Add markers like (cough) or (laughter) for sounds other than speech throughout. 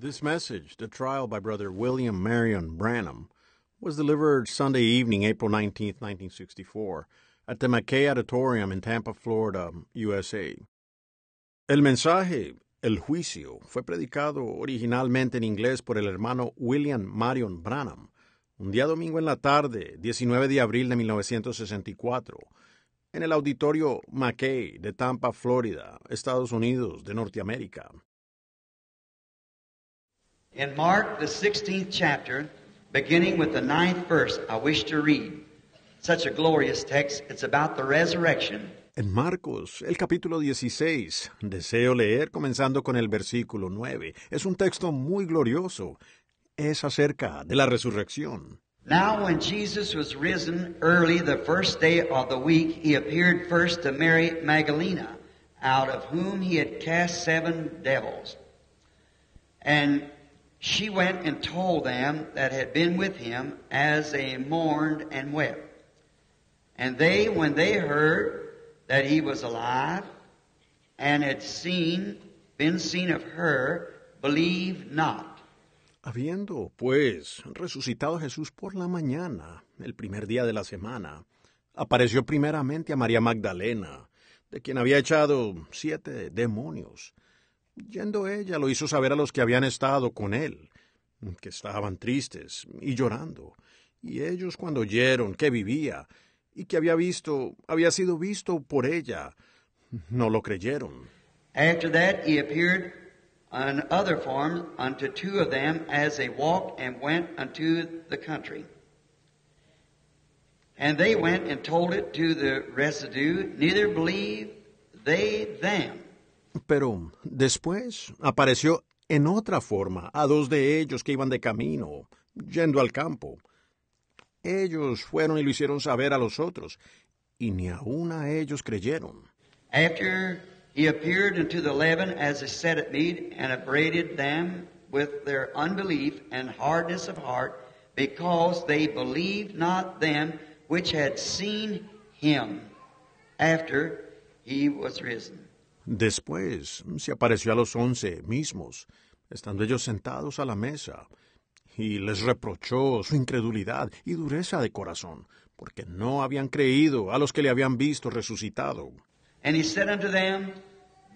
This message, the trial by Brother William Marion Branham, was delivered Sunday evening, April 19, 1964, at the McKay Auditorium in Tampa, Florida, USA. El mensaje, el juicio, fue predicado originalmente en inglés por el hermano William Marion Branham, un día domingo en la tarde, 19 de abril de 1964, en el auditorio McKay de Tampa, Florida, Estados Unidos de Norteamérica. In Mark, the 16th chapter, beginning with the ninth verse, I wish to read. Such a glorious text. It's about the resurrection. En Marcos, el capítulo 16, deseo leer comenzando con el versículo 9. Es un texto muy glorioso. Es acerca de la resurrección. Now, when Jesus was risen early the first day of the week, he appeared first to Mary Magdalena, out of whom he had cast seven devils. And she went and told them that had been with him as they mourned and wept. And they, when they heard that he was alive and had seen, been seen of her, believed not. Habiendo, pues, resucitado Jesús por la mañana, el primer día de la semana, apareció primeramente a María Magdalena, de quien había echado siete demonios. Yendo ella lo hizo saber a los que habían estado con él, que estaban tristes y llorando, y ellos cuando oyeron que vivía y que había visto, había sido visto por ella, no lo creyeron. After that, he appeared in other forms unto two of them as they walked and went unto the country. And they went and told it to the residue, neither believed they them. Pero después apareció en otra forma a dos de ellos que iban de camino, yendo al campo. Ellos fueron y lo hicieron saber a los otros, y ni aun a ellos creyeron. After he appeared unto the eleven as they sat at meat, and upbraided them with their unbelief and hardness of heart, because they believed not them which had seen him after he was risen. Después se apareció a los once mismos, estando ellos sentados a la mesa, y les reprochó su incredulidad y dureza de corazón, porque no habían creído a los que le habían visto resucitado. And he said unto them,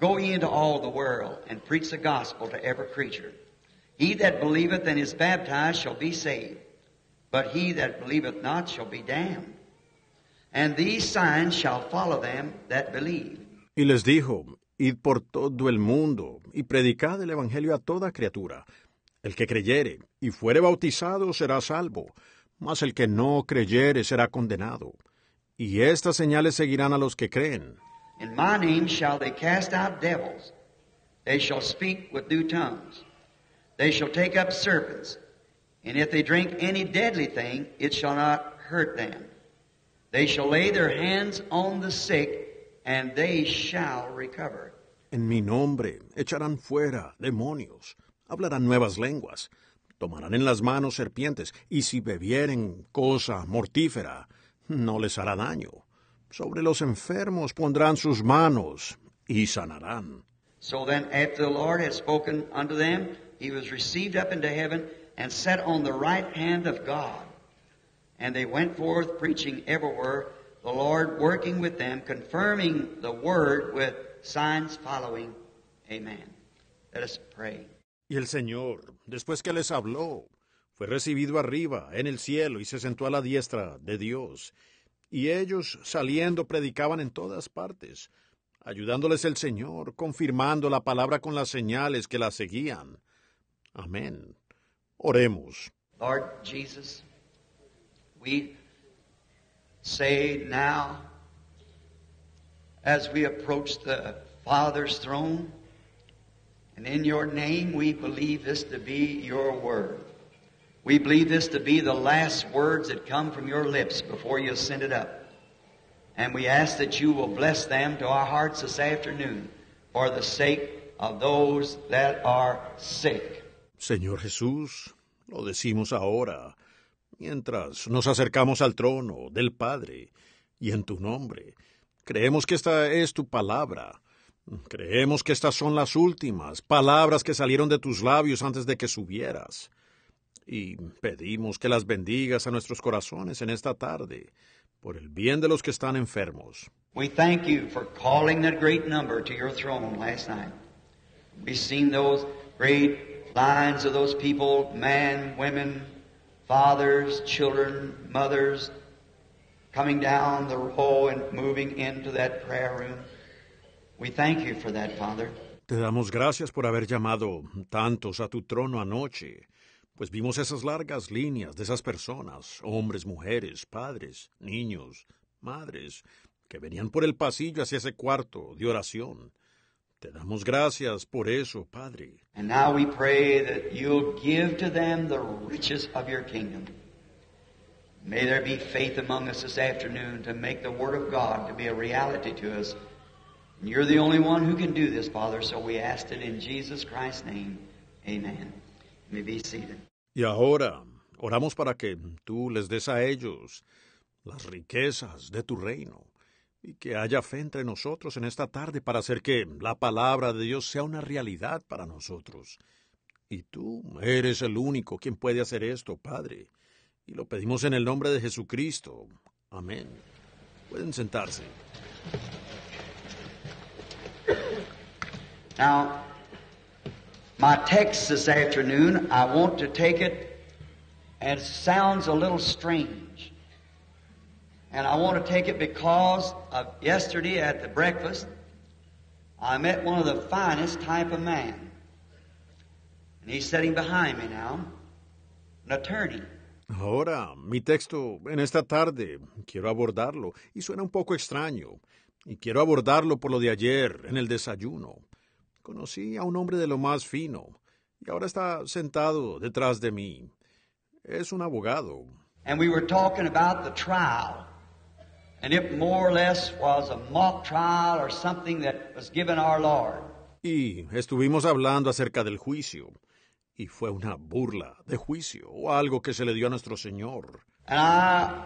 Go ye into all the world, and preach the gospel to every creature. He that believeth and is baptized shall be saved, but he that believeth not shall be damned. And these signs shall follow them that believe. Y les dijo, Id por todo el mundo, y predicad el Evangelio a toda criatura. El que creyere y fuere bautizado será salvo, mas el que no creyere será condenado. Y estas señales seguirán a los que creen. In my name shall they cast out devils. They shall speak with new tongues. They shall take up serpents. And if they drink any deadly thing, it shall not hurt them. They shall lay their hands on the sick, and they shall recover. En mi nombre echarán fuera demonios, hablarán nuevas lenguas, tomarán en las manos serpientes, y si bebieren cosa mortífera, no les hará daño. Sobre los enfermos pondrán sus manos y sanarán. So then, after the Lord had spoken unto them, he was received up into heaven and sat on the right hand of God. And they went forth preaching everywhere, the Lord working with them, confirming the word with signs following. Amen. Let us pray. Y el Señor, después que les habló, fue recibido arriba en el cielo y se sentó a la diestra de Dios. Y ellos, saliendo, predicaban en todas partes, ayudándoles el Señor, confirmando la palabra con las señales que la seguían. Amén. Oremos. Lord Jesus, we say now, as we approach the Father's throne, and in your name we believe this to be your word. We believe this to be the last words that come from your lips before you send it up. And we ask that you will bless them to our hearts this afternoon for the sake of those that are sick. Señor Jesús, lo decimos ahora, mientras nos acercamos al trono del Padre, y en tu nombre. Creemos que esta es tu palabra, Creemos que estas son las últimas palabras que salieron de tus labios antes de que subieras. Y pedimos que las bendigas a nuestros corazones en esta tarde, por el bien de los que están enfermos. We thank you for calling that great number to your throne last night. We've seen those great lines of those people, men, women, fathers, children, mothers, coming down the row and moving into that prayer room. We thank you for that, Father. Te damos gracias por haber llamado tantos a tu trono anoche, pues vimos esas largas líneas de esas personas, hombres, mujeres, padres, niños, madres, que venían por el pasillo hacia ese cuarto de oración. Te damos gracias por eso, Padre. And now we pray that you'll give to them the riches of your kingdom. May there be faith among us this afternoon to make the Word of God to be a reality to us. And you're the only one who can do this, Father, so we ask it in Jesus Christ's name. Amen. May be seated. Y ahora oramos para que tú les des a ellos las riquezas de tu reino y que haya fe entre nosotros en esta tarde para hacer que la palabra de Dios sea una realidad para nosotros. Y tú eres el único quien puede hacer esto, Padre. Y lo pedimos en el nombre de Jesucristo. Amén. Pueden sentarse. Now, my text this afternoon, I want to take it, and it sounds a little strange. And I want to take it because of yesterday at the breakfast, I met one of the finest type of man. And he's sitting behind me now, an attorney. Ahora, mi texto en esta tarde, quiero abordarlo, y suena un poco extraño, y quiero abordarlo por lo de ayer, en el desayuno. Conocí a un hombre de lo más fino, y ahora está sentado detrás de mí. Es un abogado. And we were talking about the trial. And it more or less was a mock trial or something that was given our Lord. Y estuvimos hablando acerca del juicio, y fue una burla de juicio, o algo que se le dio a nuestro Señor. And I,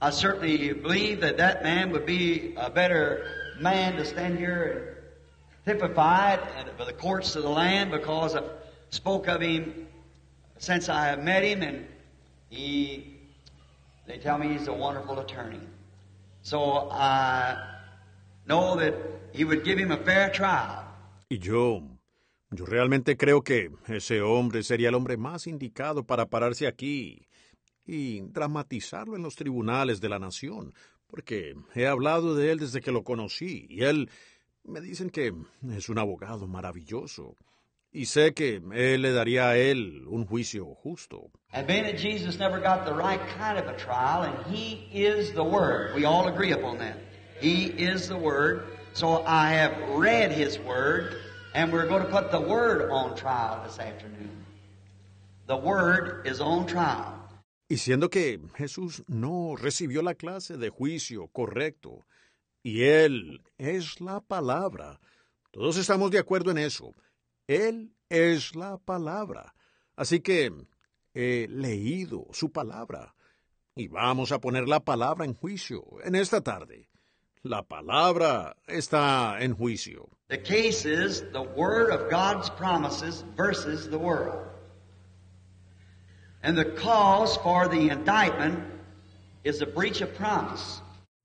I certainly believe that that man would be a better man to stand here and typify it for the courts of the land because I spoke of him since I have met him, and he, they tell me he's a wonderful attorney. So I know that he would give him a fair trial. Y yo, yo realmente creo que ese hombre sería el hombre más indicado para pararse aquí y dramatizarlo en los tribunales de la nación, porque he hablado de él desde que lo conocí y él me dicen que es un abogado maravilloso y sé que él le daría a él un juicio justo. Jesus never got the right kind of a trial, and He is the Word. We all agree upon that. He is the Word. So I have read His Word, and we're going to put the Word on trial this afternoon. The Word is on trial. Y siendo que Jesús no recibió la clase de juicio correcto, y Él es la palabra, todos estamos de acuerdo en eso. Él es la palabra. Así que he leído su palabra. Y vamos a poner la palabra en juicio en esta tarde. La palabra está en juicio. The case is the Word of God's promises versus the world. And the cause for the indictment is a breach of promise.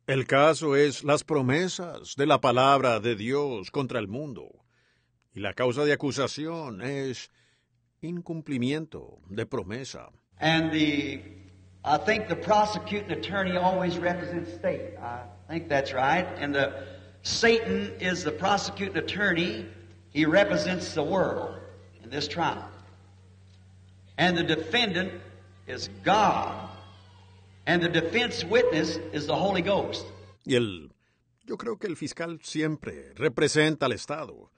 El caso es las promesas de la palabra de Dios contra el mundo. Y la causa de acusación es incumplimiento de promesa. And the, I think the prosecuting attorney always represents state. I think that's right. And the Satan is the prosecuting attorney. He represents the world in this trial. And the defendant is God. And the defense witness is the Holy Ghost. Y el, yo creo que el fiscal siempre representa al Estado.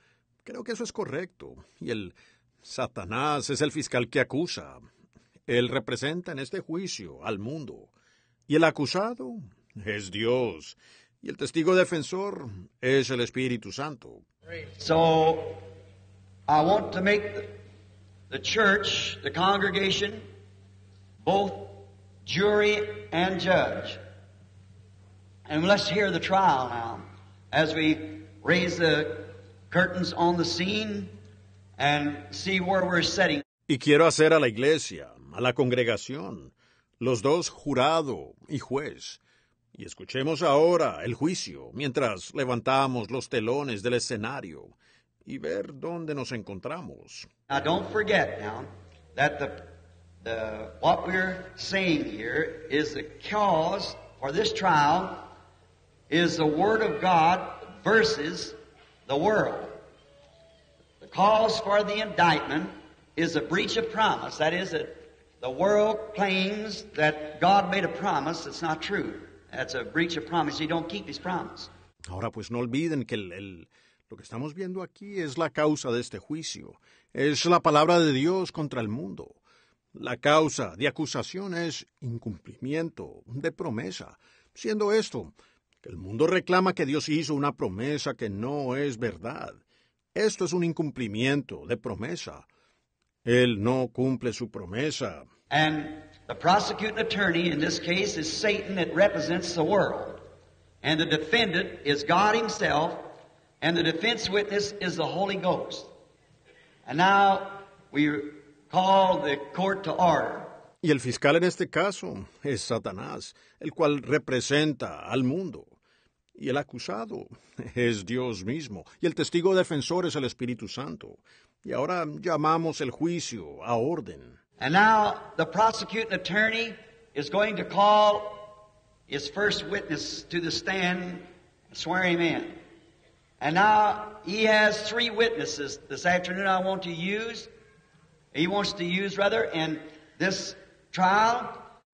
Creo que eso es correcto. Y el Satanás es el fiscal que acusa. Él representa en este juicio al mundo. Y el acusado es Dios. Y el testigo defensor es el Espíritu Santo. So I want to make the, the church, the congregation, both jury and judge. And let's hear the trial now as we raise the curtains on the scene and see where we're sitting. Y quiero hacer a la iglesia, a la congregación, los dos jurado y juez. Y escuchemos ahora el juicio mientras levantamos los telones del escenario y ver dónde nos encontramos. Now, don't forget now that the, the, what we're saying here is the cause for this trial is the Word of God versus the world. The cause for the indictment is a breach of promise. That is, that the world claims that God made a promise that's not true. That's a breach of promise. He don't keep his promise. Ahora pues no olviden que el, el, lo que estamos viendo aquí es la causa de este juicio. Es la palabra de Dios contra el mundo. La causa de acusación es incumplimiento de promesa, siendo esto que el mundo reclama que Dios hizo una promesa que no es verdad. Esto es un incumplimiento de promesa. Él no cumple su promesa. And the prosecuting attorney in this case is Satan that represents the world. And the defendant is God Himself, and the defense witness is the Holy Ghost. And now we call the court to order. Y el fiscal en este caso es Satanás, el cual representa al mundo. Y el acusado es Dios mismo, y el testigo defensor es el Espíritu Santo. Y ahora llamamos el juicio a orden. And now the prosecuting attorney is going to call his first witness to the stand and in. And now he has three witnesses this afternoon I want to use. He wants to use rather this.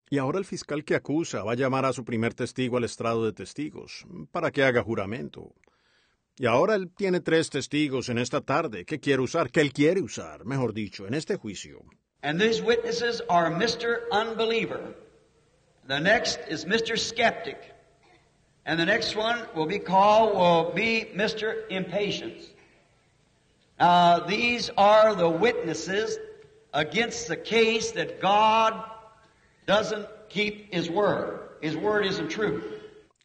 Y ahora el fiscal que acusa va a llamar a su primer testigo al estrado de testigos para que haga juramento. Y ahora él tiene tres testigos en esta tarde que quiere usar, que él quiere usar, mejor dicho, en este juicio. And these witnesses are Mr. Unbeliever. The next is Mr. Skeptic. And the next one will be called, will be Mr. Impatience. Uh, these are the witnesses against the case that God doesn't keep His word. His word isn't true.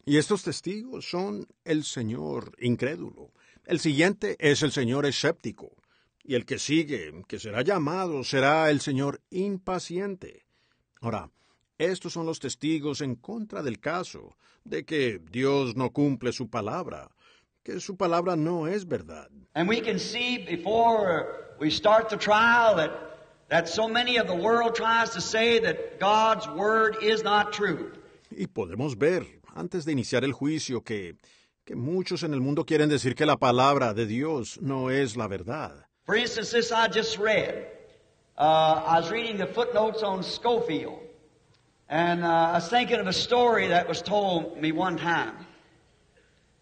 Y estos testigos son el Señor incrédulo. El siguiente es el Señor escéptico. Y el que sigue, que será llamado, será el Señor impaciente. Ahora, estos son los testigos en contra del caso de que Dios no cumple su palabra, que su palabra no es verdad. And we can see before we start the trial that, that so many of the world tries to say that God's word is not true. Y podemos ver, antes de iniciar el juicio, que, que muchos en el mundo quieren decir que la palabra de Dios no es la verdad. For instance, this I just read. Uh, I was reading the footnotes on Schofield, and uh, I was thinking of a story that was told me one time.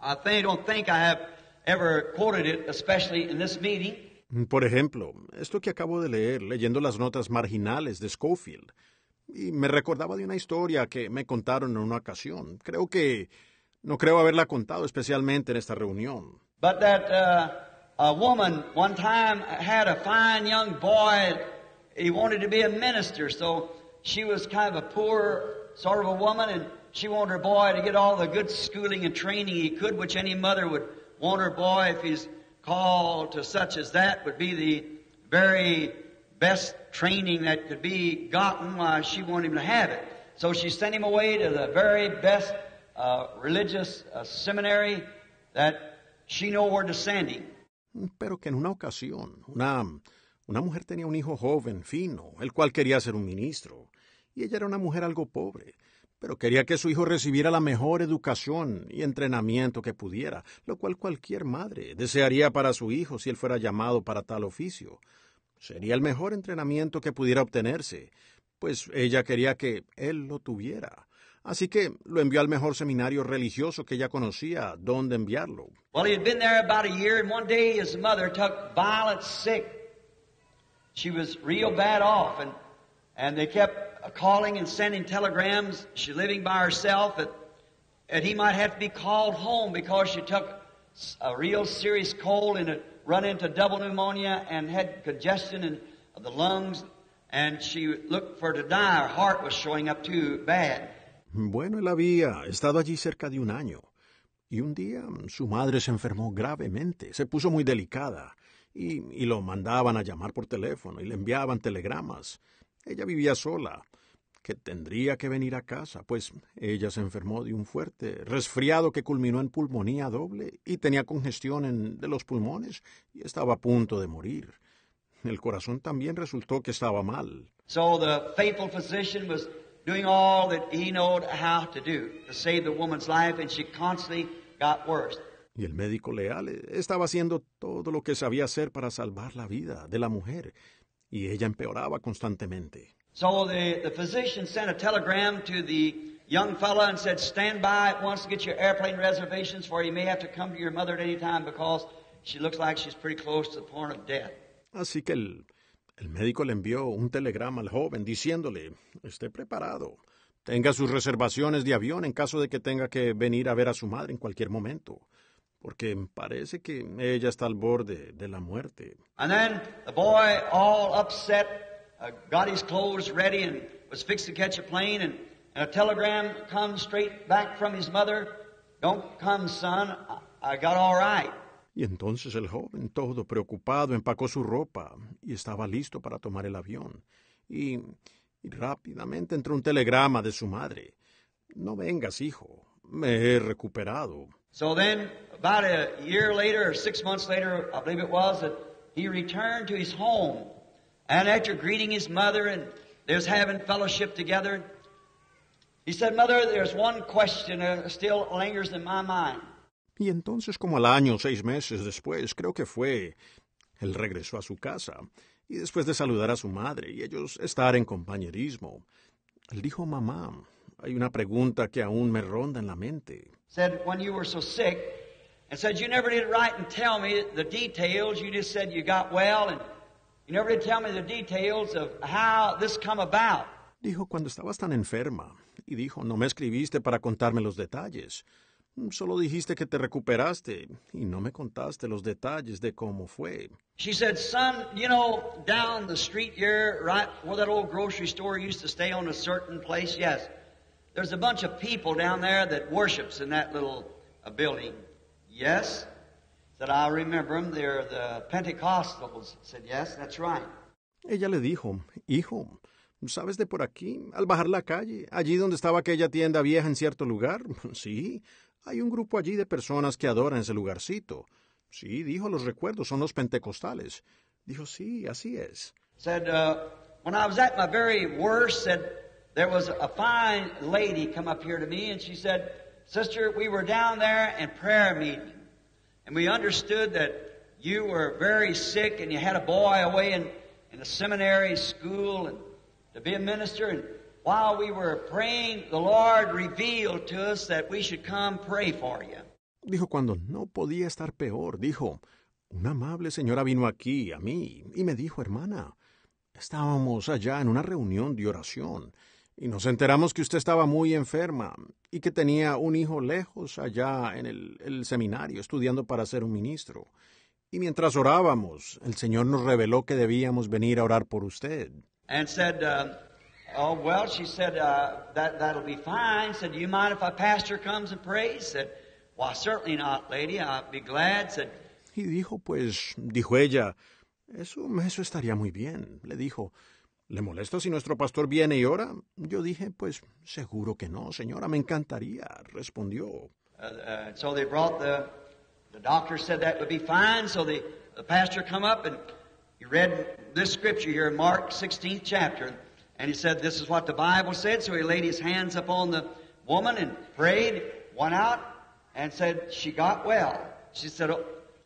I think, don't think I have ever quoted it, especially in this meeting. Por ejemplo, esto que acabo de leer leyendo las notas marginales de Schofield, y me recordaba de una historia que me contaron en una ocasión. Creo que no creo haberla contado especialmente en esta reunión. But that uh, a woman one time had a fine young boy. He wanted to be a minister, so she was kind of a poor sort of a woman, and she wanted her boy to get all the good schooling and training he could, which any mother would want her boy if he's called to such as that would be the very best training that could be gotten. She wanted him to have it, so she sent him away to the very best uh, religious uh, seminary that she knew where to send him. Pero que en una ocasión, una, una mujer tenía un hijo joven, fino, el cual quería ser un ministro, y ella era una mujer algo pobre, pero quería que su hijo recibiera la mejor educación y entrenamiento que pudiera, lo cual cualquier madre desearía para su hijo si él fuera llamado para tal oficio. Sería el mejor entrenamiento que pudiera obtenerse, pues ella quería que él lo tuviera. Así que lo envió al mejor seminario religioso que ella conocía, donde enviarlo. Well, he had been there about a year, and one day his mother took violent sick. She was real bad off, and, and they kept calling and sending telegrams. She living by herself, and, that he might have to be called home because she took a real serious cold and had run into double pneumonia and had congestion in the lungs, and she looked for to die. Her heart was showing up too bad. Bueno, él había estado allí cerca de un año, Y un día su madre se enfermó gravemente, se puso muy delicada, y, y lo mandaban a llamar por teléfono y le enviaban telegramas. Ella vivía sola, que tendría que venir a casa, pues ella se enfermó de un fuerte resfriado que culminó en pulmonía doble y tenía congestión en, de los pulmones y estaba a punto de morir. El corazón también resultó que estaba mal. So the faithful physician was doing all that he knew how to do to save the woman's life, and she constantly got worse. Y el médico leal estaba haciendo todo lo que sabía hacer para salvar la vida de la mujer, y ella empeoraba constantemente. So the, the physician sent a telegram to the young fellow and said, Stand by at once to get your airplane reservations, for you may have to come to your mother at any time because she looks like she's pretty close to the point of death. Así que el, el médico le envió un telegrama al joven diciéndole, esté preparado, tenga sus reservaciones de avión en caso de que tenga que venir a ver a su madre en cualquier momento, porque parece que ella está al borde de la muerte. And then the boy, all upset, uh, got his clothes ready and was fixed to catch a plane, and, and a telegram comes straight back from his mother. Don't come, son. I, I got all right. Y entonces el joven, todo preocupado, empacó su ropa y estaba listo para tomar el avión. Y, rápidamente entró un telegrama de su madre. No vengas, hijo. Me he recuperado. So then, about a year later, or six months later, I believe it was, that he returned to his home. And after greeting his mother and they was having fellowship together, he said, Mother, there's one question that still lingers in my mind. Y entonces, como al año, seis meses después, creo que fue, él regresó a su casa, y después de saludar a su madre y ellos estar en compañerismo, él dijo, mamá, hay una pregunta que aún me ronda en la mente. Said, when you were so sick, and said, you never did write and tell me the details, you just said you got well, and you never did tell me the details of how this come about. Dijo, cuando estabas tan enferma, y dijo, no me escribiste para contarme los detalles. Solo dijiste que te recuperaste y no me contaste los detalles de cómo fue. She said, Son, you know, down the street here, right where that old grocery store used to stay on a certain place, yes, there's a bunch of people down there that worships in that little uh, building. Yes? Said, I remember them. They're the Pentecostals. Said, Yes, that's right. Ella le dijo, Hijo, ¿sabes de por aquí? Al bajar la calle, allí donde estaba aquella tienda vieja en cierto lugar. (laughs) Sí, hay un grupo allí de personas que adoran ese lugarcito. Sí, dijo, los recuerdos, son los pentecostales. Dijo, sí, así es. Said, uh, when I was at my very worst, said, there was a fine lady come up here to me and she said, Sister, we were down there in prayer meeting and we understood that you were very sick and you had a boy away in, in a seminary school and to be a minister and while we were praying, the Lord revealed to us that we should come pray for you. Dijo cuando no podía estar peor, dijo, una amable señora vino aquí a mí y me dijo, hermana, estábamos allá en una reunión de oración y nos enteramos que usted estaba muy enferma y que tenía un hijo lejos allá en el, el seminario estudiando para ser un ministro. Y mientras orábamos, el Señor nos reveló que debíamos venir a orar por usted. And said, uh, Oh, well, she said, uh, that, that'll be fine. Said, Do you mind if a pastor comes and prays? Said, Why, certainly not, lady. I'd be glad. Said, Y dijo, pues, dijo ella, eso, eso estaría muy bien. Le dijo, ¿le molesta si nuestro pastor viene y ora? Yo dije, pues, seguro que no, señora, me encantaría, respondió. uh, uh, so they brought the, the doctor said that would be fine. So the, the pastor come up and he read this scripture here in Mark 16th chapter. And he said, This is what the Bible said. So he laid his hands upon the woman and prayed, went out, and said, She got well. She said, oh,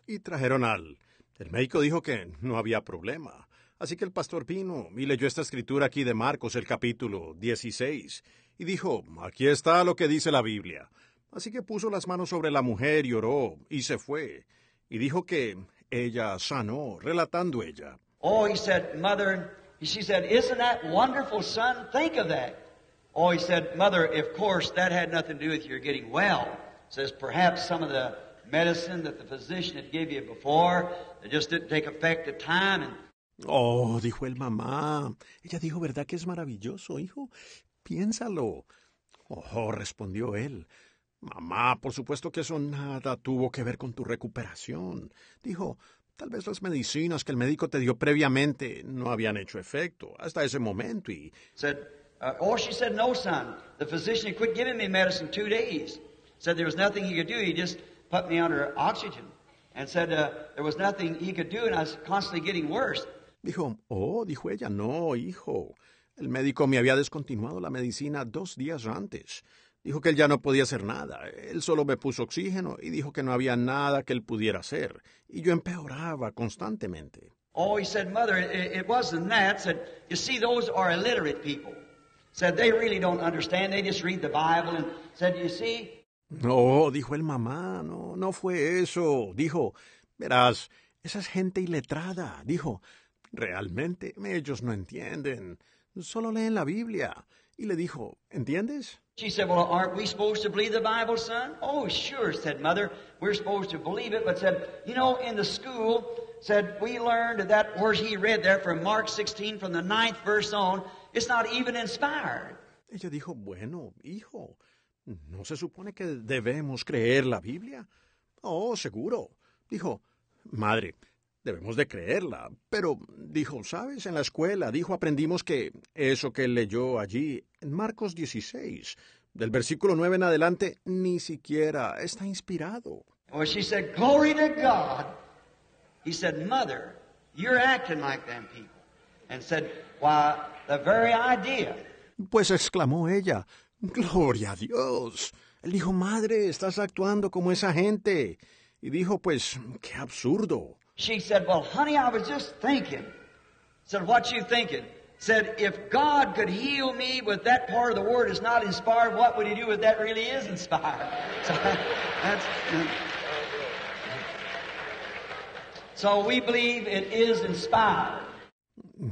Y trajeron al... El médico dijo que no había problema. Así que el pastor vino y leyó esta escritura aquí de Marcos, el capítulo 16, y dijo, aquí está lo que dice la Biblia. Así que puso las manos sobre la mujer y oró, y se fue. Y dijo que ella sanó, relatando ella. Oh, he said, Mother, she said, Isn't that wonderful, son? Think of that. Oh, he said, Mother, of course, that had nothing to do with your getting well. Says, perhaps some of the medicine that the physician had gave you before, it just didn't take effect at time. And Oh, dijo el mamá. Ella dijo, ¿verdad que es maravilloso, hijo? Piénsalo. Oh, respondió él. Mamá, por supuesto que eso nada tuvo que ver con tu recuperación. Dijo, tal vez las medicinas que el médico te dio previamente no habían hecho efecto hasta ese momento y... Said, uh, or she said, no, son. The physician had quit giving me medicine two days. Said there was nothing he could do. He just put me under oxygen. And said uh, there was nothing he could do, and I was constantly getting worse. Dijo, oh, dijo ella, no, hijo. El médico me había descontinuado la medicina dos días antes. Dijo que él ya no podía hacer nada. Él solo me puso oxígeno y dijo que no había nada que él pudiera hacer. Y yo empeoraba constantemente. Oh, he said, Mother, it, it wasn't that. Said, you see, those are illiterate people. Said they really don't understand. They just read the Bible. And said, you see. No, dijo el mamá, no, no fue eso. Dijo, verás, esa es gente iletrada. Dijo, realmente ellos no entienden. Solo leen la Biblia. Y le dijo, ¿entiendes? She said, Well, aren't we supposed to believe the Bible, son? Oh, sure, said Mother. We're supposed to believe it, but said, You know, in the school, said, we learned that where he read there from Mark 16, from the ninth verse on, it's not even inspired. Ella dijo, bueno, hijo, ¿no se supone que debemos creer la Biblia? Oh, seguro. Dijo, madre, debemos de creerla. Pero, dijo, ¿sabes? En la escuela, dijo, aprendimos que eso que leyó allí, en Marcos 16, del versículo 9 en adelante, ni siquiera está inspirado. She said, Glory to God. He said, Mother, you're acting like them people. And said, Why, the very idea. Pues exclamó ella, Gloria a Dios. Él dijo, Madre, estás actuando como esa gente. Y dijo, pues, qué absurdo. She said, Well, honey, I was just thinking. Said, What you thinking? Said, If God could heal me with that part of the word is not inspired, what would He do with that really is inspired? (laughs) So, that's, so we believe it is inspired.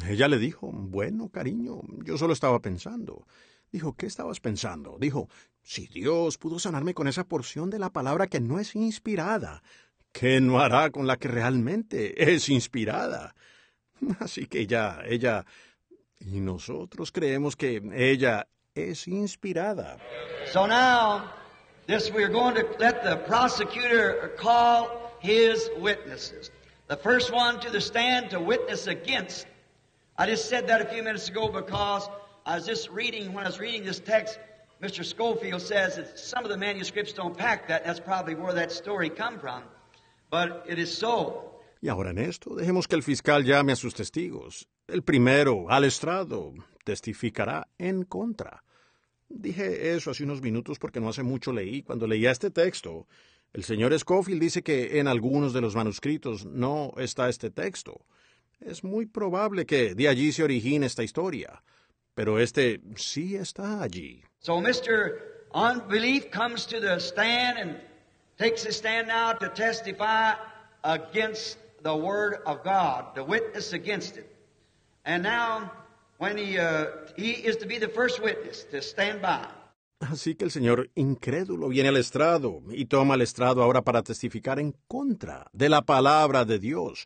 Ella le dijo, bueno, cariño, yo solo estaba pensando. Dijo, ¿qué estabas pensando? Dijo, si Dios pudo sanarme con esa porción de la palabra que no es inspirada, ¿qué no hará con la que realmente es inspirada? (laughs) Así que ella, ella, y nosotros creemos que ella es inspirada. So now, this we're going to let the prosecutor call his witnesses. The first one to the stand to witness against. I just said that a few minutes ago because I was just reading, when I was reading this text, Mr. Schofield says that some of the manuscripts don't pack that. That's probably where that story come from. But it is so. Y ahora en esto, dejemos que el fiscal llame a sus testigos. El primero, al estrado, testificará en contra. Dije eso hace unos minutos porque no hace mucho leí cuando leía este texto. El señor Schofield dice que en algunos de los manuscritos no está este texto. Es muy probable que de allí se origine esta historia, pero este sí está allí. So Mr. Unbelief comes to the stand and takes his stand now to testify against the Word of God, to witness against it. And now, when he, uh, he is to be the first witness to stand by. Así que el señor incrédulo viene al estrado y toma el estrado ahora para testificar en contra de la palabra de Dios,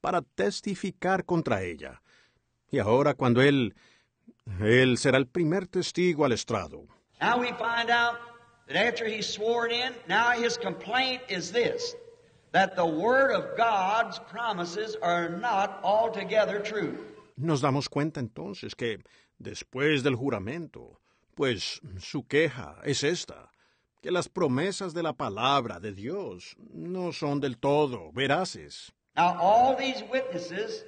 para testificar contra ella. Y ahora cuando él, él será el primer testigo al estrado. Now we find out that after he's sworn in, now his complaint is this that the Word of God's promises are not altogether true. Nos damos cuenta entonces que después del juramento, pues su queja es esta, que las promesas de la palabra de Dios no son del todo veraces. Now, all these witnesses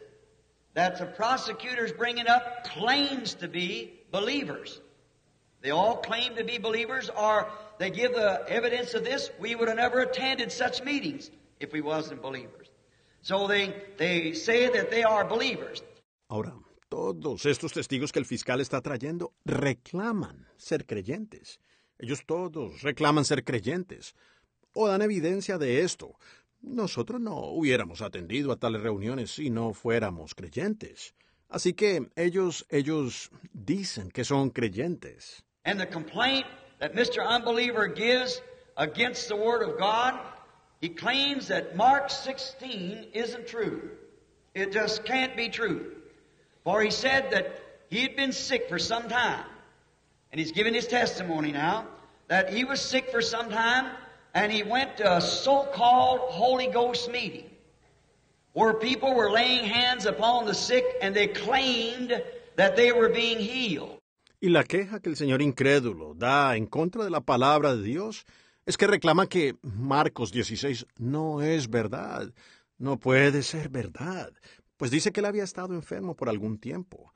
that the prosecutor's bringing up claims to be believers. They all claim to be believers, or they give the evidence of this. We would have never attended such meetings if we wasn't believers. So they, they say that they are believers. Ahora, todos estos testigos que el fiscal está trayendo reclaman ser creyentes. Ellos todos reclaman ser creyentes. O dan evidencia de esto. Nosotros no hubiéramos atendido a tales reuniones si no fuéramos creyentes. Así que ellos, ellos dicen que son creyentes. And the complaint that Mr. Unbeliever gives against the Word of God, he claims that Mark 16 isn't true. It just can't be true. For he said that he had been sick for some time. And he's giving his testimony now that he was sick for some time and he went to a so-called Holy Ghost meeting where people were laying hands upon the sick and they claimed that they were being healed. Y la queja que el señor incrédulo da en contra de la palabra de Dios es que reclama que Marcos 16 no es verdad, no puede ser verdad, pues dice que él había estado enfermo por algún tiempo.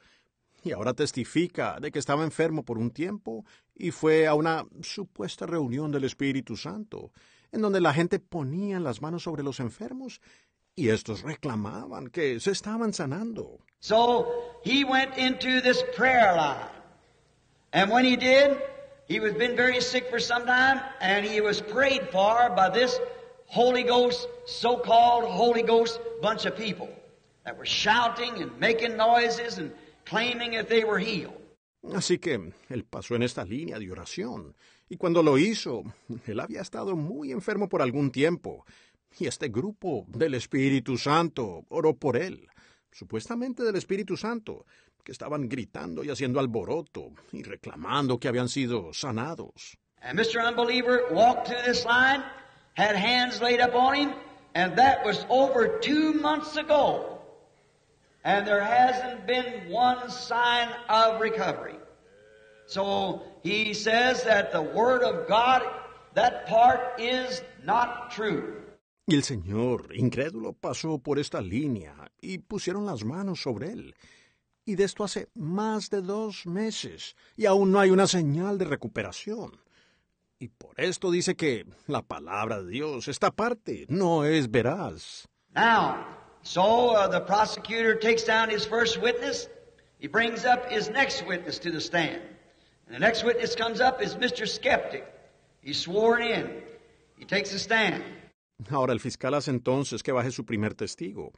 Y ahora testifica de que estaba enfermo por un tiempo y fue a una supuesta reunión del Espíritu Santo, en donde la gente ponía las manos sobre los enfermos y estos reclamaban que se estaban sanando. So he went into this prayer line. And when he did, he was been very sick for some time, and he was prayed for by this Holy Ghost, so-called Holy Ghost bunch of people that were shouting and making noises and claiming that they were healed. Así que él pasó en esta línea de oración, y cuando lo hizo, él había estado muy enfermo por algún tiempo, y este grupo del Espíritu Santo oró por él, supuestamente del Espíritu Santo, que estaban gritando y haciendo alboroto y reclamando que habían sido sanados. And Mr. Unbeliever walked through this line, had hands laid up on him, and that was over two months ago. And there hasn't been one sign of recovery. So he says that the Word of God, that part is not true. Y el señor, incrédulo, pasó por esta línea y pusieron las manos sobre él. Y de esto hace más de dos meses, y aún no hay una señal de recuperación. Y por esto dice que la palabra de Dios, esta parte, no es veraz. Now, so uh, the prosecutor takes down his first witness. He brings up his next witness to the stand. And the next witness comes up is Mr. Skeptic. He's sworn in. He takes a stand. Ahora el fiscal hace entonces que baje su primer testigo.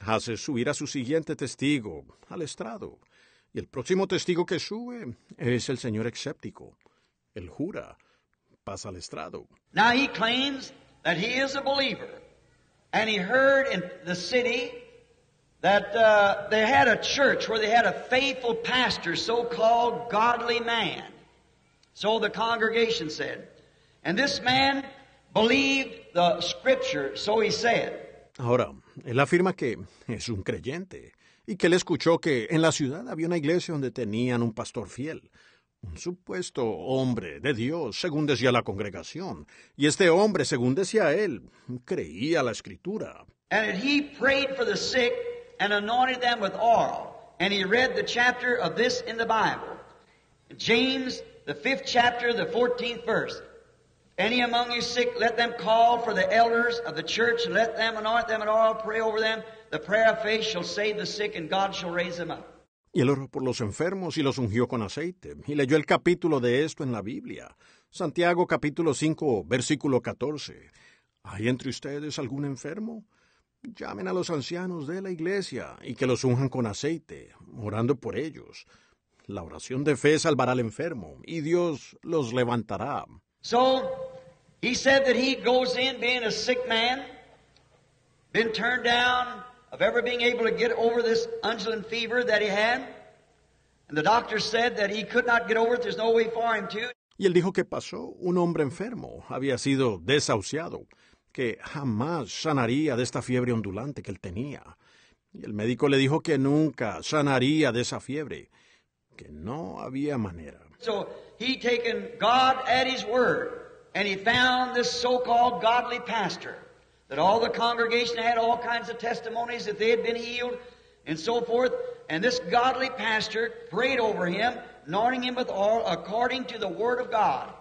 Hace subir a su siguiente testigo al estrado. Y el próximo testigo que sube es el señor escéptico. Él jura, pasa al estrado. Now he claims that he is a believer. And he heard in the city that uh, they had a church where they had a faithful pastor, so called godly man. So the congregation said. And this man believed the scripture, so he said. Ahora, él afirma que es un creyente y que él escuchó que en la ciudad había una iglesia donde tenían un pastor fiel, un supuesto hombre de Dios, según decía la congregación. Y este hombre, según decía él, creía la escritura. And he prayed for the sick and anointed them with oil. And he read the chapter of this in the Bible. James, the fifth chapter, the 14th verse. Any among you sick, let them call for the elders of the church, and let them anoint them with oil, pray over them. The prayer of faith shall save the sick, and God shall raise them up. Y él oró por los enfermos y los ungió con aceite. Y leyó el capítulo de esto en la Biblia. Santiago capítulo 5, versículo 14. ¿Hay entre ustedes algún enfermo? Llamen a los ancianos de la iglesia y que los unjan con aceite, orando por ellos. La oración de fe salvará al enfermo y Dios los levantará. So he said that he goes in being a sick man, been turned down of ever being able to get over this undulant fever that he had. And the doctor said that he could not get over it, there's no way for him to. Y él dijo que pasó un hombre enfermo, había sido desahuciado, que jamás sanaría de esta fiebre ondulante que él tenía. Y el médico le dijo que nunca sanaría de esa fiebre, que no había manera. So he taken God at his word, and he found this so-called godly pastor. That all the congregation had all kinds of testimonies that they had been healed and so forth. And this godly pastor prayed over him, anointing him with oil according to the word of God.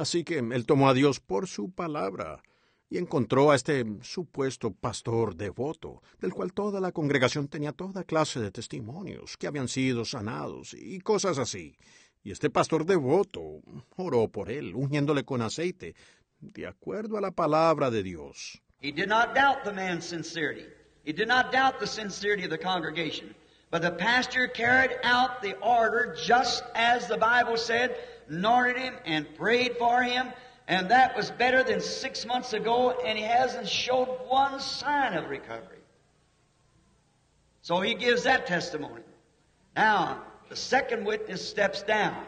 Así que él tomó a Dios por su palabra y encontró a este supuesto pastor devoto, del cual toda la congregación tenía toda clase de testimonios que habían sido sanados y cosas así. Y este pastor devoto oró por él, ungiéndole con aceite, de acuerdo a la palabra de Dios. He did not doubt the man's sincerity. He did not doubt the sincerity of the congregation. But the pastor carried out the order just as the Bible said, anointed him and prayed for him, and that was better than six months ago, and he hasn't showed one sign of recovery. So he gives that testimony. Now, the second witness steps down.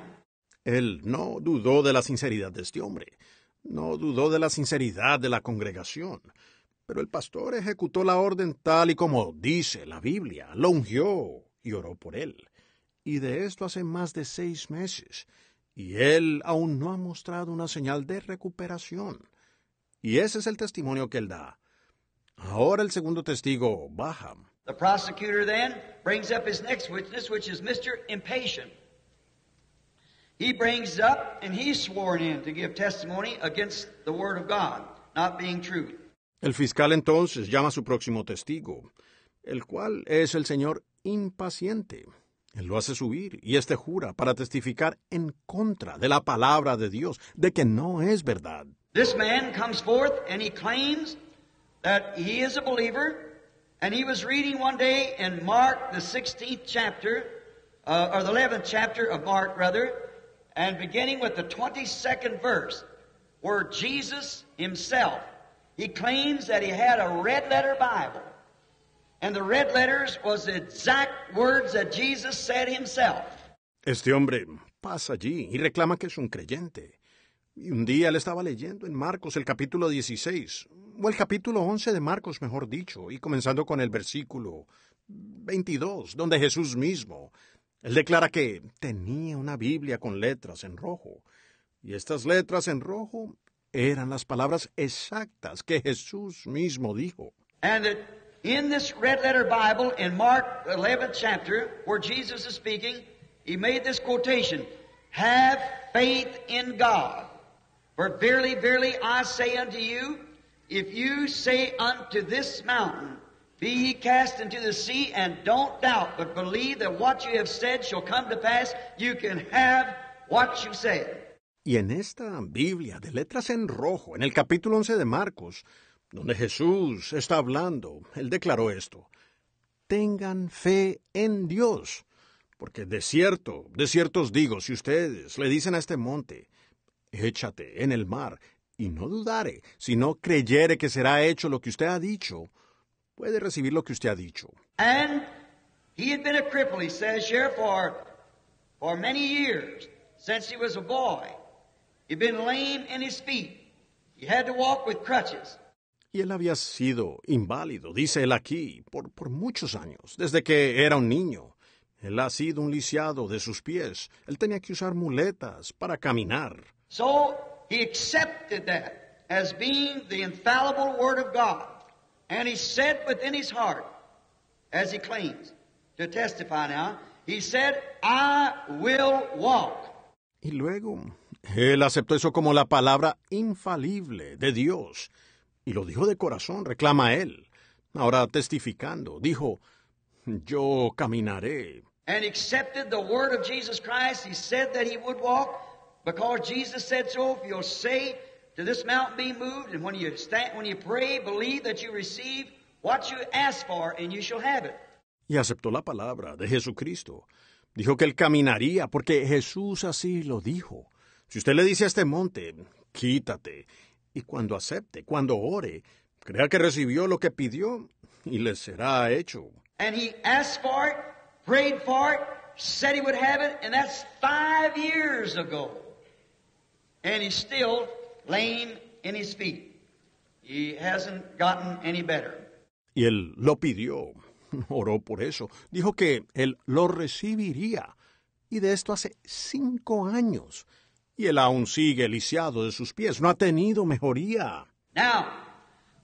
Él no dudó de la sinceridad de este hombre, no dudó de la sinceridad de la congregación, pero el pastor ejecutó la orden tal y como dice la Biblia, lo ungió y oró por él. Y de esto hace más de seis meses, y él aún no ha mostrado una señal de recuperación. Y ese es el testimonio que él da. Ahora el segundo testigo baja. The prosecutor then brings up his next witness, which is Mr. Impatient. He brings up and he's sworn in to give testimony against the Word of God, not being true. El fiscal entonces llama a su próximo testigo, el cual es el señor impaciente. Él lo hace subir y éste jura para testificar en contra de la palabra de Dios, de que no es verdad. This man comes forth and he claims that he is a believer, and he was reading one day in Mark, the 16th chapter, uh, or the 11th chapter of Mark, rather, and beginning with the 22nd verse, where Jesus himself, he claims that he had a red letter Bible. And the red letters was the exact words that Jesus said himself. Este hombre pasa allí y reclama que es un creyente. Y un día le estaba leyendo en Marcos el capítulo 16, o el capítulo 11 de Marcos, mejor dicho, y comenzando con el versículo 22, donde Jesús mismo, él declara que tenía una Biblia con letras en rojo, y estas letras en rojo eran las palabras exactas que Jesús mismo dijo. And that in this red letter Bible, in Mark 11th chapter, where Jesus is speaking, he made this quotation Have faith in God. For verily, verily, I say unto you, if you say unto this mountain, Be ye cast into the sea, and don't doubt, but believe that what you have said shall come to pass, you can have what you said. Y en esta Biblia de letras en rojo, en el capítulo 11 de Marcos, donde Jesús está hablando, él declaró esto. Tengan fe en Dios. Porque de cierto, de cierto os digo, si ustedes le dicen a este monte, échate en el mar, y no dudare, sino creyere que será hecho lo que usted ha dicho, puede recibir lo que usted ha dicho. And he had been a cripple, he says here, for, for many years, since he was a boy. He'd been lame in his feet. He had to walk with crutches. Y él había sido inválido, dice él aquí, por, por muchos años, desde que era un niño. Él ha sido un lisiado de sus pies. Él tenía que usar muletas para caminar. So he accepted that as being the infallible Word of God. And he said within his heart, as he claims to testify now, he said, I will walk. Y luego, él aceptó eso como la palabra infalible de Dios. Y lo dijo de corazón, reclama él. Ahora testificando, dijo, yo caminaré. And accepted the word of Jesus Christ. He said that he would walk because Jesus said so. If you'll say to this mountain be moved, and when you stand, when you pray, believe that you receive what you ask for, and you shall have it. Y aceptó la palabra de Jesucristo. Dijo que él caminaría porque Jesús así lo dijo. Si usted le dice a este monte, quítate, y cuando acepte, cuando ore, crea que recibió lo que pidió y le será hecho. And he asked for it, prayed for it, said he would have it, and that's five years ago. And he's still lame in his feet. He hasn't gotten any better. Y él lo pidió, (laughs) oró por eso, dijo que él lo recibiría. Y de esto hace cinco años. Y él aún sigue lisiado de sus pies, no ha tenido mejoría. Now,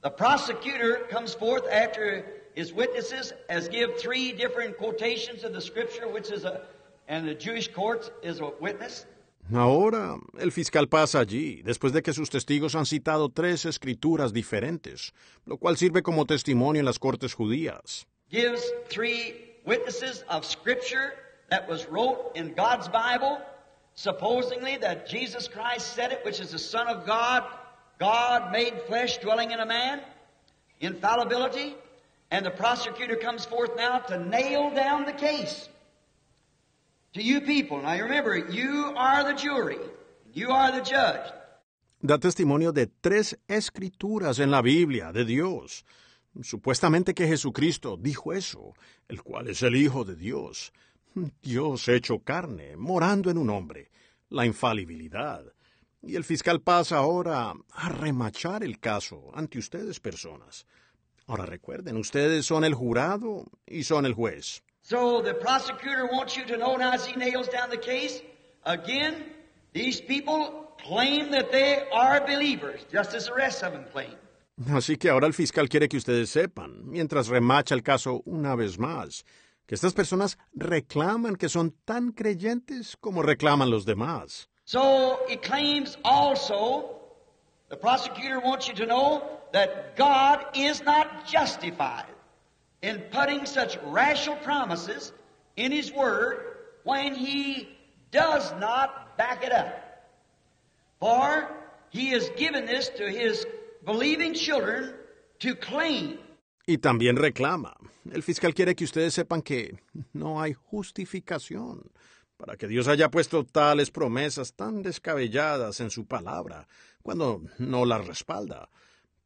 the prosecutor comes forth after his witnesses has give three different quotations of the scripture, which is a, and the Jewish courts is a witness. Ahora, el fiscal pasa allí, después de que sus testigos han citado tres escrituras diferentes, lo cual sirve como testimonio en las cortes judías. Gives three witnesses of scripture that was wrote in God's Bible, supposedly that Jesus Christ said it, which is the Son of God, God made flesh dwelling in a man, infallibility, and the prosecutor comes forth now to nail down the case to you people. Now remember, you are the jury, you are the judge. Da testimonio de tres escrituras en la Biblia de Dios. Supuestamente que Jesucristo dijo eso, el cual es el Hijo de Dios. Dios hecho carne, morando en un hombre. la infalibilidad. Y el fiscal pasa ahora a remachar el caso ante ustedes personas. Ahora recuerden, ustedes son el jurado y son el juez. So the prosecutor wants you to know now as he nails down the case, again, these people claim that they are believers, just as the rest of them claim. Así que ahora el fiscal quiere que ustedes sepan, mientras remacha el caso una vez más, que estas personas reclaman que son tan creyentes como reclaman los demás. So it claims also, the prosecutor wants you to know that God is not justified in putting such rational promises in His Word when He does not back it up. For He has given this to His believing children to claim. Y también reclama. El fiscal quiere que ustedes sepan que no hay justificación para que Dios haya puesto tales promesas tan descabelladas en su palabra, cuando no las respalda.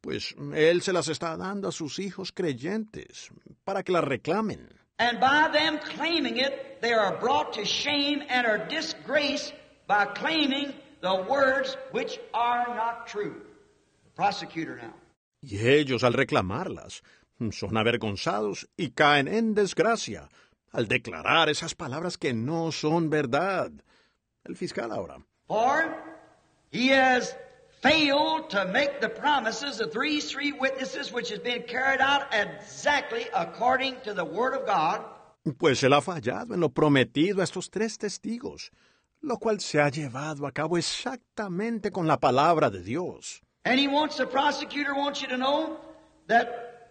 Pues Él se las está dando a sus hijos creyentes, para que las reclamen. And by them claiming it, they are brought to shame and are disgraced by claiming the words which are not true. The prosecutor now. Y ellos, al reclamarlas, son avergonzados y caen en desgracia al declarar esas palabras que no son verdad. El fiscal ahora. For he has failed to make the promises of these three witnesses which has been carried out exactly according to the Word of God. Pues él ha fallado en lo prometido a estos tres testigos, lo cual se ha llevado a cabo exactamente con la palabra de Dios. And he wants, the prosecutor wants you to know that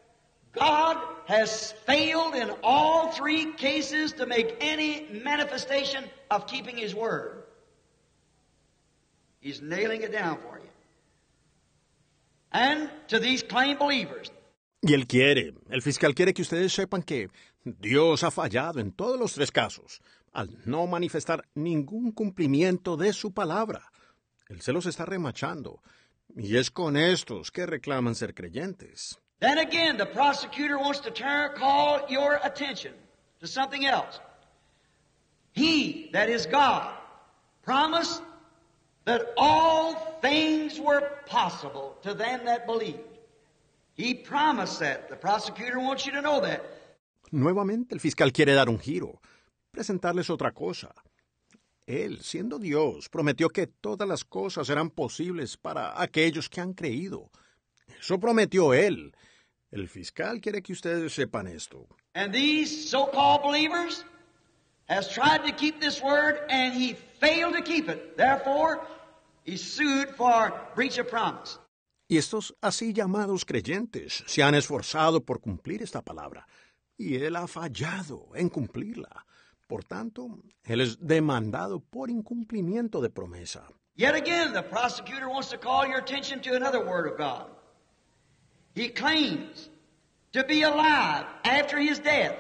God has failed in all three cases to make any manifestation of keeping his word. He's nailing it down for you. And to these claim believers, Y él quiere, el fiscal quiere que ustedes sepan que Dios ha fallado en todos los tres casos al no manifestar ningún cumplimiento de su palabra. Él se los está remachando. Y es con estos que reclaman ser creyentes. Then again, the prosecutor wants to turn, call your attention to something else. He, that is God, promised that all things were possible to them that believed. He promised that. The prosecutor wants you to know that. Nuevamente el fiscal quiere dar un giro, presentarles otra cosa. Él, siendo Dios, prometió que todas las cosas eran posibles para aquellos que han creído. Eso prometió él. El fiscal quiere que ustedes sepan esto. And these so-called believers has tried to keep this word and he failed to keep it. Therefore, he sued for breach of promise. Y estos así llamados creyentes se han esforzado por cumplir esta palabra, y él ha fallado en cumplirla. Por tanto, él es demandado por incumplimiento de promesa. Yet again, the prosecutor wants to call your attention to another word of God. He claims to be alive after his death.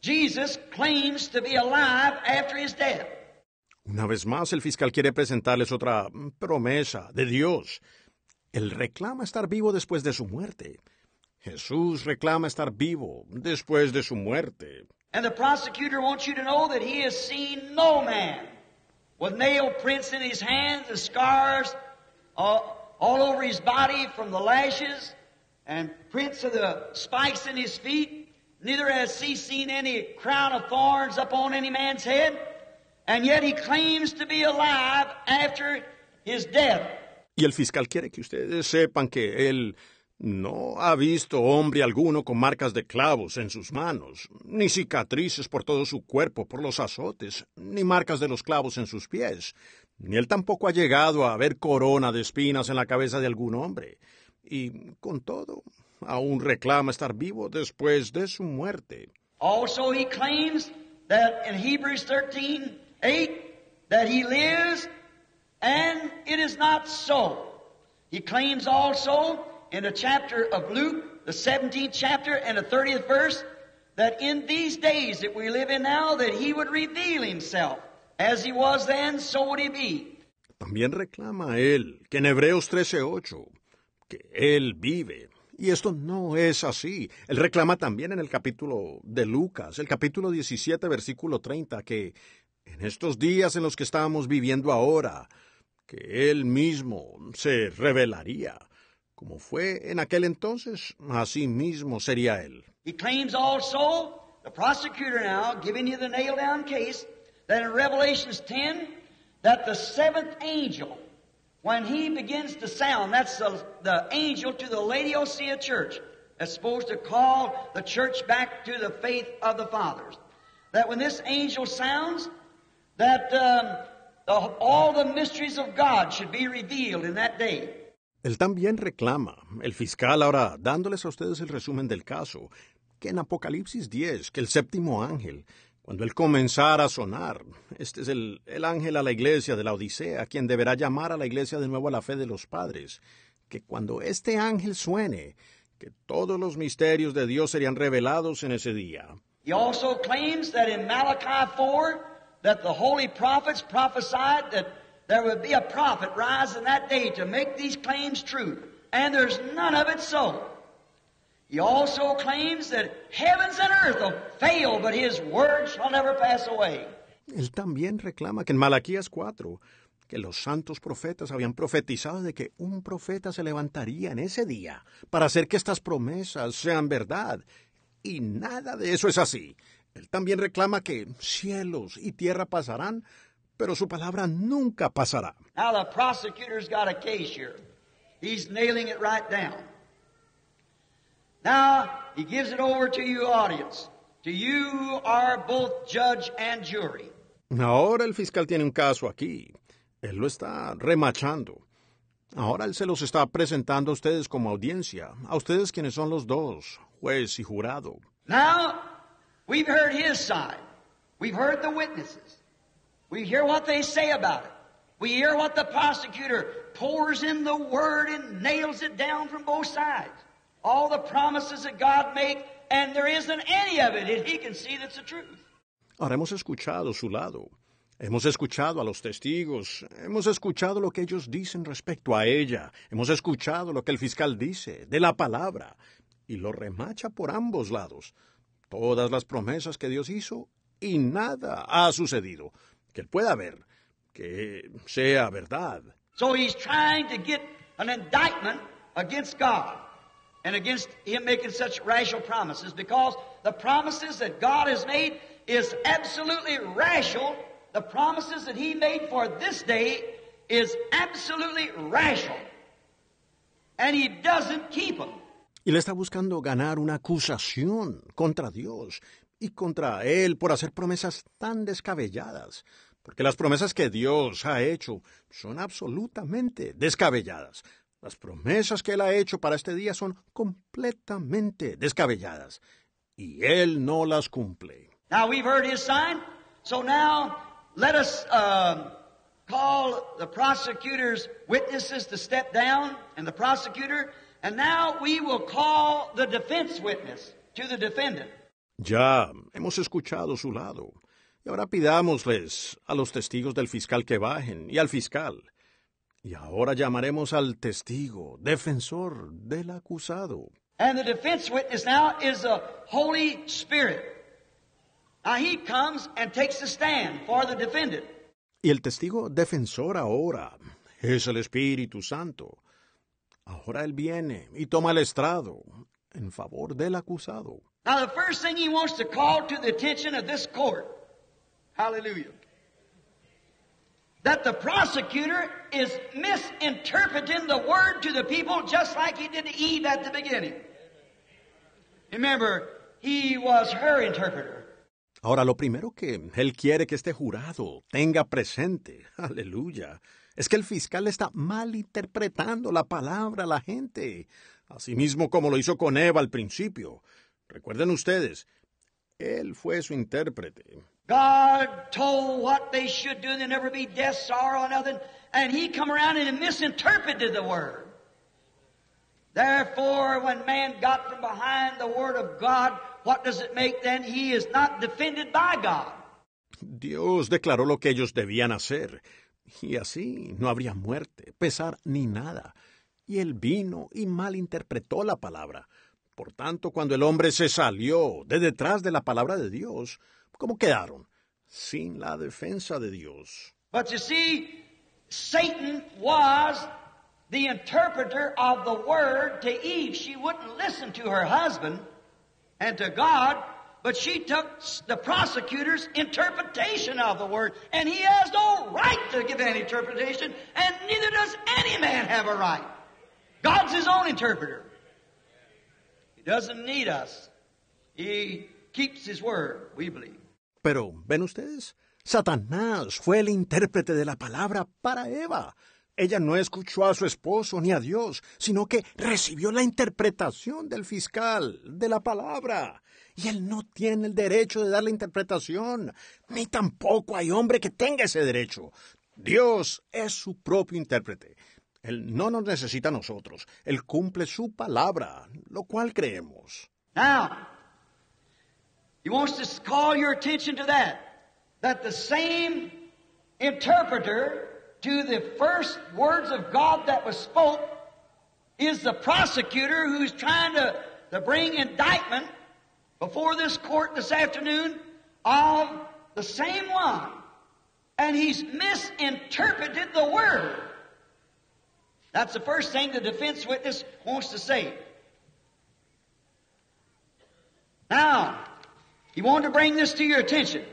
Jesus claims to be alive after his death. Una vez más, el fiscal quiere presentarles otra promesa de Dios. Él reclama estar vivo después de su muerte. Jesús reclama estar vivo después de su muerte. And the prosecutor wants you to know that he has seen no man with nail prints in his hands and scars uh, all over his body from the lashes and prints of the spikes in his feet. Neither has he seen any crown of thorns upon any man's head. And yet he claims to be alive after his death. Y el fiscal quiere que ustedes sepan que él no ha visto hombre alguno con marcas de clavos en sus manos, ni cicatrices por todo su cuerpo por los azotes, ni marcas de los clavos en sus pies, ni él tampoco ha llegado a ver corona de espinas en la cabeza de algún hombre. Y con todo, aún reclama estar vivo después de su muerte. Also, he claims that in Hebrews 13 8, that he lives, and it is not so. He claims also in the chapter of Luke, the 17th chapter and the 30th verse, that in these days that we live in now, that he would reveal himself. As he was then, so would he be. También reclama él que en Hebreos 13:8 que él vive. Y esto no es así. Él reclama también en el capítulo de Lucas, el capítulo 17, versículo 30, que en estos días en los que estamos viviendo ahora, que Él mismo se revelaría. Como fue en aquel entonces, así mismo sería Él. He claims also, the prosecutor now, giving you the nail down case, that in Revelations 10, that the seventh angel, when he begins to sound, that's the, the angel to the Laodicea church, that's supposed to call the church back to the faith of the fathers. That when this angel sounds, that um, the, all the mysteries of God should be revealed in that day. Él también reclama, el fiscal ahora dándoles a ustedes el resumen del caso, que en Apocalipsis 10, que el séptimo ángel, cuando él comenzara a sonar, este es el, el ángel a la iglesia de la Odisea, quien deberá llamar a la iglesia de nuevo a la fe de los padres, que cuando este ángel suene, que todos los misterios de Dios serían revelados en ese día. He also claims that in Malachi 4, that the holy prophets prophesied that there would be a prophet rise in that day to make these claims true. And there's none of it so. He also claims that heavens and earth will fail, but his word shall never pass away. Él también reclama que en Malaquías 4, que los santos profetas habían profetizado de que un profeta se levantaría en ese día para hacer que estas promesas sean verdad. Y nada de eso es así. Él también reclama que cielos y tierra pasarán, pero su palabra nunca pasará. Now the prosecutor's got a case here. He's nailing it right down. Now he gives it over to you, audience. To you who are both judge and jury. Ahora el fiscal tiene un caso aquí. Él lo está remachando. Ahora él se los está presentando a ustedes como audiencia, a ustedes quienes son los dos, juez y jurado. Now, we've heard his side. We've heard the witnesses. We hear what they say about it. We hear what the prosecutor pours in the word and nails it down from both sides. All the promises that God made, and there isn't any of it that he can see that's the truth. Ahora hemos escuchado su lado. Hemos escuchado a los testigos, hemos escuchado lo que ellos dicen respecto a ella, hemos escuchado lo que el fiscal dice de la palabra, y lo remacha por ambos lados. Todas las promesas que Dios hizo, y nada ha sucedido. Que él pueda ver, que sea verdad. So he's trying to get an indictment against God and against him making such rational promises because the promises that God has made is absolutely rational. The promises that he made for this day is absolutely rational. And he doesn't keep them. Y le está buscando ganar una acusación contra Dios y contra él por hacer promesas tan descabelladas, porque las promesas que Dios ha hecho son absolutamente descabelladas. Las promesas que él ha hecho para este día son completamente descabelladas, y él no las cumple. Now we've heard his sign, so now let us um, call the prosecutor's witnesses to step down, and the prosecutor, and now we will call the defense witness to the defendant. Ya hemos escuchado su lado. Y ahora pidámosles a los testigos del fiscal que bajen y al fiscal. Y ahora llamaremos al testigo, defensor del acusado. And the defense witness now is the Holy Spirit. Now he comes and takes the stand for the defendant. Y el testigo defensor ahora es el Espíritu Santo. Ahora él viene y toma el estrado en favor del acusado. Now the first thing he wants to call to the attention of this court, hallelujah, that the prosecutor is misinterpreting the word to the people just like he did to Eve at the beginning. Remember, he was her interpreter. Ahora, lo primero que él quiere que este jurado tenga presente, (laughs) aleluya, es que el fiscal está malinterpretando la palabra a la gente, asimismo como lo hizo con Eva al principio. Recuerden ustedes, él fue su intérprete. God told what they should do, and there never be death, sorrow, or nothing, and he come around and misinterpreted the word. Therefore, when man got from behind the word of God, what does it make then? He is not defended by God. Dios declaró lo que ellos debían hacer, y así no habría muerte, pesar ni nada. Y él vino y malinterpretó la palabra. Por tanto, cuando el hombre se salió de detrás de la palabra de Dios, ¿cómo quedaron? sin la defensa de Dios. But you see, Satan was the interpreter of the word to Eve. She wouldn't listen to her husband and to God, but she took the prosecutor's interpretation of the word. And he has no right to give any interpretation, and neither does any man have a right. God's his own interpreter. He doesn't need us. He keeps his word, we believe. Pero, ¿ven ustedes? Satanás fue el intérprete de la palabra para Eva. Ella no escuchó a su esposo ni a Dios, sino que recibió la interpretación del fiscal, de la palabra. Y él no tiene el derecho de dar la interpretación, ni tampoco hay hombre que tenga ese derecho. Dios es su propio intérprete. Él no nos necesita a nosotros. Él cumple su palabra, lo cual creemos. Now, he wants to call your attention to that. That the same interpreter to the first words of God that was spoke is the prosecutor who's trying to, to bring indictment before this court this afternoon of the same one. And he's misinterpreted the word. That's the first thing the defense witness wants to say. Now, he wanted to bring this to your attention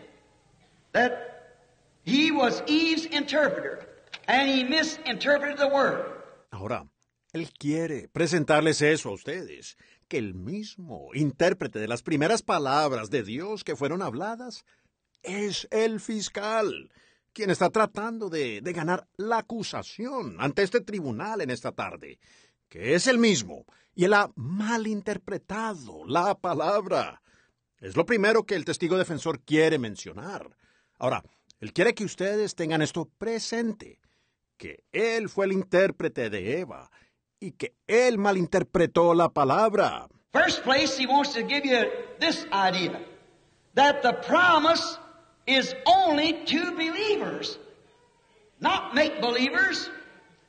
that he was Eve's interpreter and he misinterpreted the word. Ahora, él quiere presentarles eso a ustedes, que el mismo intérprete de las primeras palabras de Dios que fueron habladas es el fiscal, quien está tratando de, de ganar la acusación ante este tribunal en esta tarde, que es el mismo, y él ha malinterpretado la palabra. Es lo primero que el testigo defensor quiere mencionar. Ahora, él quiere que ustedes tengan esto presente, que él fue el intérprete de Eva y que él malinterpretó la palabra. First place, he wants to give you this idea that the promise is only to believers, not make believers,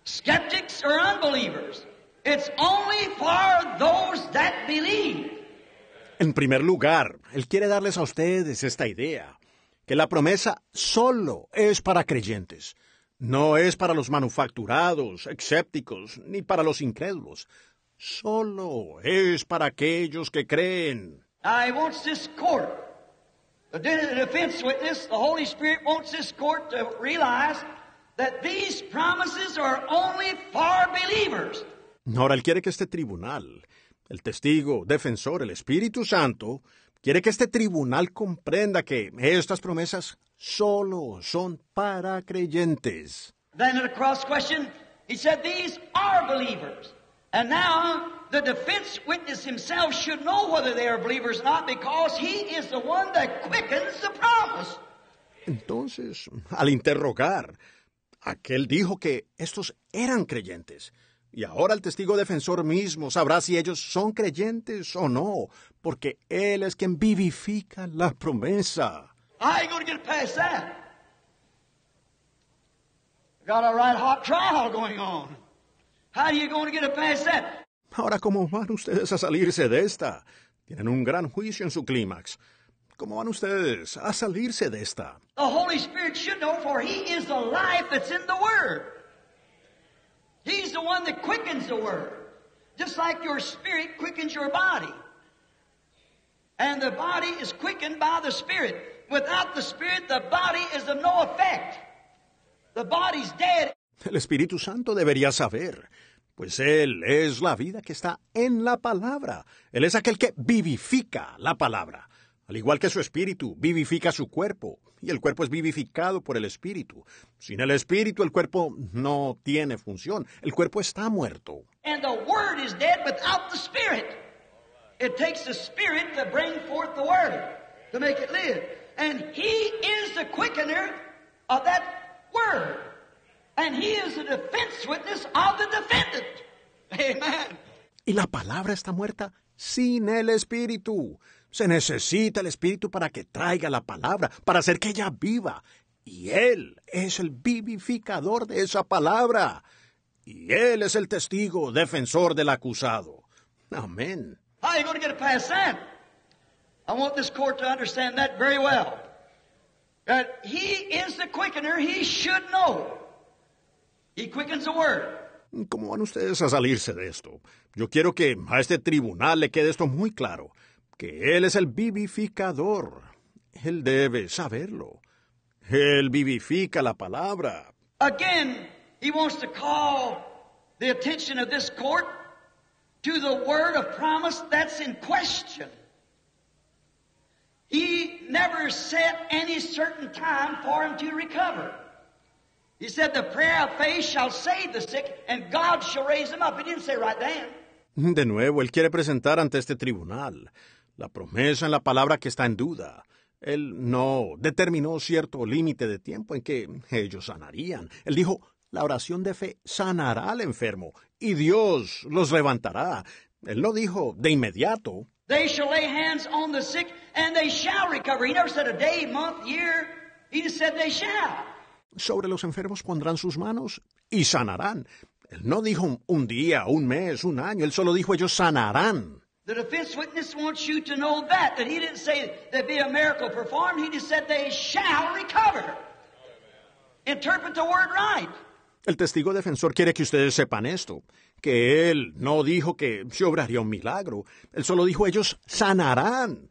skeptics, or unbelievers. It's only for those that believe. En primer lugar, él quiere darles a ustedes esta idea, que la promesa solo es para creyentes, no es para los manufacturados, escépticos, ni para los incrédulos, solo es para aquellos que creen. Wants this court, the defense witness, the Holy Spirit wants this court to realize that these promises are only for believers. Ahora él quiere que este tribunal, el testigo, defensor, el Espíritu Santo, quiere que este tribunal comprenda que estas promesas solo son para creyentes. Then at a cross question, he said, These are believers. And now the defense witness himself should know whether they are believers or not because he is the one that quickens the promise. Entonces, al interrogar, aquel dijo que estos eran creyentes. Y ahora el testigo defensor mismo sabrá si ellos son creyentes o no, porque él es quien vivifica la promesa. How are you going to get past that? Got a right hot trial going on. How are you going to get past that? Ahora, ¿cómo van ustedes a salirse de esta? Tienen un gran juicio en su clímax. ¿Cómo van ustedes a salirse de esta? The Holy Spirit should know, for He is the life that's in the Word. He's the one that quickens the Word. Just like your spirit quickens your body. And the body is quickened by the Spirit. Without the Spirit, the body is of no effect. The body's dead. El Espíritu Santo debería saber, pues Él es la vida que está en la palabra. Él es aquel que vivifica la palabra. Al igual que su espíritu vivifica su cuerpo, y el cuerpo es vivificado por el espíritu. Sin el espíritu el cuerpo no tiene función, el cuerpo está muerto. And the Word is dead without the Spirit. It takes the Spirit to bring forth the Word, to make it live. And He is the quickener of that Word. And He is the defense witness of the defendant. Amen. Y la palabra está muerta sin el espíritu. Se necesita el espíritu para que traiga la palabra, para hacer que ella viva. Y Él es el vivificador de esa palabra. Y Él es el testigo defensor del acusado. Amén. How are you going to get past that? I want this court to understand that very well. that He is the quickener, He should know. He quickens the word. ¿Cómo van ustedes a salirse de esto? Yo quiero que a este tribunal le quede esto muy claro, que Él es el vivificador. Él debe saberlo. Él vivifica la palabra. Again, he wants to call the attention of this court to the word of promise that's in question. He never set any certain time for him to recover. He said, The prayer of faith shall save the sick, and God shall raise them up. He didn't say right then. De nuevo, él quiere presentar ante este tribunal la promesa en la palabra que está en duda. Él no determinó cierto límite de tiempo en que ellos sanarían. Él dijo, la oración de fe sanará al enfermo y Dios los levantará. Él no dijo de inmediato. They shall lay hands on the sick, and they shall recover. He never said a day, month, year. He just said they shall. Sobre los enfermos pondrán sus manos y sanarán. Él no dijo un día, un mes, un año. Él solo dijo ellos sanarán. The defense witness wants you to know that, that he didn't say there'd be a miracle performed, he just said they shall recover. Interpret the word right. El testigo defensor quiere que ustedes sepan esto, que él no dijo que se obraría un milagro, él solo dijo ellos sanarán.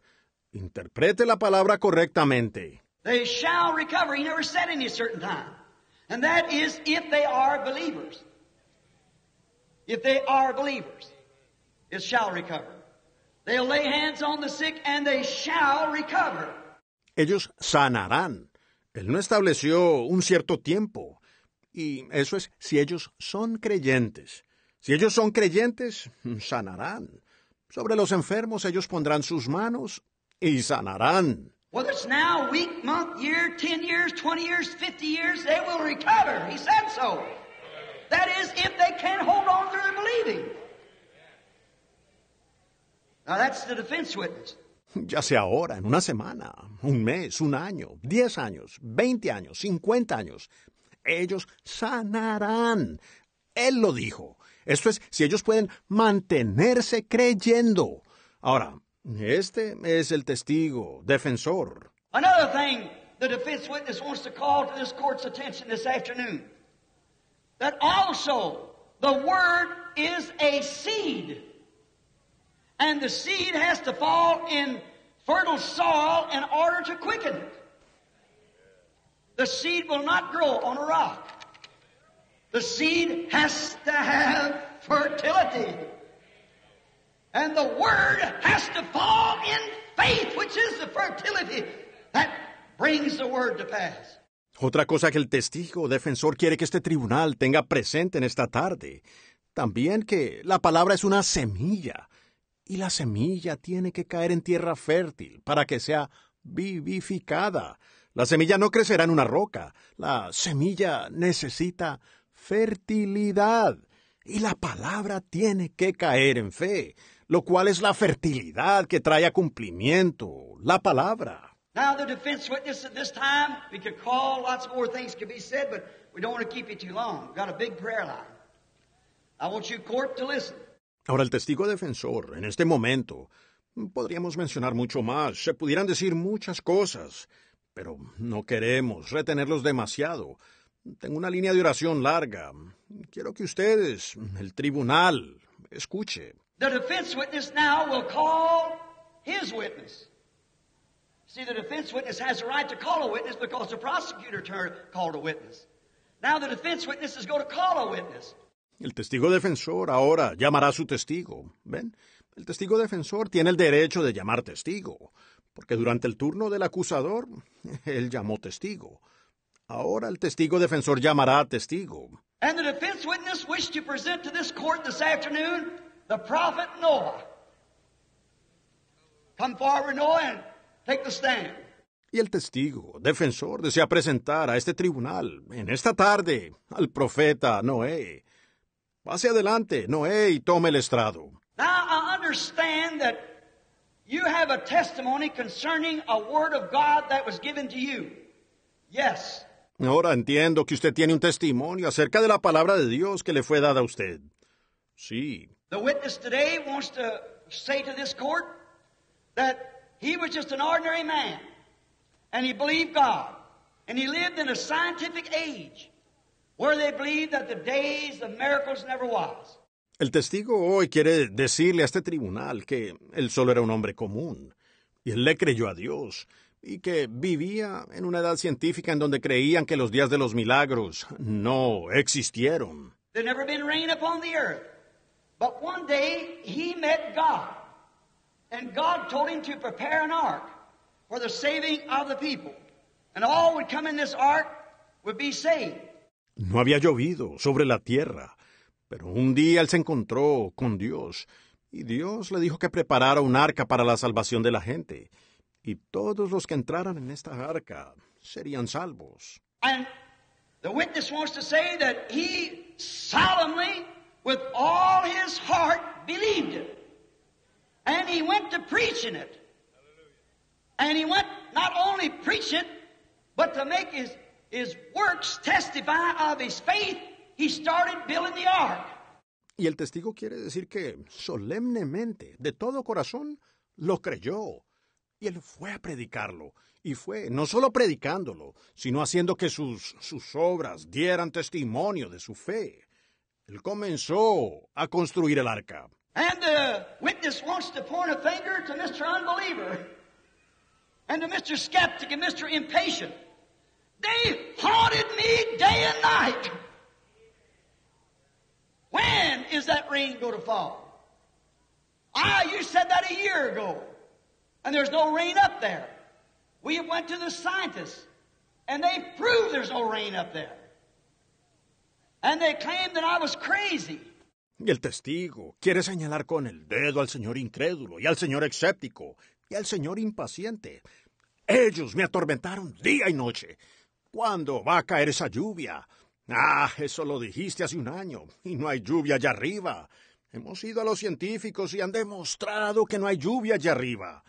Interprete la palabra correctamente. They shall recover. He never said any certain time. And that is if they are believers. If they are believers, it shall recover. They'll lay hands on the sick and they shall recover. Ellos sanarán. Él no estableció un cierto tiempo. Y eso es si ellos son creyentes. Si ellos son creyentes, sanarán. Sobre los enfermos ellos pondrán sus manos y sanarán. Whether it's now, week, month, year, 10 years, 20 years, 50 years, they will recover. He said so. That is, if they can hold on to their believing. Now that's the defense witness. Ya sea ahora, en una semana, un mes, un año, diez años, veinte años, cincuenta años, ellos sanarán. Él lo dijo. Esto es, si ellos pueden mantenerse creyendo. Ahora, este es el testigo, defensor. Another thing the defense witness wants to call to this court's attention this afternoon that also the word is a seed. And the seed has to fall in fertile soil in order to quicken it. The seed will not grow on a rock. The seed has to have fertility. And the word has to fall in faith, which is the fertility that brings the word to pass. Otra cosa que el testigo defensor quiere que este tribunal tenga presente en esta tarde, también que la palabra es una semilla, y la semilla tiene que caer en tierra fértil para que sea vivificada. La semilla no crecerá en una roca, la semilla necesita fertilidad, y la palabra tiene que caer en fe, lo cual es la fertilidad que trae a cumplimiento la palabra. Now, the defense witness at this time, we could call, lots more things could be said, but we don't want to keep you too long. We've got a big prayer line. I want you, court, to listen. Ahora, el testigo defensor, en este momento, podríamos mencionar mucho más, se pudieran decir muchas cosas, pero no queremos retenerlos demasiado. Tengo una línea de oración larga. Quiero que ustedes, el tribunal, escuche. The defense witness now will call his witness. See, the defense witness has the right to call a witness because the prosecutor tur- called a witness. Now the defense witness is going to call a witness. El testigo defensor ahora llamará a su testigo. ¿Ven? El testigo defensor tiene el derecho de llamar testigo, porque durante el turno del acusador, (laughs) él llamó testigo. Ahora el testigo defensor llamará a testigo. And the defense witness wished to present to this court this afternoon the prophet Noah. Come forward, Noah, and take the stand. Y el testigo defensor desea presentar a este tribunal en esta tarde al profeta Noé. Pase adelante, Noé, y tome el estrado. Now I understand that you have a testimony concerning a word of God that was given to you. Yes. Ahora entiendo que usted tiene un testimonio acerca de la palabra de Dios que le fue dada a usted. Sí, The witness today wants to say to this court that he was just an ordinary man and he believed God And he lived in a scientific age where they believed that the days of miracles never was. El testigo hoy quiere decirle a este tribunal que él solo era un hombre común, y él le creyó a Dios, y que vivía en una edad científica en donde creían que los días de los milagros no existieron. There never been rain upon the earth. But one day he met God. And God told him to prepare an ark for the saving of the people. And all would come in this ark would be saved. No había llovido sobre la tierra, pero un día él se encontró con Dios, y Dios le dijo que preparara un arca para la salvación de la gente, y todos los que entraran en esta arca serían salvos. And the witness wants to say that he solemnly, with all his heart, believed it. And he went to preaching it. And he went not only preach it, but to make his, his works testify of his faith, he started building the ark. Y el testigo quiere decir que solemnemente, de todo corazón, lo creyó. Él fue a predicarlo. Y fue no solo predicándolo, sino haciendo que sus, sus obras dieran testimonio de su fe. Él comenzó a construir el arca. And the witness wants to point a finger to Mr. Unbeliever and to Mr. Skeptic and Mr. Impatient. They haunted me day and night. When is that rain going to fall? Ah, you said that a year ago, and there's no rain up there. We went to the scientists, and they proved there's no rain up there. And they claimed that I was crazy. Y el testigo quiere señalar con el dedo al señor incrédulo y al señor escéptico y al señor impaciente. Ellos me atormentaron día y noche. ¿Cuándo va a caer esa lluvia? Ah, eso lo dijiste hace un año y no hay lluvia allá arriba. Hemos ido a los científicos y han demostrado que no hay lluvia allá arriba.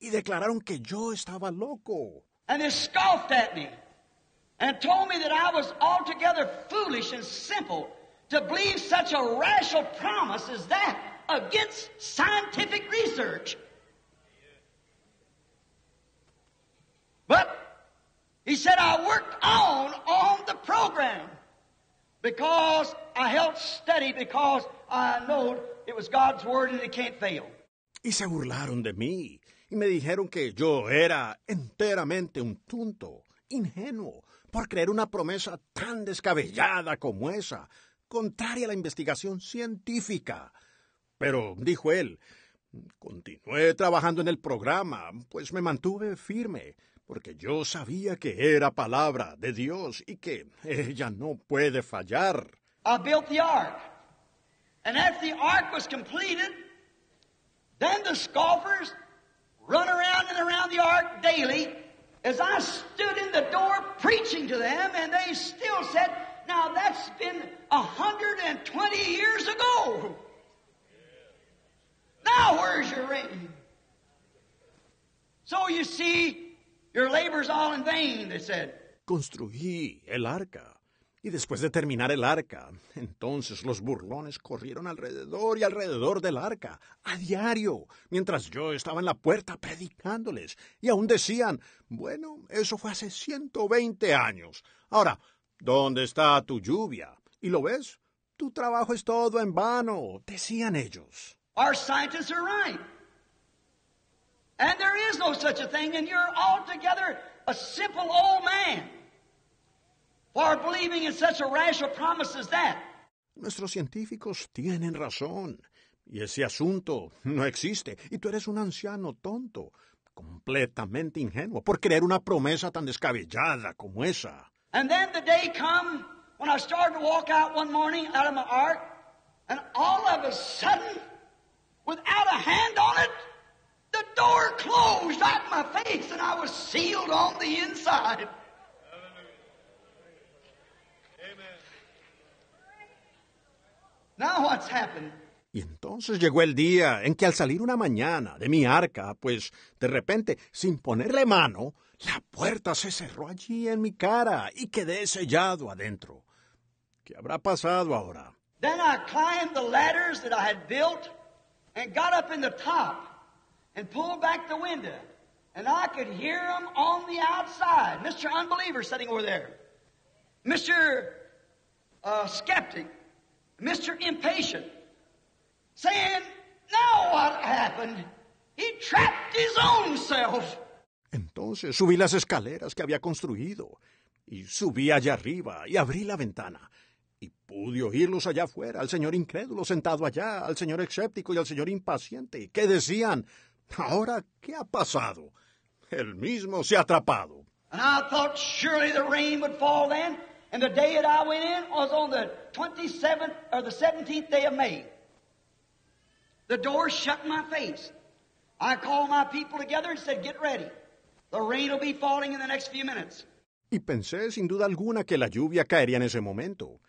Y declararon que yo estaba loco. And they scoffed at me and told me that I was altogether foolish and simple to believe such a rational promise as that against scientific research. But he said I worked on on the program because I held steady because I know it was God's word and it can't fail. Y se burlaron de mí y me dijeron que yo era enteramente un tonto, ingenuo, por creer una promesa tan descabellada como esa, contraria a la investigación científica. Pero, dijo él, continué trabajando en el programa, pues me mantuve firme, porque yo sabía que era palabra de Dios y que ella no puede fallar. I built the ark. And after the ark was completed, then the scoffers run around and around the ark daily as I stood in the door preaching to them, and they still said, Now that's been a 120 years ago. Now where's your ring? So you see, your labor's all in vain, they said. Construí el arca. Y después de terminar el arca, entonces los burlones corrieron alrededor y alrededor del arca, a diario, mientras yo estaba en la puerta predicándoles. Y aún decían, bueno, eso fue hace 120 años. Ahora, ¿dónde está tu lluvia? ¿Y lo ves? Tu trabajo es todo en vano, decían ellos. Our scientists are right. And there is no such a thing, and you're altogether a simple old man for believing in such a rational promise as that. Nuestros científicos tienen razón. Y ese asunto no existe. Y tú eres un anciano tonto, completamente ingenuo, por creer una promesa tan descabellada como esa. And then the day come when I started to walk out one morning out of my ark, and all of a sudden, without a hand on it, the door closed in my face, and I was sealed on the inside. Y entonces llegó el día en que al salir una mañana de mi arca, pues de repente, sin ponerle mano, la puerta se cerró allí en mi cara y quedé sellado adentro. ¿Qué habrá pasado ahora? Then I climbed the ladders that I had built and got up in the top and pulled back the window. And I could hear them on the outside. Mr. Unbeliever sitting over there. Mr. Uh, skeptic. Mr. Impatient. Saying, now what happened? He trapped his own self. Entonces subí las escaleras que había construido y subí allá arriba y abrí la ventana y pude oírlos allá afuera, al señor incrédulo sentado allá, al señor escéptico y al señor impaciente, que decían, ahora, ¿qué ha pasado? Él mismo se ha atrapado. And I thought surely the rain would fall then. And the day that I went in was on the 27th or the 17th day of May. The door shut in my face. I called my people together and said, Get ready. The rain will be falling in the next few minutes. Y pensé sin duda alguna que la lluvia caería en ese momento.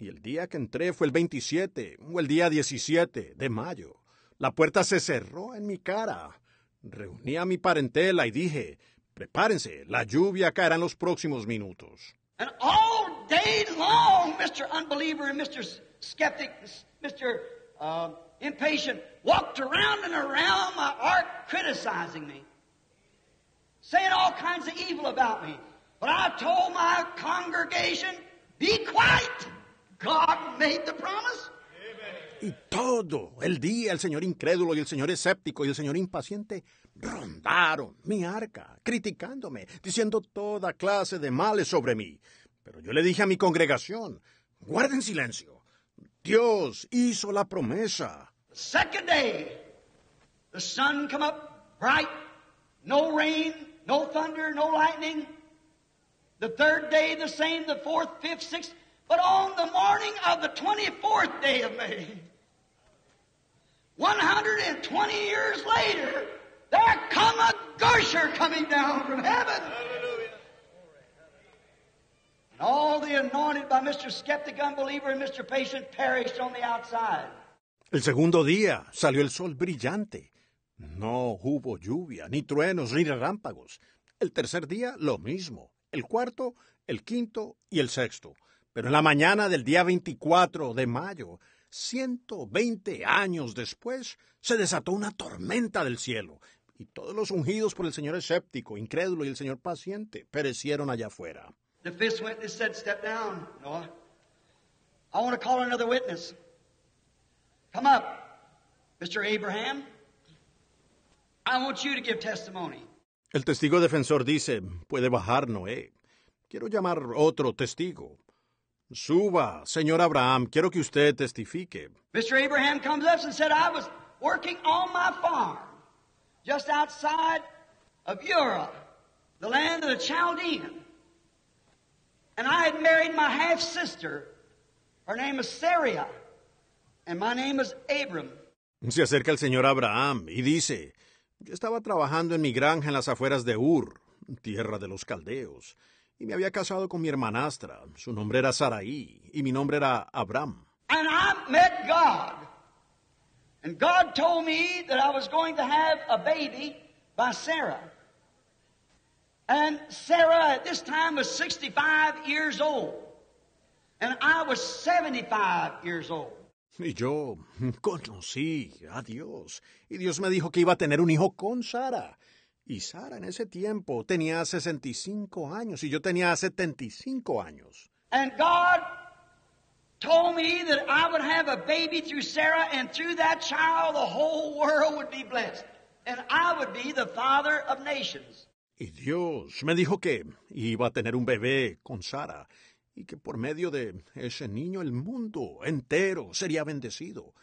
Y el día que entré fue el 27 o el día 17 de mayo. La puerta se cerró en mi cara. Reuní a mi parentela y dije, prepárense, la lluvia caerá en los próximos minutos. And all day long, Mr. Unbeliever and Mr. Skeptic, Mr. Uh, impatient, walked around and around my ark criticizing me, saying all kinds of evil about me. But I told my congregation, be quiet. God made the promise. Y todo el día el señor incrédulo y el señor escéptico y el señor impaciente rondaron mi arca, criticándome, diciendo toda clase de males sobre mí. Pero yo le dije a mi congregación, guarden silencio. Dios hizo la promesa. The second day, the sun come up bright, no rain, no thunder, no lightning. The third day the same, the fourth, fifth, sixth, but on the morning of the 24th day of May, 120 years later, there come a gusher coming down from heaven. And all the anointed by Mr. Skeptic, Unbeliever, and Mr. Patient perished on the outside. El segundo día salió el sol brillante. No hubo lluvia, ni truenos, ni relámpagos. El tercer día, lo mismo. El cuarto, el quinto y el sexto. Pero en la mañana del día 24 de mayo, 120 años después, se desató una tormenta del cielo, y todos los ungidos por el Señor escéptico, incrédulo y el Señor paciente perecieron allá afuera. The fifth witness said, Step down, Noah. I want to call another witness. Come up, Mr. Abraham. I want you to give testimony. El testigo defensor dice, puede bajar Noé. Quiero llamar otro testigo. Suba, señor Abraham, quiero que usted testifique. Mr. Abraham comes up and said, I was working on my farm just outside of Ura, the land of the Chaldean. And I had married my half sister. Her name is Saria, and my name is Abram. Se acerca el señor Abraham y dice, yo estaba trabajando en mi granja en las afueras de Ur, tierra de los caldeos, y me había casado con mi hermanastra. Su nombre era Saraí y mi nombre era Abraham. And I met God. And God told me that I was going to have a baby by Sarah. And Sarah at this time was 65 years old. And I was 75 years old. Y yo (laughs) conocí a Dios. Y Dios me dijo que iba a tener un hijo con Sara. Y Sara en ese tiempo tenía 65 años y yo tenía 75 años. And God told me that I would have a baby through Sarah, and through that child, the whole world would be blessed. And I would be the father of nations. Y Dios me dijo que iba a tener un bebé con Sara y que por medio de ese niño el mundo entero sería bendecido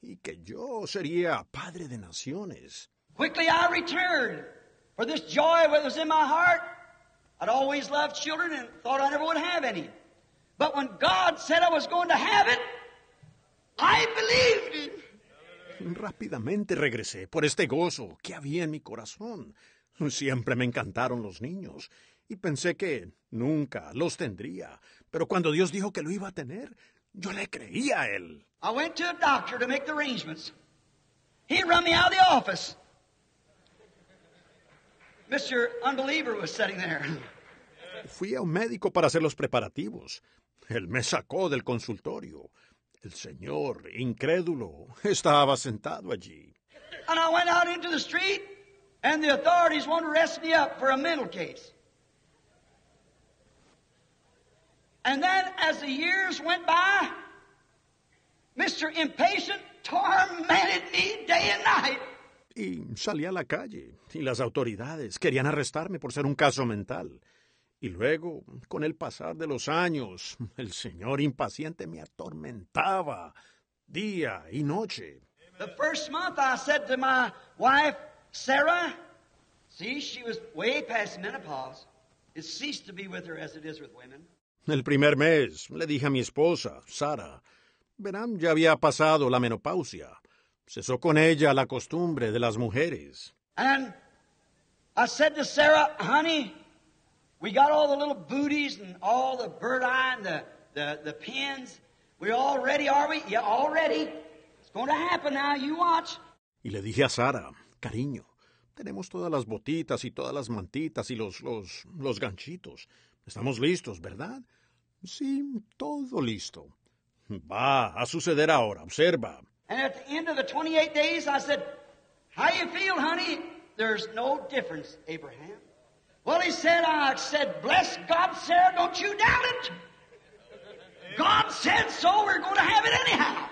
y que yo sería padre de naciones. Quickly I returned, for this joy that was in my heart. I'd always loved children and thought I never would have any. But when God said I was going to have it, I believed Him. Rápidamente regresé por este gozo que había en mi corazón. Siempre me encantaron los niños y pensé que nunca los tendría. Pero cuando Dios dijo que lo iba a tener, yo le creía a él. I went to a doctor to make the arrangements. He run me out of the office. Mr. Unbeliever was sitting there. Fui a un médico para hacer los preparativos. Él me sacó del consultorio. El señor, incrédulo, estaba sentado allí. And I went out into the street And the authorities wanted to arrest me up for a mental case. And then as the years went by, Mr. Impatient tormented me day and night. Y salí a la calle, y las autoridades querían arrestarme por ser un caso mental. Y luego, con el pasar de los años, (laughs) el señor impaciente me atormentaba día y noche. The first month I said to my wife, Sarah, see, she was way past menopause. It ceased to be with her as it is with women. El primer mes le dije a mi esposa, Sara, verán, ya había pasado la menopausia. Cesó con ella la costumbre de las mujeres. And I said to Sarah, honey, we got all the little booties and all the bird eye and the, the, the pins. We're all ready, are we? Yeah, all ready. It's going to happen now. You watch. Y le dije a Sara, cariño, tenemos todas las botitas y todas las mantitas y los, los, los ganchitos. Estamos listos, ¿verdad? Sí, todo listo. Va a suceder ahora, observa. And at the end of the 28 days, I said, How you feel, honey? There's no difference, Abraham. Well, he said, I said, Bless God, Sarah, don't you doubt it. God said so, we're going to have it anyhow.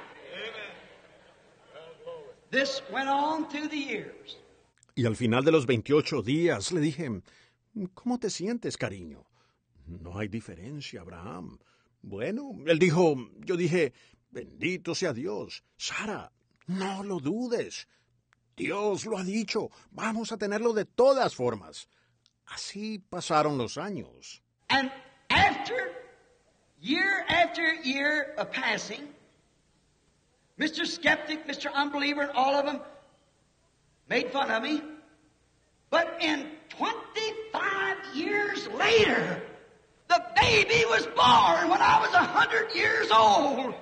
This went on through the years. Y al final de los 28 días le dije, ¿cómo te sientes, cariño? No hay diferencia, Abraham. Bueno, él dijo, yo dije, bendito sea Dios. Sara, no lo dudes. Dios lo ha dicho, vamos a tenerlo de todas formas. Así pasaron los años. And after year after year of passing, Mr. Skeptic, Mr. Unbeliever, and all of them made fun of me. But in 25 years later, the baby was born when I was a hundred years old.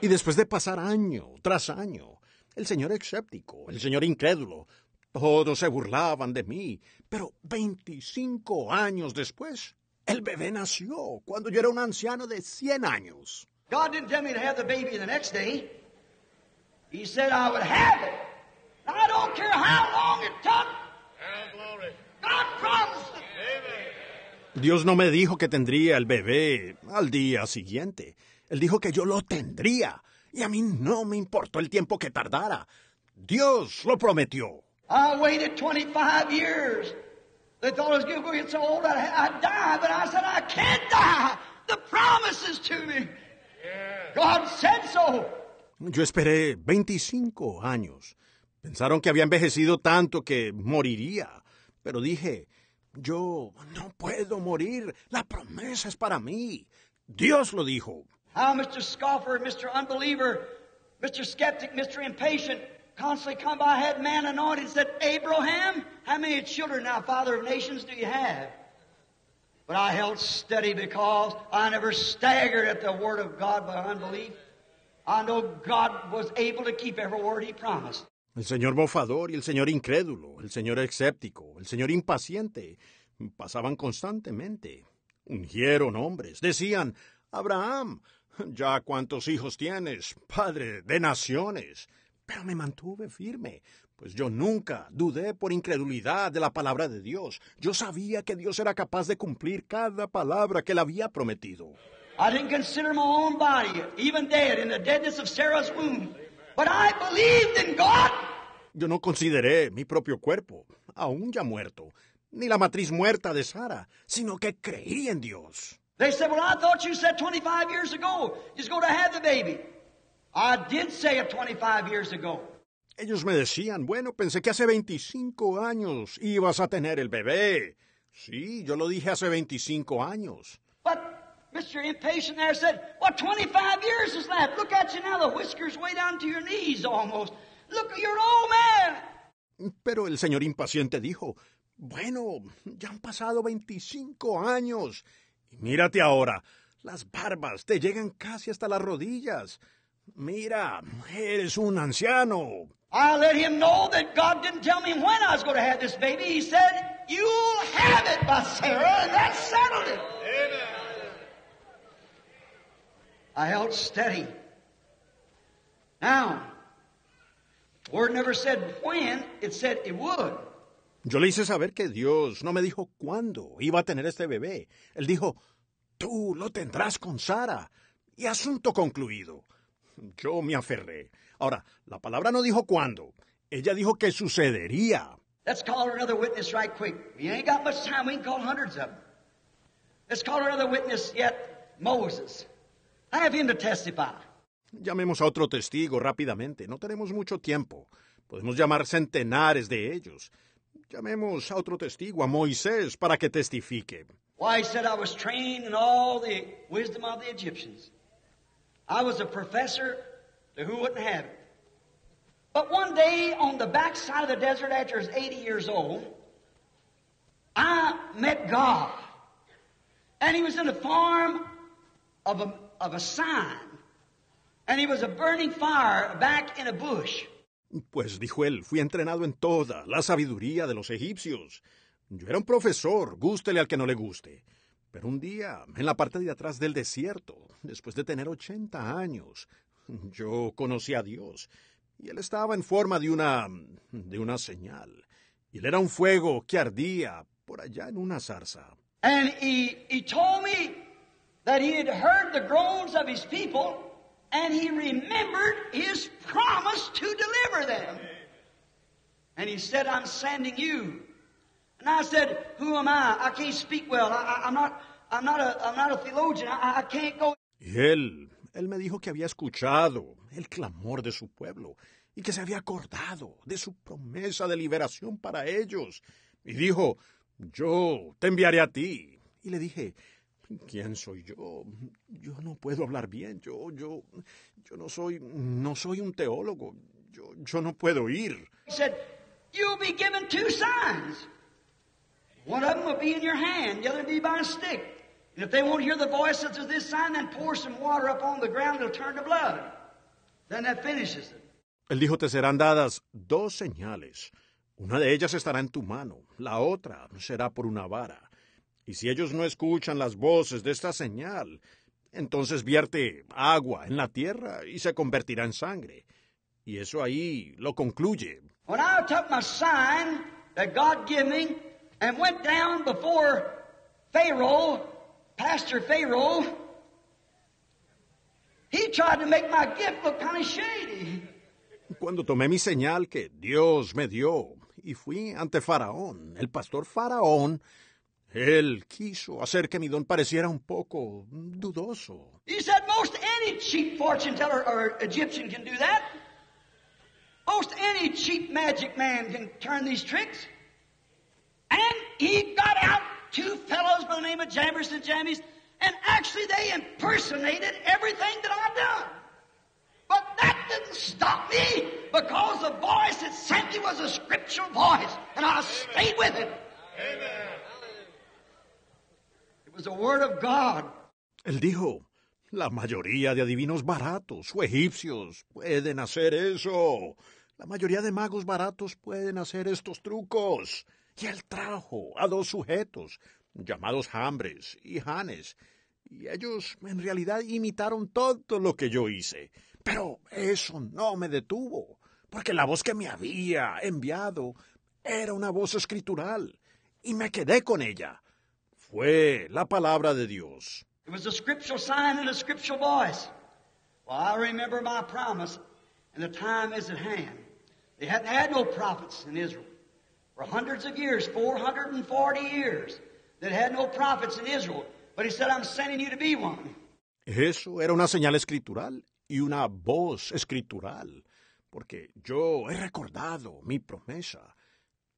Y después de pasar año tras año, el señor escéptico, el señor incrédulo, todos se burlaban de mí. Pero 25 años después, el bebé nació cuando yo era un anciano de 100 años. God didn't tell me to have the baby the next day. He said I would have it. I don't care how long it took. God promised. Dios no me dijo que tendría el bebé al día siguiente. Él dijo que yo lo tendría. Y a mí no me importó el tiempo que tardara. Dios lo prometió. I waited 25 years. They thought I was going to get so old I'd, I'd die, but I said I can't die. The promise is to me. God said so. Yo esperé 25 años. Pensaron que había envejecido tanto que moriría. Pero dije, yo no puedo morir. La promesa es para mí. Dios lo dijo. How Mr. Scoffer, Mr. Unbeliever, Mr. Skeptic, Mr. Impatient constantly come by, had man anointed, and said, Abraham, how many children now, father of nations, do you have? But I held steady because I never staggered at the word of God by unbelief. I know God was able to keep every word He promised. El señor bofador y el señor incrédulo, el señor escéptico, el señor impaciente, pasaban constantemente. Ungieron hombres. Decían, Abraham, ya cuántos hijos tienes, padre de naciones. Pero me mantuve firme, pues yo nunca dudé por incredulidad de la palabra de Dios. Yo sabía que Dios era capaz de cumplir cada palabra que le había prometido. I didn't consider my own body, even dead, in the deadness of Sarah's womb. But I believed in God. Yo no consideré mi propio cuerpo, aún ya muerto, ni la matriz muerta de Sara, sino que creí en Dios. They said, Well, I thought you said 25 years ago you was going to have the baby. I did say it 25 years ago. Ellos me decían, bueno, pensé que hace 25 años ibas a tener el bebé. Sí, yo lo dije hace 25 años. But Mr. Impatient there said, Well, 25 years is left. Look at you now, the whiskers way down to your knees almost. Look, you're old man. Pero el señor impaciente dijo, bueno, ya han pasado 25 años. Y mírate ahora, las barbas te llegan casi hasta las rodillas. Mira, eres un anciano. I let him know that God didn't tell me when I was going to have this baby. He said, You'll have it by Sarah, and that settled it. I held steady. Now, the word never said when, it said it would. Yo le hice saber que Dios no me dijo cuándo iba a tener este bebé. Él dijo, tú lo tendrás con Sara. Y asunto concluido. Yo me aferré. Ahora, la palabra no dijo cuándo. Ella dijo que sucedería. Let's call another witness right quick. We ain't got much time. We can call hundreds of them. Let's call another witness yet, Moses. Have him to testify. Llamemos a otro testigo rápidamente. No tenemos mucho tiempo. Podemos llamar centenares de ellos. Llamemos a otro testigo, a Moisés, para que testifique. Why, he said, I was trained in all the wisdom of the Egyptians. I was a professor to who wouldn't have it. But one day on the backside of the desert after I was 80 years old, I met God. And he was in the form of a, of a sign. And he was a burning fire back in a bush. Pues dijo él, fui entrenado en toda la sabiduría de los egipcios. Yo era un profesor, gústele al que no le guste. Pero un día, en la parte de atrás del desierto, después de tener 80 años, yo conocí a Dios. Y él estaba en forma de una. de una señal. Y él era un fuego que ardía por allá en una zarza. And he, he told me that he had heard the groans of his people and he remembered his promise to deliver them. And he said, I'm sending you. And I said, Who am I? I can't speak well. I, am not, I'm not a, I'm not a theologian. I, I can't go. Y él, él me dijo que había escuchado el clamor de su pueblo y que se había acordado de su promesa de liberación para ellos. Y dijo, yo te enviaré a ti. Y le dije, ¿quién soy yo? Yo no puedo hablar bien. Yo, yo, yo no soy, no soy un teólogo. Yo, yo no puedo ir. He said, You'll be given two signs. One of them will be in your hand, the other will be by a stick. And if they won't hear the voice of this sign, then pour some water up on the ground, it'll turn to blood. Then that finishes it. Él dijo, te serán dadas dos señales. Una de ellas estará en tu mano, la otra será por una vara. Y si ellos no escuchan las voces de esta señal, entonces vierte agua en la tierra y se convertirá en sangre. Y eso ahí lo concluye. When I took my sign that God gave me and went down before Pharaoh, Pastor Pharaoh, he tried to make my gift look kind of shady. Cuando tomé mi señal que Dios me dio y fui ante Faraón, el pastor Faraón, él quiso hacer que mi don pareciera un poco dudoso. He said most any cheap fortune teller or Egyptian can do that. Most any cheap magic man can turn these tricks. And he got out two fellows by the name of Jambres and Jammies, and actually they impersonated everything that I've done. But that didn't stop me because the voice that sent me was a scriptural voice, and I stayed with it. Amen. It was the Word of God. Él dijo, la mayoría de adivinos baratos o egipcios pueden hacer eso. La mayoría de magos baratos pueden hacer estos trucos. Y él trajo a dos sujetos, llamados Jambres y Janes, y ellos en realidad imitaron todo lo que yo hice. Pero eso no me detuvo, porque la voz que me había enviado era una voz escritural, y me quedé con ella. Fue la palabra de Dios. It was a scriptural sign and a scriptural voice. Well, I remember my promise, and the time is at hand. They hadn't had no prophets in Israel for hundreds of years, 440 years, that had no prophets in Israel. But he said, I'm sending you to be one. Eso era una señal escritural y una voz escritural, porque yo he recordado mi promesa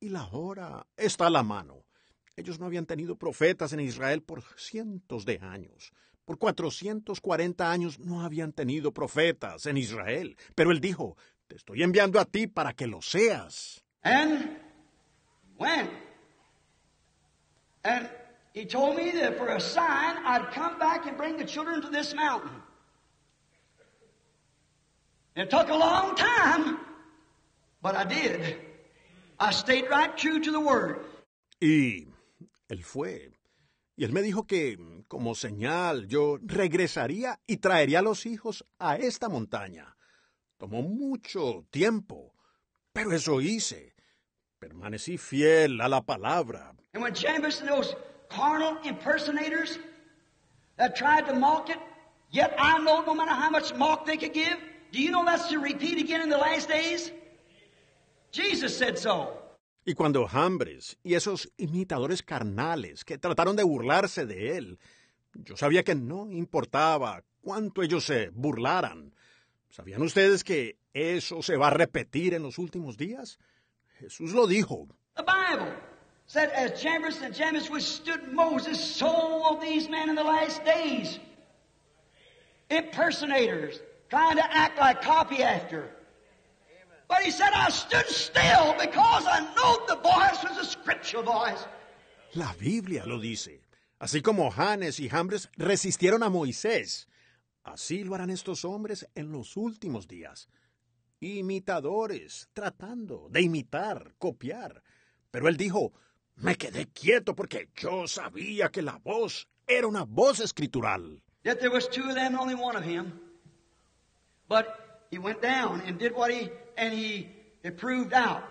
y la hora está a la mano. Ellos no habían tenido profetas en Israel por cientos de años. Por 440 años no habían tenido profetas en Israel. Pero él dijo, te estoy enviando a ti para que lo seas. And when? And he told me that for a sign, I'd come back and bring the children to this mountain. It took a long time, but I did. I stayed right true to the word. Y él fue. Y él me dijo que, como señal, yo regresaría y traería a los hijos a esta montaña. Tomó mucho tiempo, pero eso hice. Permanecí fiel a la palabra. And when Jambres and those carnal impersonators that tried to mock it, yet I know no matter how much mock they could give, do you know that's to repeat again in the last days? Jesus said so. Y cuando Jambres y esos imitadores carnales que trataron de burlarse de él, yo sabía que no importaba cuánto ellos se burlaran. ¿Sabían ustedes que eso se va a repetir en los últimos días? Jesús lo dijo. The Bible said, as Jambres and Jambres withstood Moses, so will these men in the last days. Impersonators, trying to act like copy after. But he said, I stood still because I know the voice was a scriptural voice. La Biblia lo dice. Así como Janes y Jambres resistieron a Moisés, así lo harán estos hombres en los últimos días. Imitadores, tratando de imitar, copiar. Pero él dijo, me quedé quieto porque yo sabía que la voz era una voz escritural. Yet there was two of them and only one of him. But he went down and did what he, and he, it proved out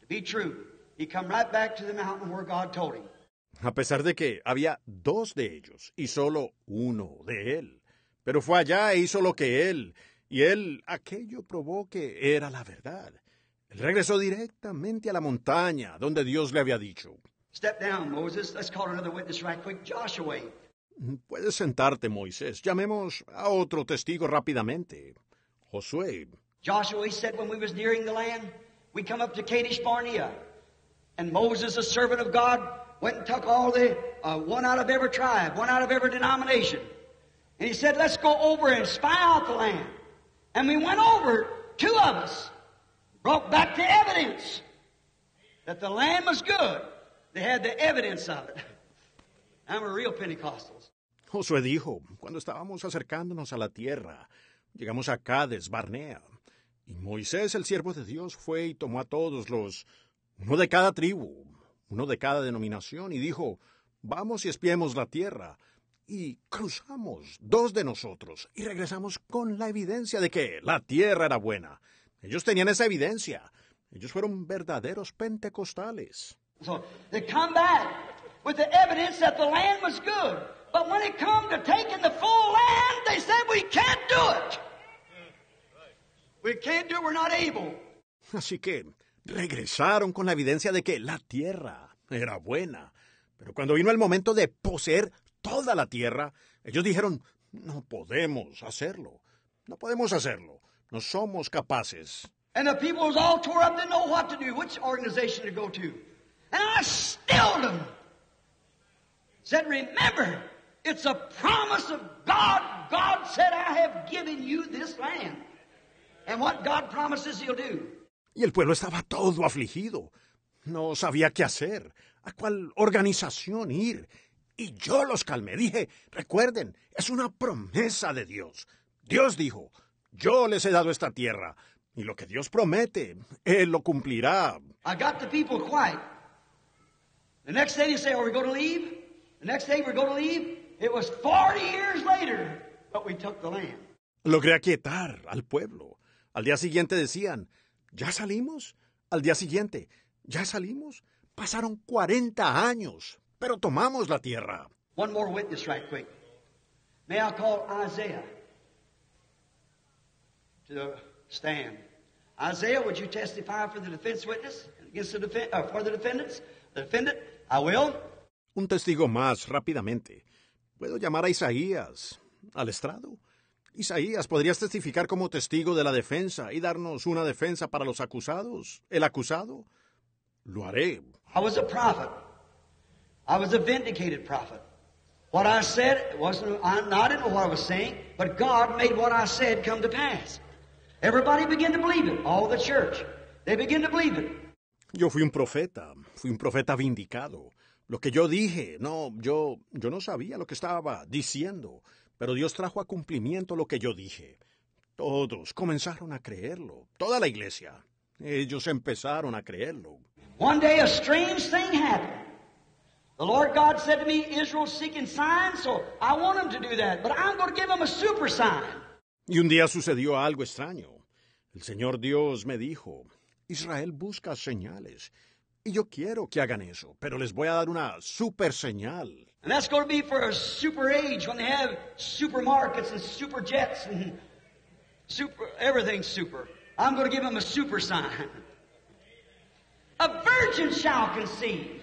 to be true. He come right back to the mountain where God told him. A pesar de que había dos de ellos y solo uno de él. Pero fue allá e hizo lo que él, y él aquello probó que era la verdad. Él regresó directamente a la montaña donde Dios le había dicho. Step down, Moses. Let's call another witness right quick. Joshua. Puedes sentarte, Moisés. Llamemos a otro testigo rápidamente. Josué. Joshua, said when we was nearing the land, we come up to Kadesh Barnea. And Moses, a servant of God, went and took all the, uh, one out of every tribe, one out of every denomination. And he said, let's go over and spy out the land. And we went over, two of us, brought back the evidence that the land was good. They had the evidence of it. (laughs) I'm a real Pentecostals. Josué dijo, cuando estábamos acercándonos a la tierra, llegamos a Cades, Barnea, y Moisés, el siervo de Dios, fue y tomó a todos los, uno de cada tribu, uno de cada denominación, y dijo, vamos y espiemos la tierra. Y cruzamos, dos de nosotros, y regresamos con la evidencia de que la tierra era buena. Ellos tenían esa evidencia. Ellos fueron verdaderos pentecostales. So they come back with the evidence that the land was good. But when it come to taking the full land, they said we can't do it. We can't do it, we're not able. Así que regresaron con la evidencia de que la tierra era buena. Pero cuando vino el momento de poseer toda la tierra, ellos dijeron, no podemos hacerlo. No podemos hacerlo. No somos capaces. And the people was all tore up, didn't know what to do, which organization to go to. And I stilled them. Said, remember, it's a promise of God. God said, I have given you this land. And what God promises He'll do. Y el pueblo estaba todo afligido. No sabía qué hacer, a cuál organización ir. Y yo los calmé. Dije, recuerden, es una promesa de Dios. Dios dijo, yo les he dado esta tierra. Y lo que Dios promete, Él lo cumplirá. I got the people quiet. The next day they say, Are we going to leave? The next day we're going to leave. It was 40 years later, but we took the land. Logré aquietar al pueblo. Al día siguiente decían, ¿ya salimos? Al día siguiente, ¿ya salimos? Pasaron 40 años, pero tomamos la tierra. One more witness, right quick. May I call Isaiah to the stand? Isaiah, would you testify for the defense witness against the defen- uh, for the defendants? The defendant, I will. Un testigo más, rápidamente. ¿Puedo llamar a Isaías al estrado? Isaías, ¿podrías testificar como testigo de la defensa y darnos una defensa para los acusados? ¿El acusado? Lo haré. I was a prophet. I was a vindicated prophet. What I said wasn't, I, didn't know what I was saying, but God made what I said come to pass. Everybody began to believe it, all the church. They began to believe it. Yo fui un profeta, fui un profeta vindicado. Lo que yo dije, no, yo, yo no sabía lo que estaba diciendo, pero Dios trajo a cumplimiento lo que yo dije. Todos comenzaron a creerlo, toda la iglesia. Ellos empezaron a creerlo. One day a strange thing happened. The Lord God said to me, Israel's seeking signs, so I want them to do that, but I'm going to give them a super sign. Y un día sucedió algo extraño. El Señor Dios me dijo, Israel busca señales, Y yo quiero que hagan eso, pero les voy a dar una super señal. And that's going to be for a super age when they have supermarkets and super jets and super, everything's super. I'm going to give them a super sign. A virgin shall conceive.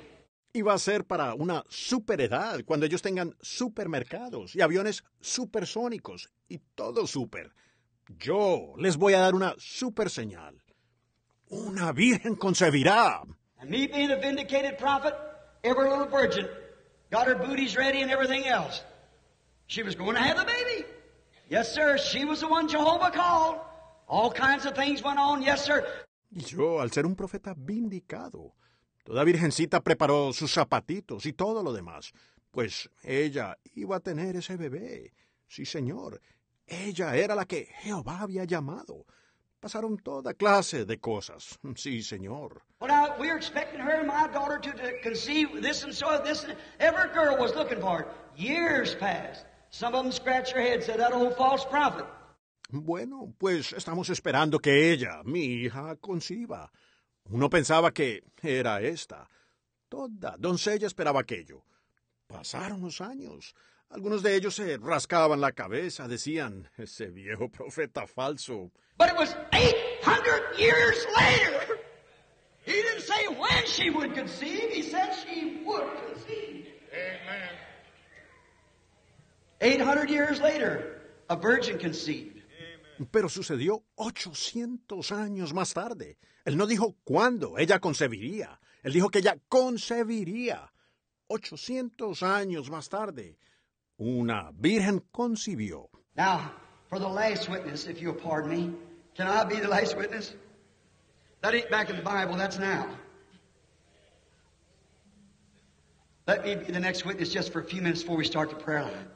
Y va a ser para una superedad, cuando ellos tengan supermercados y aviones supersónicos y todo super. Yo les voy a dar una super señal. Una virgen concebirá. And me being a vindicated prophet, every little virgin got her booties ready and everything else. She was going to have the baby. Yes, sir. She was the one Jehovah called. All kinds of things went on. Yes, sir. Y yo, al ser un profeta vindicado, toda virgencita preparó sus zapatitos y todo lo demás, pues ella iba a tener ese bebé. Sí, señor. Ella era la que Jehová había llamado. Pasaron toda clase de cosas. Sí, señor. Well, now, we were expecting her and my daughter to, to conceive this and so this. And every girl was looking for it. Years passed. Some of them scratched their heads, said, that old false prophet. Bueno, pues estamos esperando que ella, mi hija, conciba. Uno pensaba que era esta. Toda doncella esperaba aquello. Pasaron los años. Algunos de ellos se rascaban la cabeza, decían, ese viejo profeta falso. But it was 800 years later. He didn't say when she would conceive, he said she would conceive. Amen. 800 years later, a virgin conceived. Pero sucedió 800 años más tarde. Él no dijo cuándo ella concebiría. Él dijo que ella concebiría. 800 años más tarde, una virgen concibió. Now, for the last witness, if you'll pardon me, can I be the last witness? That ain't back in the Bible, that's now. Let me be the next witness just for a few minutes before we start the prayer line.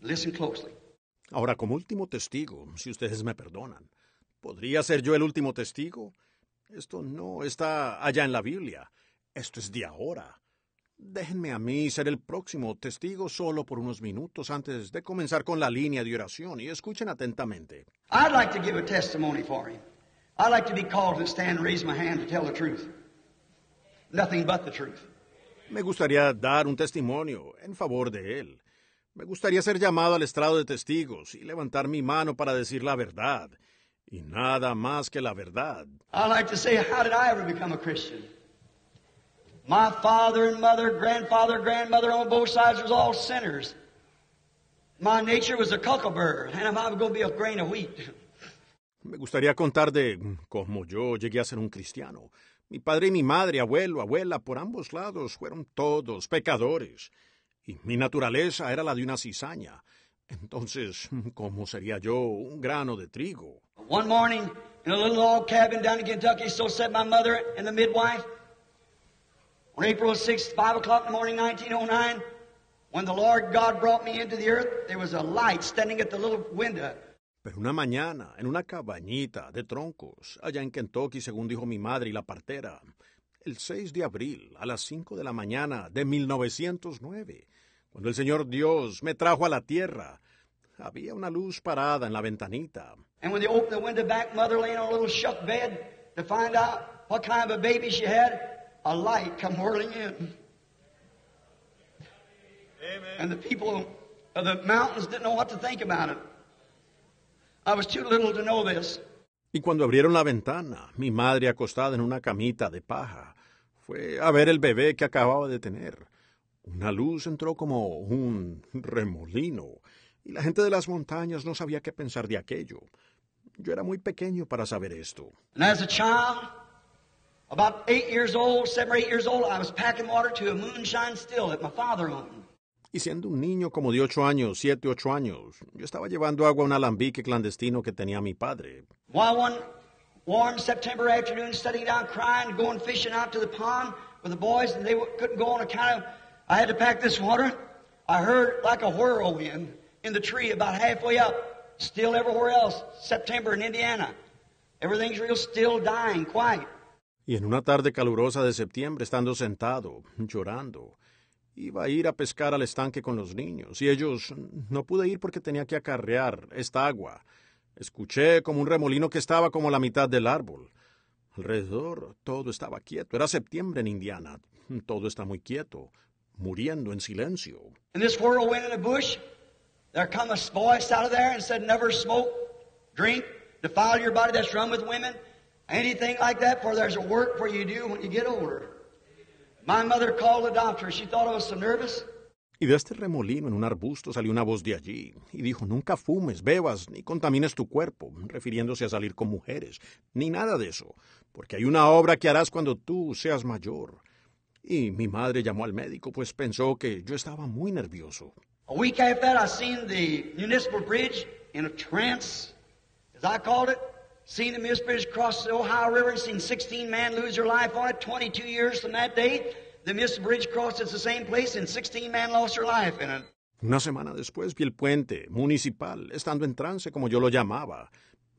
Listen closely. Ahora, como último testigo, si ustedes me perdonan, ¿podría ser yo el último testigo? Esto no está allá en la Biblia. Esto es de ahora. Déjenme a mí ser el próximo testigo solo por unos minutos antes de comenzar con la línea de oración y escuchen atentamente. I'd like to give a testimony for him. I'd like to be called to stand and raise my hand to tell the truth. Nothing but the truth. Me gustaría dar un testimonio en favor de él. Me gustaría ser llamado al estrado de testigos y levantar mi mano para decir la verdad. Y nada más que la verdad. I'd like to say, how did I ever become a Christian? My father and mother, grandfather, grandmother on both sides was all sinners. My nature was a cuckleberg, and I was going to be a grain of wheat. Me gustaría contar de cómo yo llegué a ser un cristiano. Mi padre y mi madre, abuelo, abuela, por ambos lados fueron todos pecadores. Y mi naturaleza era la de una cizaña. Entonces, (laughs) ¿cómo sería yo un grano de trigo? One morning, in a little log cabin down in Kentucky, so said my mother and the midwife. On April 6th, 5 o'clock in the morning, 1909, when the Lord God brought me into the earth, there was a light standing at the little window. Pero una mañana, en una cabañita de troncos, allá en Kentucky, según dijo mi madre y la partera, el 6 de abril, a las 5 de la mañana de 1909, cuando el Señor Dios me trajo a la tierra, había una luz parada en la ventanita. And when they opened the window back, mother laying on a little shuck bed to find out what kind of a baby she had, a light come whirling in. Amen. And the people of the mountains didn't know what to think about it. I was too little to know this. Y cuando abrieron la ventana, mi madre acostada en una camita de paja, fue a ver el bebé que acababa de tener. Una luz entró como un remolino, y la gente de las montañas no sabía qué pensar de aquello. Yo era muy pequeño para saber esto. And as a child, about eight years old, seven or eight years old, I was packing water to a moonshine still that my father owned. Y siendo un niño como de ocho años, siete, ocho años, yo estaba llevando agua a un alambique clandestino que tenía mi padre. While one warm September afternoon, sitting down crying, going fishing out to the pond with the boys, and they couldn't go on account of I had to pack this water. I heard like a whirlwind in the tree about halfway up, still everywhere else. September in Indiana, everything's real still, dying, quiet. Y en una tarde calurosa de septiembre, estando sentado, llorando, iba a ir a pescar al estanque con los niños, y ellos no pude ir porque tenía que acarrear esta agua. Escuché como un remolino que estaba como la mitad del árbol. Alrededor todo estaba quieto. Era septiembre en Indiana. Todo está muy quieto, muriendo en silencio. In this whirlwind in the bush, there come a voice out of there and said, Never smoke, drink, defile your body that's run with women, anything like that, for there's a work for you to do when you get older. My mother called the doctor. She thought I was so nervous. Y de este remolino en un arbusto salió una voz de allí y dijo, nunca fumes, bebas, ni contamines tu cuerpo, refiriéndose a salir con mujeres, ni nada de eso, porque hay una obra que harás cuando tú seas mayor. Y mi madre llamó al médico, pues pensó que yo estaba muy nervioso. A week after that, I seen the municipal bridge in a trance, as I called it. Seen the municipal bridge cross the Ohio River and seen 16 men lose their life on it. 22 years from that day, the municipal bridge crossed at the same place and 16 men lost their life in it. Una semana después vi el puente municipal, estando en trance como yo lo llamaba.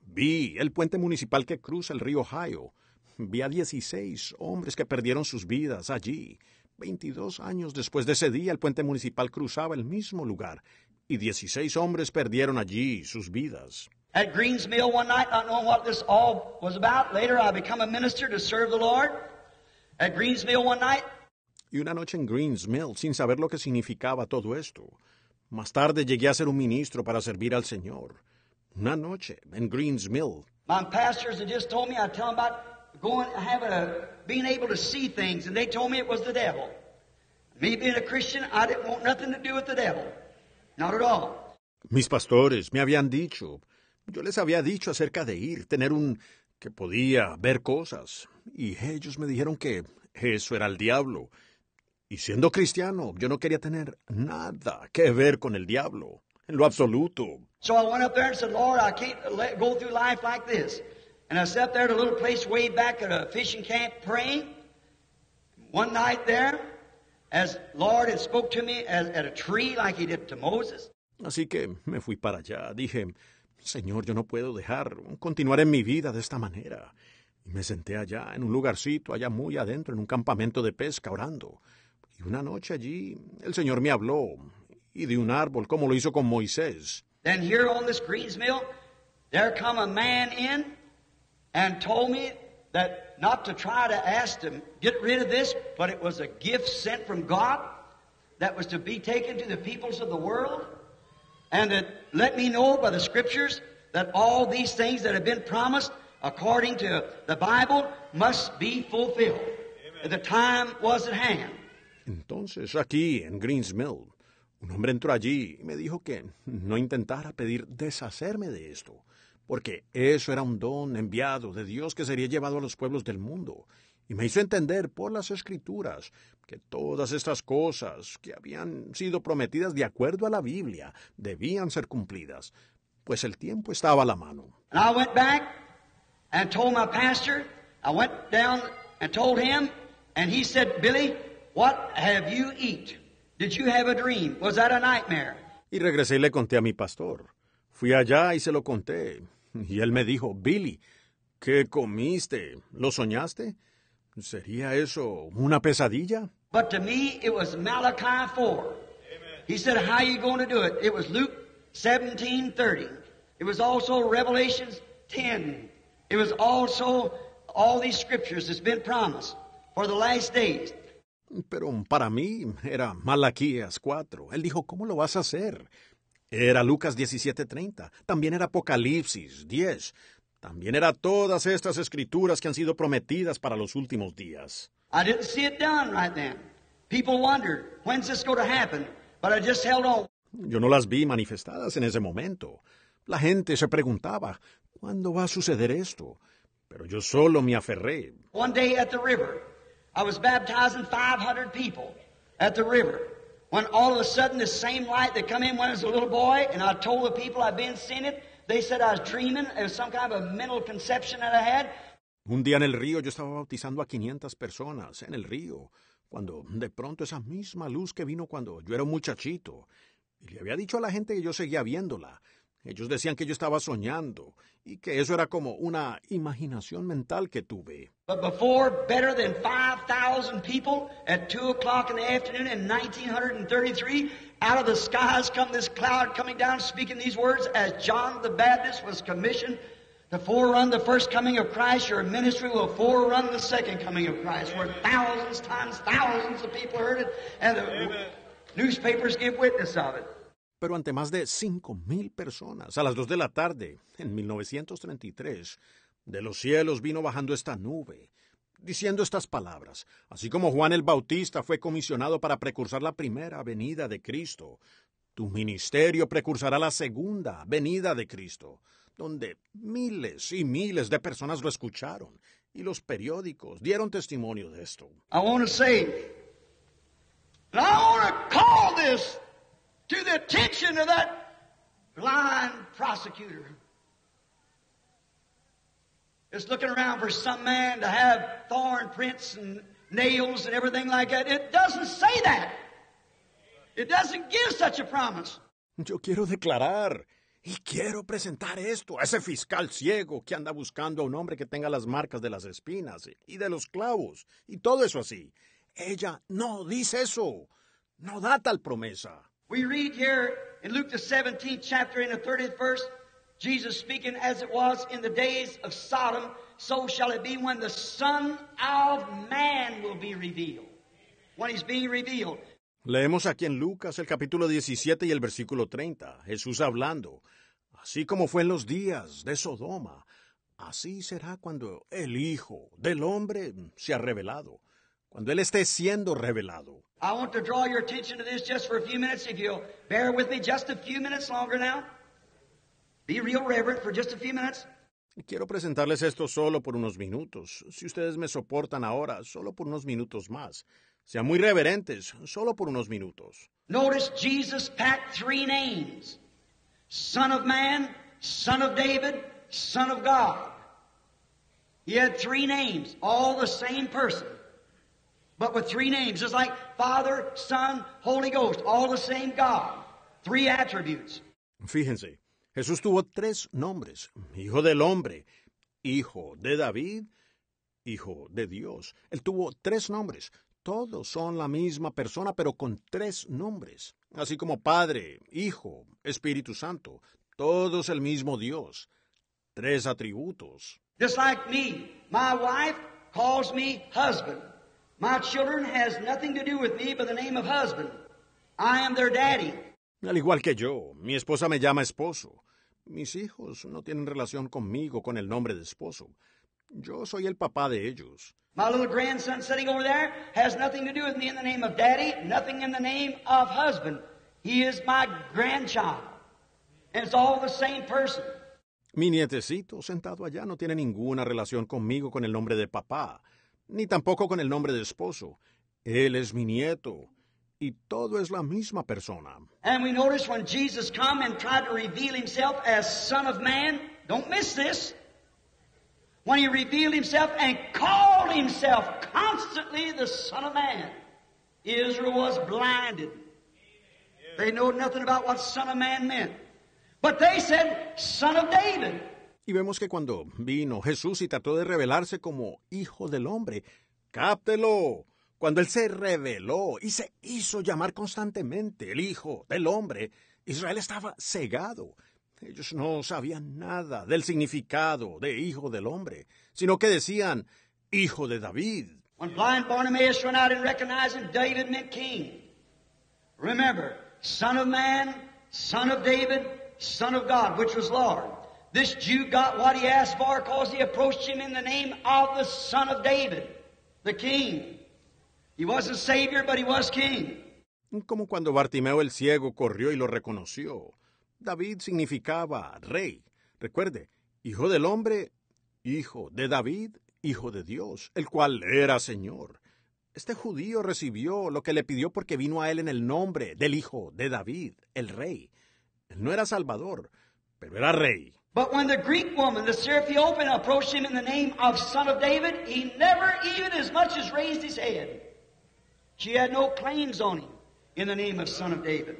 Vi el puente municipal que cruza el río Ohio. Vi a 16 hombres que perdieron sus vidas allí. 22 años después de ese día, el puente municipal cruzaba el mismo lugar y 16 hombres perdieron allí sus vidas. At Greens Mill one night, not knowing what this all was about, later I become a minister to serve the Lord. At Greens Mill one night, Y una noche en Greens Mill, sin saber lo que significaba todo esto. Más tarde llegué a ser un ministro para servir al Señor. Una noche en Greens Mill. my pastors had just told me I'd tell them about going, having a, being able to see things, and they told me it was the devil. Me being a Christian, I didn't want nothing to do with the devil. Not at all. Mis pastores me habían dicho, yo les había dicho acerca de ir, tener un que podía ver cosas, y ellos me dijeron que eso era el diablo. Y siendo cristiano, yo no quería tener nada que ver con el diablo, en lo absoluto. So I went up there and said, Lord, I can't let, go through life like this. And I sat there at a little place way back at a fishing camp praying. One night there, as Lord had spoke to me as, at a tree like he did to Moses. Así que me fui para allá. Dije, Señor, yo no puedo dejar continuar en mi vida de esta manera. Y me senté allá, en un lugarcito, allá muy adentro, en un campamento de pesca, orando. Y una noche allí, el Señor me habló, y de un árbol, como lo hizo con Moisés. Then here on this Greens Mill, there come a man in and told me that not to try to ask to get rid of this, but it was a gift sent from God that was to be taken to the peoples of the world, and that let me know by the scriptures that all these things that have been promised according to the Bible must be fulfilled. The time was at hand. Entonces, aquí, en Greens Mill, un hombre entró allí y me dijo que no intentara pedir deshacerme de esto, porque eso era un don enviado de Dios que sería llevado a los pueblos del mundo. Y me hizo entender por las escrituras que todas estas cosas que habían sido prometidas de acuerdo a la Biblia debían ser cumplidas, pues el tiempo estaba a la mano. And I went back and told my pastor, I went down and told him, and he said, Billy, what have you eat? Did you have a dream? Was that a nightmare? Y regresé y le conté a mi pastor. Fui allá y se lo conté. Y él me dijo, Billy, ¿qué comiste? ¿Lo soñaste? ¿Sería eso una pesadilla? But to me, it was Malachi 4. He said, how are you going to do it? It was Luke 17:30. It was also Revelations 10. It was also all these scriptures that's been promised for the last days. Pero para mí era Malaquías 4. Él dijo, ¿cómo lo vas a hacer? Era Lucas 17:30. También era Apocalipsis 10. También era todas estas escrituras que han sido prometidas para los últimos días. I didn't see it done right then. People wondered, when's this going to happen? But I just held on. Yo no las vi manifestadas en ese momento. La gente se preguntaba, ¿cuándo va a suceder esto? Pero yo solo me aferré. One day at the river, I was baptizing 500 people at the river. When all of a sudden, this same light that come in when I was a little boy, and I told the people I'd been seeing it, they said I was dreaming. It was some kind of a mental conception that I had. Un día en el río yo estaba bautizando a 500 personas en el río, cuando de pronto esa misma luz que vino cuando yo era un muchachito, y le había dicho a la gente que yo seguía viéndola. Ellos decían que yo estaba soñando y que eso era como una imaginación mental que tuve. But before better than 5,000 people at 2 o'clock in the afternoon in 1933, out of the skies come this cloud coming down speaking these words as John the Baptist was commissioned To forerun the first coming of Christ, your ministry will forerun the second coming of Christ, where thousands times thousands of people heard it, and the newspapers give witness of it. Pero ante más de cinco mil personas, a las dos de la tarde, en 1933, de los cielos vino bajando esta nube, diciendo estas palabras, así como Juan el Bautista fue comisionado para precursar la primera venida de Cristo, tu ministerio precursará la segunda venida de Cristo, donde miles y miles de personas lo escucharon y los periódicos dieron testimonio de esto. I want to say, I to the attention of that blind prosecutor. Is looking around for some man to have thorn prints and nails and everything like that. It doesn't say that. It doesn't give such a promise. Yo quiero declarar y quiero presentar esto a ese fiscal ciego que anda buscando a un hombre que tenga las marcas de las espinas y de los clavos y todo eso así. Ella no dice eso. No da tal promesa. We read here in Luke the 17th chapter in the 30th verse, Jesus speaking as it was in the days of Sodom, so shall it be when the Son of Man will be revealed. When he's being revealed. Leemos aquí en Lucas el capítulo 17 y el versículo 30, Jesús hablando, así como fue en los días de Sodoma, así será cuando el Hijo del Hombre se ha revelado, cuando Él esté siendo revelado. I want to draw your attention to this just for a few minutes, if you'll bear with me just a few minutes longer now. Be real reverent for just a few minutes. Quiero presentarles esto solo por unos minutos. Si ustedes me soportan ahora, solo por unos minutos más. Sean muy reverentes, solo por unos minutos. Notice Jesus packed three names Son of Man, Son of David, Son of God. He had three names, all the same person, but with three names, just like Father, Son, Holy Ghost, all the same God. Three attributes. Fíjense, Jesús tuvo tres nombres: Hijo del Hombre, Hijo de David, Hijo de Dios. Él tuvo tres nombres. Todos son la misma persona, pero con tres nombres. Así como Padre, Hijo, Espíritu Santo. Todos el mismo Dios. Tres atributos. Just like me, my wife calls me husband. My children has nothing to do with me but the name of husband. I am their daddy. Al igual que yo, mi esposa me llama esposo. Mis hijos no tienen relación conmigo con el nombre de esposo. Yo soy el papá de ellos. My little grandson sitting over there has nothing to do with me in the name of daddy, nothing in the name of husband. He is my grandchild. And it's all the same person. Mi nietecito sentado allá no tiene ninguna relación conmigo con el nombre de papá, ni tampoco con el nombre de esposo. Él es mi nieto. Y todo es la misma persona. And we notice when Jesus come and tried to reveal himself as Son of Man, don't miss this. When he revealed himself and called himself constantly the Son of Man, Israel was blinded. They know nothing about what Son of Man meant. But they said, Son of David. Y vemos que cuando vino Jesús y trató de revelarse como Hijo del Hombre, cáptelo. Cuando Él se reveló y se hizo llamar constantemente el Hijo del Hombre, Israel estaba cegado. Ellos no sabían nada del significado de Hijo del Hombre, sino que decían Hijo de David. When blind Bartimaeus run out and recognized him, David meant king. Remember, Son of Man, Son of David, Son of God, which was Lord. This Jew got what he asked for because he approached him in the name of the Son of David, the King. He wasn't Savior, but he was King. Como cuando Bartimeo el ciego corrió y lo reconoció. David significaba rey. Recuerde, hijo del hombre, hijo de David, hijo de Dios, el cual era Señor. Este judío recibió lo que le pidió porque vino a él en el nombre del hijo de David, el rey. Él no era Salvador, pero era rey. But when the Greek woman, the Seraphiopen, approached him in the name of Son of David, he never even as much as raised his head. She had no claims on him in the name of Son of David.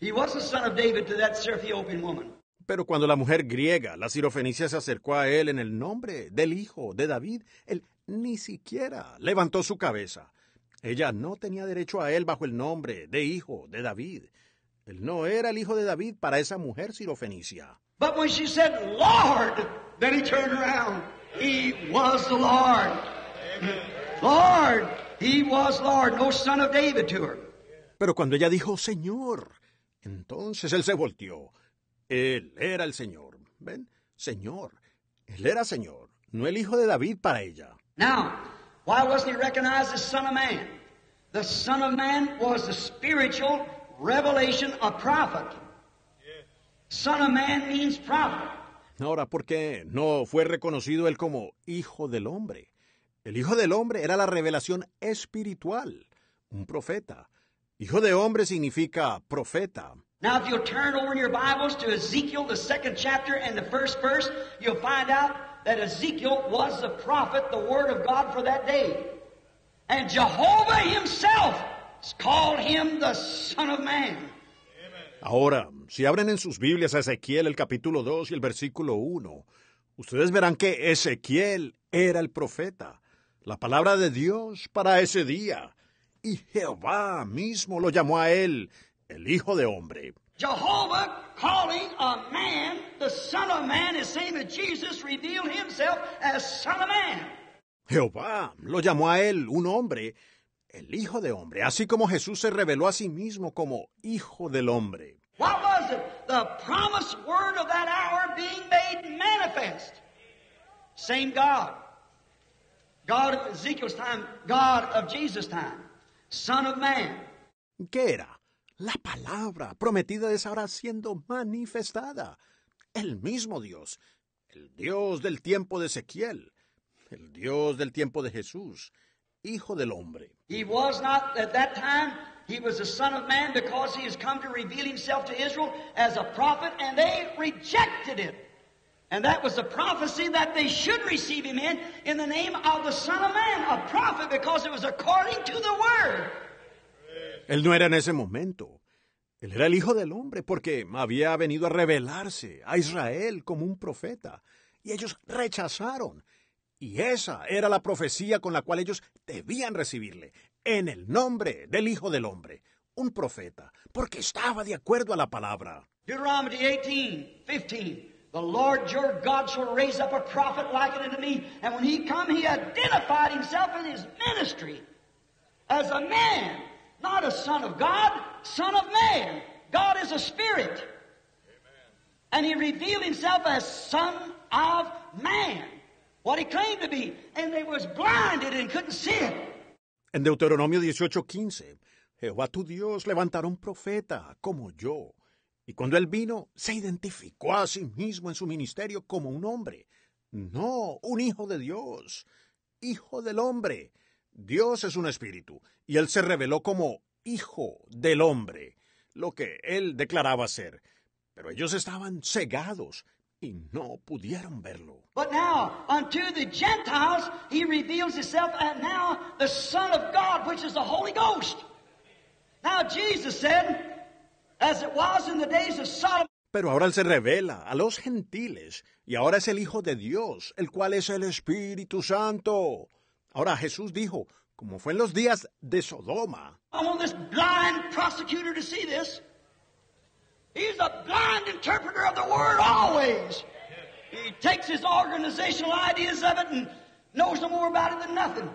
He wasn't Son of David to that Seraphiopen woman. Pero cuando la mujer griega, la sirofenicia, se acercó a él en el nombre del hijo de David, él ni siquiera levantó su cabeza. Ella no tenía derecho a él bajo el nombre de hijo de David. Él no era el hijo de David para esa mujer sirofenicia. But when she said, Lord, then he turned around. He was the Lord. Lord, he was Lord, no son of David to her. Pero cuando ella dijo, Señor, entonces él se volteó. Él era el Señor. ¿Ven? Señor. Él era Señor, no el hijo de David para ella. Now, why wasn't he recognized as Son of Man? The Son of Man was the spiritual revelation of prophet. Son of Man means prophet. Ahora, ¿por qué no fue reconocido él como hijo del hombre? El hijo del hombre era la revelación espiritual, un profeta. Hijo de hombre significa profeta. Now, if you'll turn over in your Bibles to Ezekiel, the second chapter and the first verse, you'll find out that Ezekiel was the prophet, the Word of God for that day. And Jehovah Himself called him the Son of Man. Ahora, si abren en sus Biblias a Ezequiel el capítulo 2 y el versículo 1, ustedes verán que Ezequiel era el profeta, la palabra de Dios para ese día. Y Jehová mismo lo llamó a él el Hijo de Hombre. Jehovah calling a man the Son of Man is same as Jesus revealed himself as Son of Man. Jehová lo llamó a él un hombre, el Hijo de Hombre, así como Jesús se reveló a sí mismo como Hijo del Hombre. What was it? The promised word of that hour being made manifest. Same God. God of Ezekiel's time, God of Jesus' time. Son of Man. ¿Qué era? La palabra prometida es ahora siendo manifestada. El mismo Dios, el Dios del tiempo de Ezequiel, el Dios del tiempo de Jesús, Hijo del Hombre. He was not at that time, he was the Son of Man because he has come to reveal himself to Israel as a prophet, and they rejected it. And that was the prophecy that they should receive him in, in the name of the Son of Man, a prophet, because it was according to the Word. Él no era en ese momento. Él era el Hijo del Hombre porque había venido a revelarse a Israel como un profeta. Y ellos rechazaron. Y esa era la profecía con la cual ellos debían recibirle, en el nombre del Hijo del Hombre, un profeta, porque estaba de acuerdo a la palabra. Deuteronomy 18, 15. The Lord your God shall raise up a prophet like unto me. And when he come, he identified himself in his ministry as a man, not a son of God, son of man. God is a spirit. And he revealed himself as son of man. What he claimed to be. And they was blinded and couldn't see it. En Deuteronomio 18:15, Jehová tu Dios levantará un profeta como yo. Y cuando él vino, se identificó a sí mismo en su ministerio como un hombre. No, un hijo de Dios. Hijo del hombre. Dios es un espíritu, y él se reveló como hijo del hombre, lo que él declaraba ser. Pero ellos estaban cegados y no pudieron verlo. But now, unto the Gentiles, he reveals himself as now the Son of God, which is the Holy Ghost. Now, Jesus said, as it was in the days of Sodom, Pero ahora él se revela a los gentiles, y ahora es el Hijo de Dios, el cual es el Espíritu Santo. Ahora Jesús dijo, como fue en los días de Sodoma, I want this blind prosecutor to see this. He's a blind interpreter of the Word always. He takes his organizational ideas of it and knows no more about it than nothing.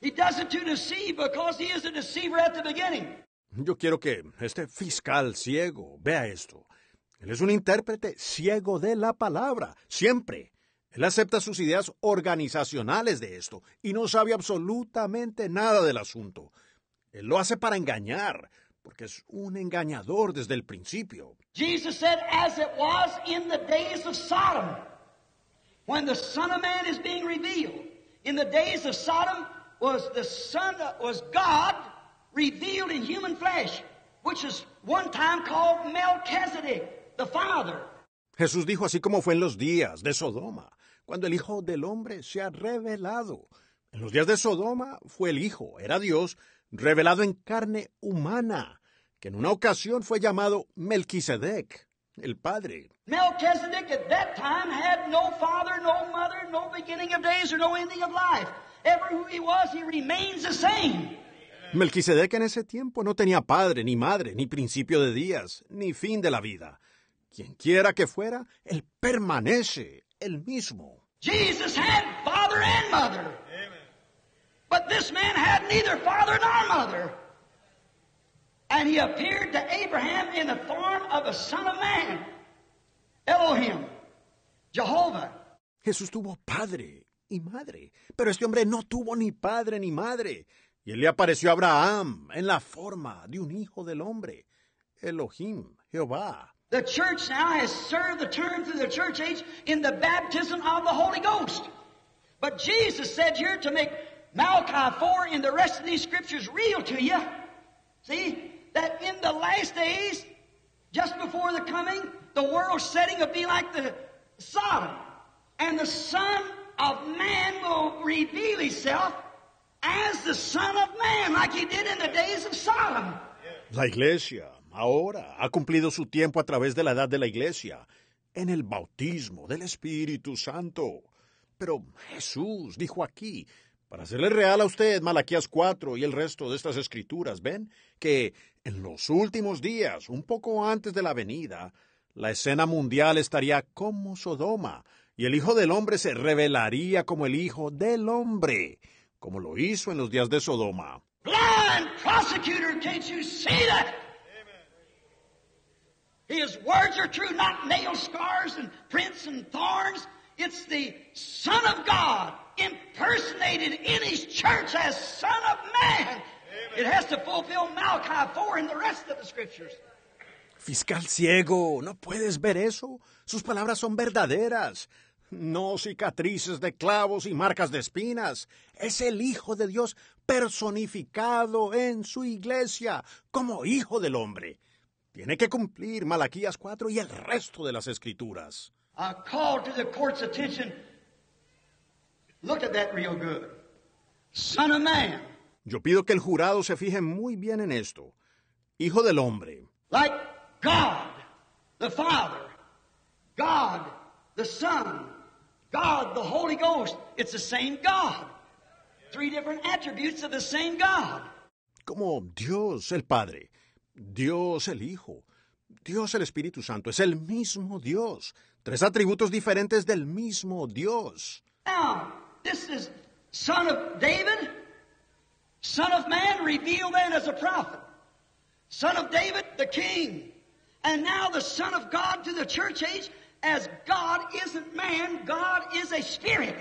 He does it to deceive because he is a deceiver at the beginning. yo quiero que este fiscal ciego vea esto. Él es un intérprete ciego de la palabra, siempre. Él acepta sus ideas organizacionales de esto y no sabe absolutamente nada del asunto. Él lo hace para engañar, porque es un engañador desde el principio. Jesus said, as it was in the days of Sodom, when the Son of Man is being revealed. In the days of Sodom was the Son, was God revealed in human flesh, which is one time called Melchizedek, the Father. Jesús dijo así como fue en los días de Sodoma, cuando el Hijo del Hombre se ha revelado. En los días de Sodoma fue el Hijo, era Dios, revelado en carne humana, que en una ocasión fue llamado Melquisedec, el Padre. Melchizedek at that time had no father, no mother, no beginning of days, or no ending of life. Ever who he was, he remains the same. Melquisedec en ese tiempo no tenía padre, ni madre, ni principio de días, ni fin de la vida. Quien quiera que fuera, él permanece el mismo. Jesus had father and mother. But this man had neither father nor mother. And he appeared to Abraham in the form of a son of man. Elohim, Jehovah. Jesús tuvo padre y madre, pero este hombre no tuvo ni padre ni madre. Y él le apareció a Abraham en la forma de un hijo del hombre, Elohim, Jehová. The church now has served the term through the church age in the baptism of the Holy Ghost. But Jesus said here to make Malachi 4 and the rest of these scriptures real to you. See, that in the last days, just before the coming, the world setting will be like the Sodom. And the Son of Man will reveal himself as the Son of Man, like he did in the days of Sodom. La iglesia ahora ha cumplido su tiempo a través de la edad de la iglesia, en el bautismo del Espíritu Santo. Pero Jesús dijo aquí, para hacerle real a usted Malaquías 4 y el resto de estas escrituras, ven que en los últimos días, un poco antes de la venida, la escena mundial estaría como Sodoma, y el Hijo del Hombre se revelaría como el Hijo del Hombre, como lo hizo en los días de Sodoma. Blind prosecutor, can't you see that? His words are true, not nail scars and prints and thorns. It's the Son of God impersonated in His church as Son of Man. It has to fulfill Malachi 4 and the rest of the scriptures. Fiscal ciego, ¿no puedes ver eso? Sus palabras son verdaderas. No cicatrices de clavos y marcas de espinas. Es el Hijo de Dios personificado en su iglesia como Hijo del Hombre. Tiene que cumplir Malaquías 4 y el resto de las escrituras. I call to the court's attention. Look at that real good. Son of Man. Yo pido que el jurado se fije muy bien en esto. Hijo del Hombre. Like God, the Father, God, the Son, God, the Holy Ghost. It's the same God. Three different attributes of the same God. Como Dios el Padre, Dios el Hijo, Dios el Espíritu Santo. Es el mismo Dios. Tres atributos diferentes del mismo Dios. Now, this is Son of David, Son of Man, revealed then as a prophet. Son of David, the King. And now the Son of God to the church age, as God isn't man, God is a spirit.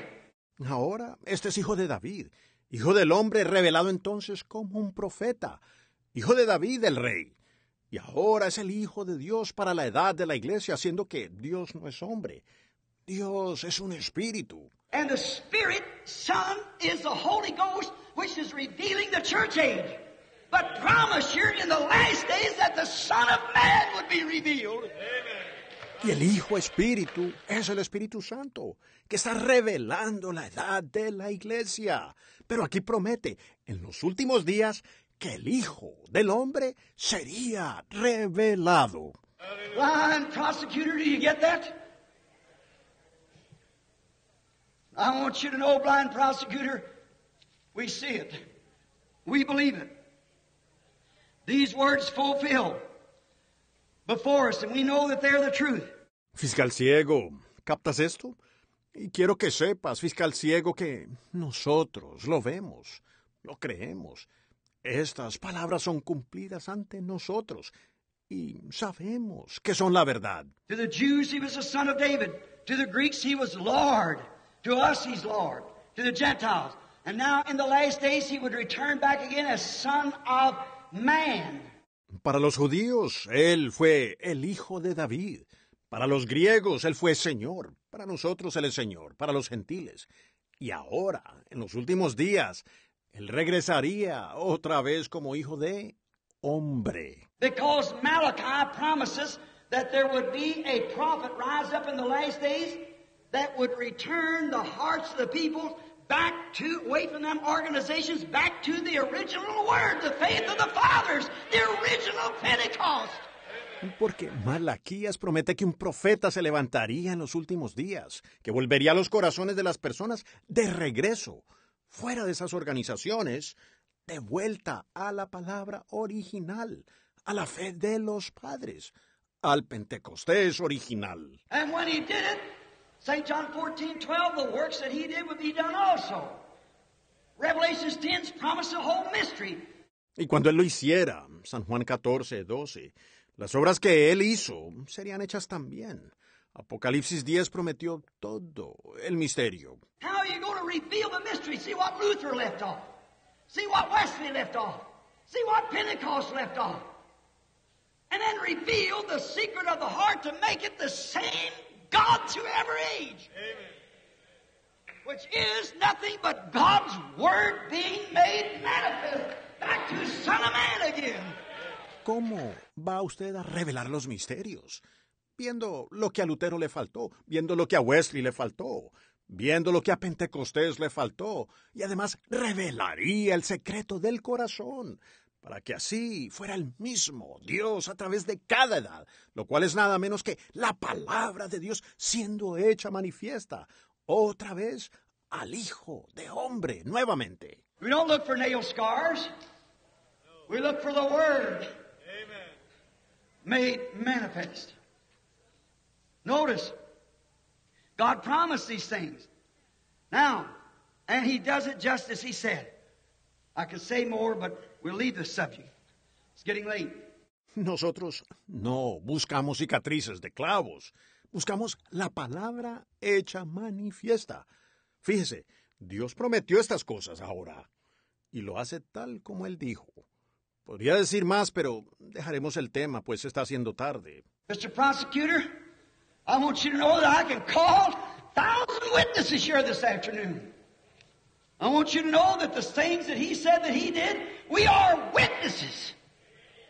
Ahora, este es hijo de David, hijo del hombre revelado entonces como un profeta, hijo de David el rey. Y ahora es el Hijo de Dios para la edad de la iglesia, siendo que Dios no es hombre. Dios es un espíritu. And the Spirit, Son, is the Holy Ghost, which is revealing the church age. But promise here in the last days that the Son of Man would be revealed. Y el Hijo Espíritu es el Espíritu Santo, que está revelando la edad de la iglesia. Pero aquí promete, en los últimos días, que el Hijo del Hombre sería revelado. Blind prosecutor, do you get that? I want you to know, blind prosecutor, we see it. We believe it. These words fulfill before us, and we know that they're the truth. Fiscal ciego, ¿captas esto? Y quiero que sepas, fiscal ciego, que nosotros lo vemos, lo creemos. Estas palabras son cumplidas ante nosotros y sabemos que son la verdad. To the Jews, he was the son of David. To the Greeks, he was Lord. To us, he's Lord. To the Gentiles. And now, in the last days, he would return back again as Son of Man. Para los judíos, Él fue el Hijo de David. Para los griegos, Él fue Señor. Para nosotros, Él es Señor. Para los gentiles. Y ahora, en los últimos días, Él regresaría otra vez como Hijo de Hombre. Because Malachi promises that there would be a prophet rise up in the last days that would return the hearts of the people back to, away from them organizations, back to the original word, the faith of the fathers, the original Pentecost. Porque Malaquías promete que un profeta se levantaría en los últimos días, que volvería a los corazones de las personas de regreso, fuera de esas organizaciones, de vuelta a la palabra original, a la fe de los padres, al Pentecostés original. And when he did it, St. John 14, 12, the works that he did would be done also. Revelation 10's promised the whole mystery. Y cuando él lo hiciera, San Juan 14, 12, las obras que él hizo serían hechas también. Apocalipsis 10 prometió todo el misterio. How are you going to reveal the mystery? See what Luther left off. See what Wesley left off. See what Pentecost left off. And then reveal the secret of the heart to make it the same God to every age. Which is nothing but God's Word being made manifest back to Son of Man again. ¿Cómo va usted a revelar los misterios? Viendo lo que a Lutero le faltó, viendo lo que a Wesley le faltó, viendo lo que a Pentecostés le faltó, y además revelaría el secreto del corazón, para que así fuera el mismo Dios a través de cada edad, lo cual es nada menos que la palabra de Dios siendo hecha manifiesta, otra vez al Hijo de Hombre nuevamente. We don't look for nail scars. We look for the Word made manifest. Notice, God promised these things. Now, and He does it just as He said. I could say more, but we'll leave the subject. It's getting late. Nosotros no buscamos cicatrices de clavos, buscamos la palabra hecha manifiesta. Fíjese, Dios prometió estas cosas ahora y lo hace tal como Él dijo. Podría decir más, pero dejaremos el tema, pues está haciendo tarde. Mr. Prosecutor, I want you to know that I can call thousand witnesses here this afternoon. I want you to know that the things that he said that he did, we are witnesses.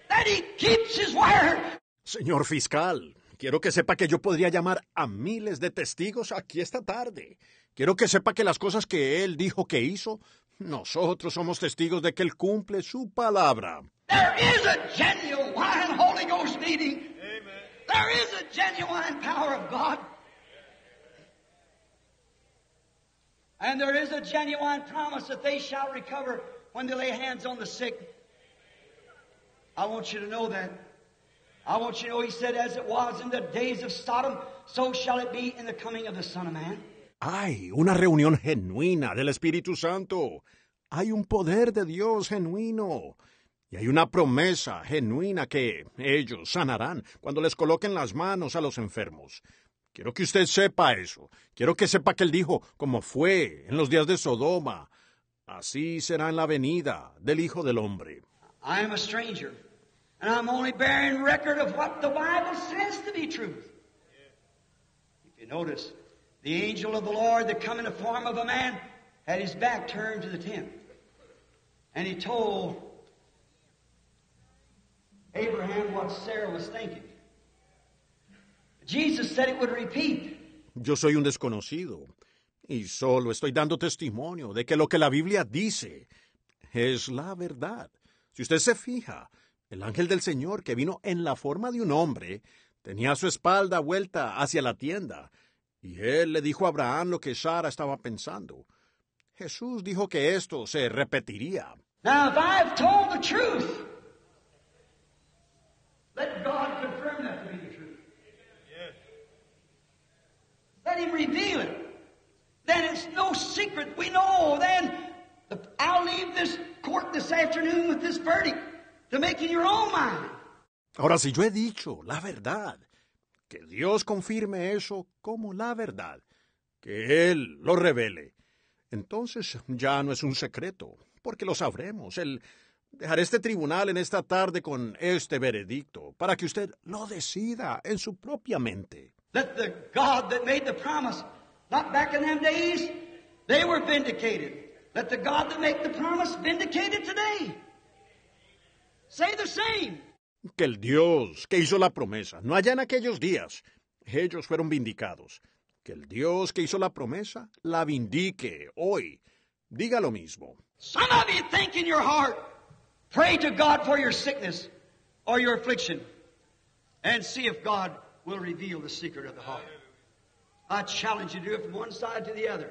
That he keeps his word. Señor fiscal, quiero que sepa que yo podría llamar a miles de testigos aquí esta tarde. Quiero que sepa que las cosas que él dijo que hizo, nosotros somos testigos de que él cumple su palabra. There is a genuine Holy Ghost meeting. There is a genuine power of God. And there is a genuine promise that they shall recover when they lay hands on the sick. I want you to know that. I want you to know, he said, as it was in the days of Sodom, so shall it be in the coming of the Son of Man. Hay una reunión genuina del Espíritu Santo. Hay un poder de Dios genuino. Y hay una promesa genuina que ellos sanarán cuando les coloquen las manos a los enfermos. Quiero que usted sepa eso. Quiero que sepa que él dijo, como fue en los días de Sodoma, así será en la venida del Hijo del Hombre. I am a stranger, and I'm only bearing record of what the Bible says to be truth. If you notice, the angel of the Lord that come in the form of a man had his back turned to the tent. And he told Abraham what Sarah was thinking. Jesus said it would repeat. Yo soy un desconocido y solo estoy dando testimonio de que lo que la Biblia dice es la verdad. Si usted se fija, el ángel del Señor que vino en la forma de un hombre tenía su espalda vuelta hacia la tienda y él le dijo a Abraham lo que Sara estaba pensando. Jesús dijo que esto se repetiría. Now, if I've told the truth, let God confirm that to be the truth. Let Him reveal it. Then it's no secret. We know then. The, I'll leave this court this afternoon with this verdict to make in your own mind. Ahora, si yo he dicho la verdad, que Dios confirme eso como la verdad, que Él lo revele, entonces ya no es un secreto, porque lo sabremos. Él dejará este tribunal en esta tarde con este veredicto, para que usted lo decida en su propia mente. Let the God that made the promise, not back in them days, they were vindicated. Let the God that made the promise vindicate it today. Say the same. Que el Dios que hizo la promesa, no allá en aquellos días, ellos fueron vindicados. Que el Dios que hizo la promesa la vindique hoy. Diga lo mismo. Some of you think in your heart, pray to God for your sickness or your affliction and see if God will reveal the secret of the heart. I challenge you to do it from one side to the other.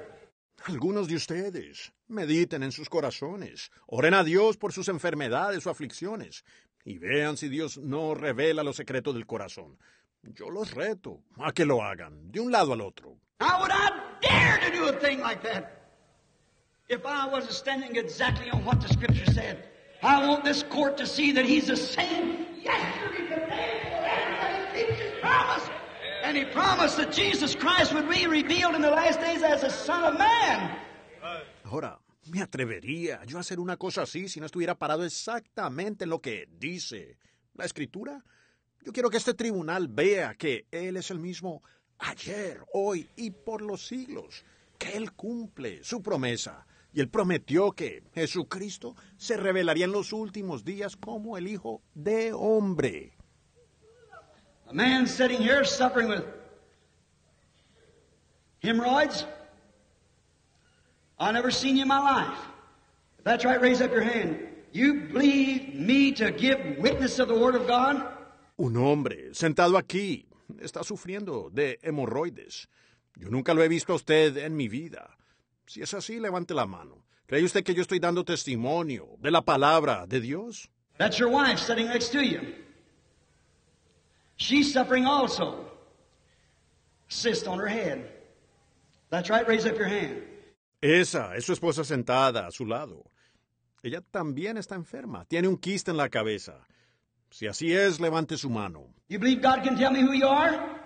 Algunos de ustedes mediten en sus corazones, oren a Dios por sus enfermedades o aflicciones, y vean si Dios no revela los secretos del corazón. Yo los reto a que lo hagan, de un lado al otro. How would I dare to do a thing like that? If I wasn't standing exactly on what the Scripture said. I want this court to see that He's the same yesterday, today, And He promised that Jesus Christ would be revealed in the last days as the Son of Man. Ahora, me atrevería yo a hacer una cosa así si no estuviera parado exactamente en lo que dice la Escritura. Yo quiero que este tribunal vea que Él es el mismo ayer, hoy y por los siglos, que Él cumple su promesa. Y Él prometió que Jesucristo se revelaría en los últimos días como el Hijo de Hombre. A man sitting here suffering with hemorrhoids. I never seen you in my life. If that's right, raise up your hand. You believe me to give witness of the Word of God? Un hombre sentado aquí está sufriendo de hemorroides. Yo nunca lo he visto a usted en mi vida. Si es así, levante la mano. ¿Cree usted que yo estoy dando testimonio de la palabra de Dios? That's your wife sitting next to you. She's suffering also. Cyst on her head. That's right, raise up your hand. Esa es su esposa sentada a su lado. Ella también está enferma. Tiene un quiste en la cabeza. Si así es, levante su mano. You believe God can tell me who you are?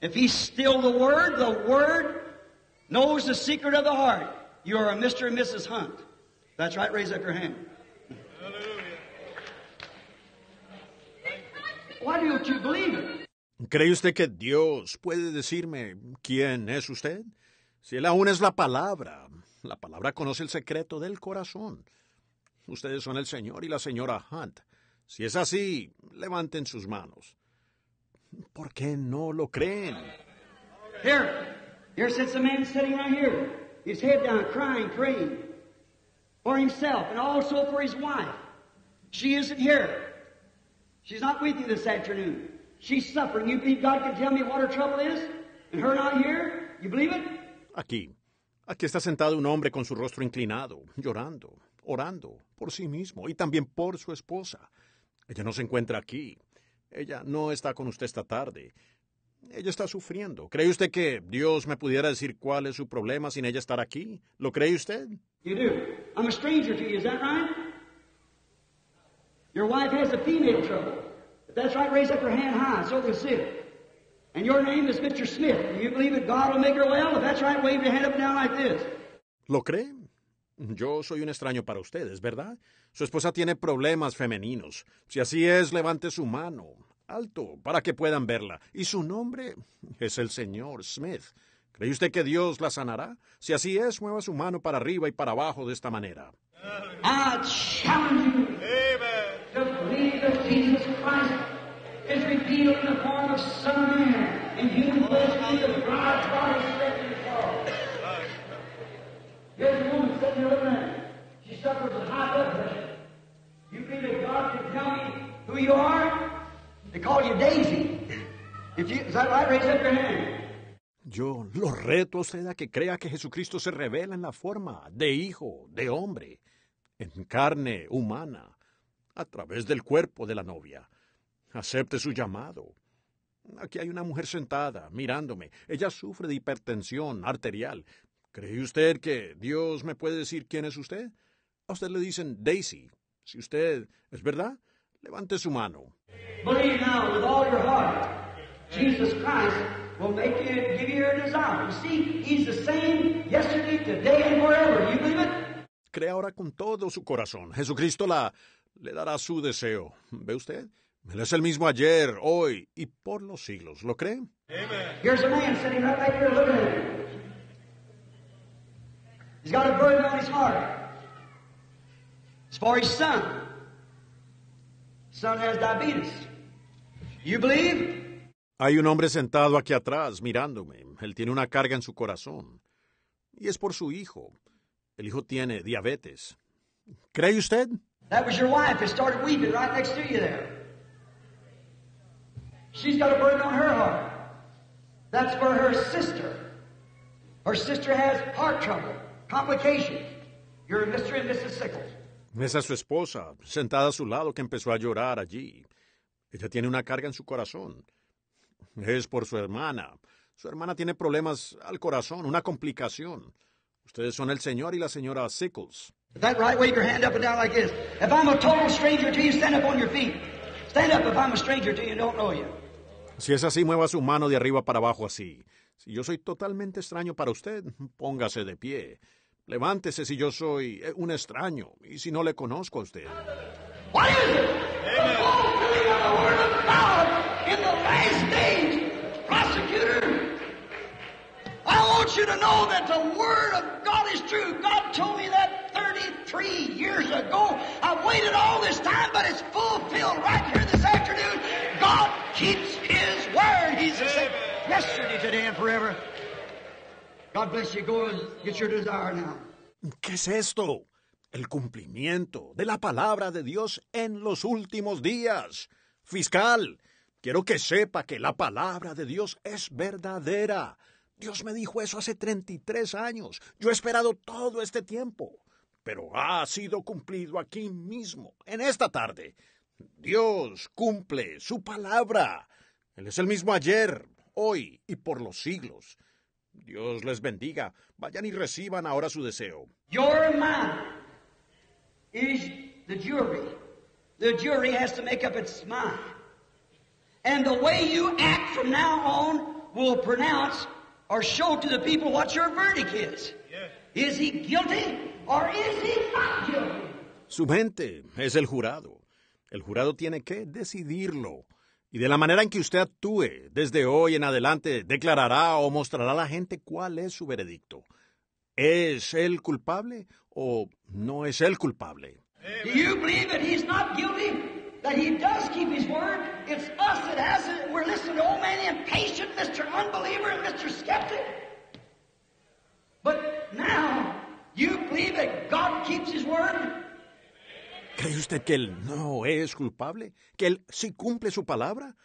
If He's still the Word, the Word knows the secret of the heart. You are a Mr. and Mrs. Hunt. That's right, raise up your hand. ¿Cree usted que Dios puede decirme quién es usted? Si Él aún es la palabra, la palabra conoce el secreto del corazón. Ustedes son el Señor y la señora Hunt. Si es así, levanten sus manos. ¿Por qué no lo creen? Here, here sits a man sitting right here, his head down, crying, praying for himself and also for his wife. She isn't here. She's not with you this afternoon. She's suffering. You believe God can tell me what her trouble is? And her not here? You believe it? Aquí. Aquí está sentado un hombre con su rostro inclinado, llorando, orando por sí mismo y también por su esposa. Ella no se encuentra aquí. Ella no está con usted esta tarde. Ella está sufriendo. ¿Cree usted que Dios me pudiera decir cuál es su problema sin ella estar aquí? ¿Lo cree usted? You do. I'm a stranger to you, is that right? Your wife has a female trouble. If that's right, raise up your hand high so they'll see it. And your name is Mr. Smith. Do you believe that God will make her well? If that's right, wave your hand up and down like this. ¿Lo cree? Yo soy un extraño para ustedes, ¿verdad? Su esposa tiene problemas femeninos. Si así es, levante su mano, alto, para que puedan verla. Y su nombre es el señor Smith. ¿Cree usted que Dios la sanará? Si así es, mueva su mano para arriba y para abajo de esta manera. I challenge you to Jesus Christ is revealed in the form of Son of Man in human flesh and the bride fall. Here's a woman sitting at me. She suffers with high blood pressure. You believe that God can tell me who you are? They call you Daisy. You, is that right? Raise up your hand. Yo lo reto a usted que crea que Jesucristo se revela en la forma de hijo, de hombre, en carne humana, a través del cuerpo de la novia. Acepte su llamado. Aquí hay una mujer sentada, mirándome. Ella sufre de hipertensión arterial. ¿Cree usted que Dios me puede decir quién es usted? A usted le dicen Daisy. Si usted es verdad, levante su mano. Crea ahora con todo su corazón. Jesucristo la le dará su deseo. ¿Ve usted? Él es el mismo ayer, hoy y por los siglos. ¿Lo cree? Hay un hombre sentado aquí atrás mirándome. Él tiene una carga en su corazón. Y es por su hijo. El hijo tiene diabetes. ¿Cree usted? That was your wife that started weeping right next to you there. She's got a burden on her heart. That's for her sister. Her sister has heart trouble, complications. You're Mr. and Mrs. Esa es su esposa, sentada a su lado, que empezó a llorar allí. Ella tiene una carga en su corazón. Es por su hermana. Su hermana tiene problemas al corazón, una complicación. Ustedes son el señor y la señora Sickles. Is that right? Wave your hand up and down like this. If I'm a total stranger to you, stand up on your feet. Stand up if I'm a stranger to you and don't know you. Si es así, mueva su mano de arriba para abajo así. Si yo soy totalmente extraño para usted, póngase de pie. Levántese si yo soy eh, un extraño y si no le conozco a usted. What is it? Oh, want you to know that the word of God is true. God told me that 33 years ago. I've waited all this time, but it's fulfilled right here this afternoon. God keeps his word. He's the same yesterday, today, and forever. God bless you. Go and get your desire now. ¿Qué es esto? El cumplimiento de la palabra de Dios en los últimos días. Fiscal, quiero que sepa que la palabra de Dios es verdadera. Dios me dijo eso hace 33 años. Yo he esperado todo este tiempo. Pero ha sido cumplido aquí mismo, en esta tarde. Dios cumple su palabra. Él es el mismo ayer, hoy y por los siglos. Dios les bendiga. Vayan y reciban ahora su deseo. Your mind is the jury. The jury has to make up its mind. And the way you act from now on will pronounce or show to the people what your verdict is. Is he guilty or is he not guilty? Su mente es el jurado. El jurado tiene que decidirlo. Y de la manera en que usted actúe, desde hoy en adelante, declarará o mostrará a la gente cuál es su veredicto. ¿Es él culpable o no es él culpable? Do you believe that he's not guilty? That he does keep his word? It's us that hasn't. We're listening to old man impatient, Mr. Unbeliever, and Mr. Skeptic. But now, you believe that God keeps his word? ¿Cree usted que él no es culpable? ¿Que él sí cumple su palabra?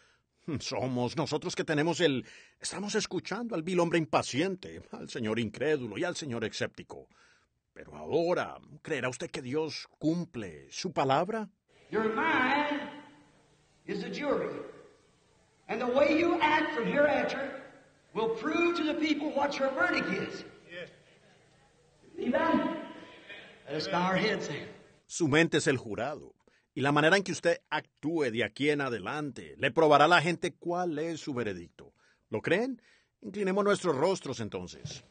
Somos nosotros que tenemos el... Estamos escuchando al vil hombre impaciente, al señor incrédulo y al señor escéptico. Pero ahora, ¿creerá usted que Dios cumple su palabra? Your mind is a jury. And the way you act from hereafter will prove to the people what your verdict is. That? Let us bow our heads then. Su mente es el jurado. Y la manera en que usted actúe de aquí en adelante le probará a la gente cuál es su veredicto. ¿Lo creen? Inclinemos nuestros rostros entonces.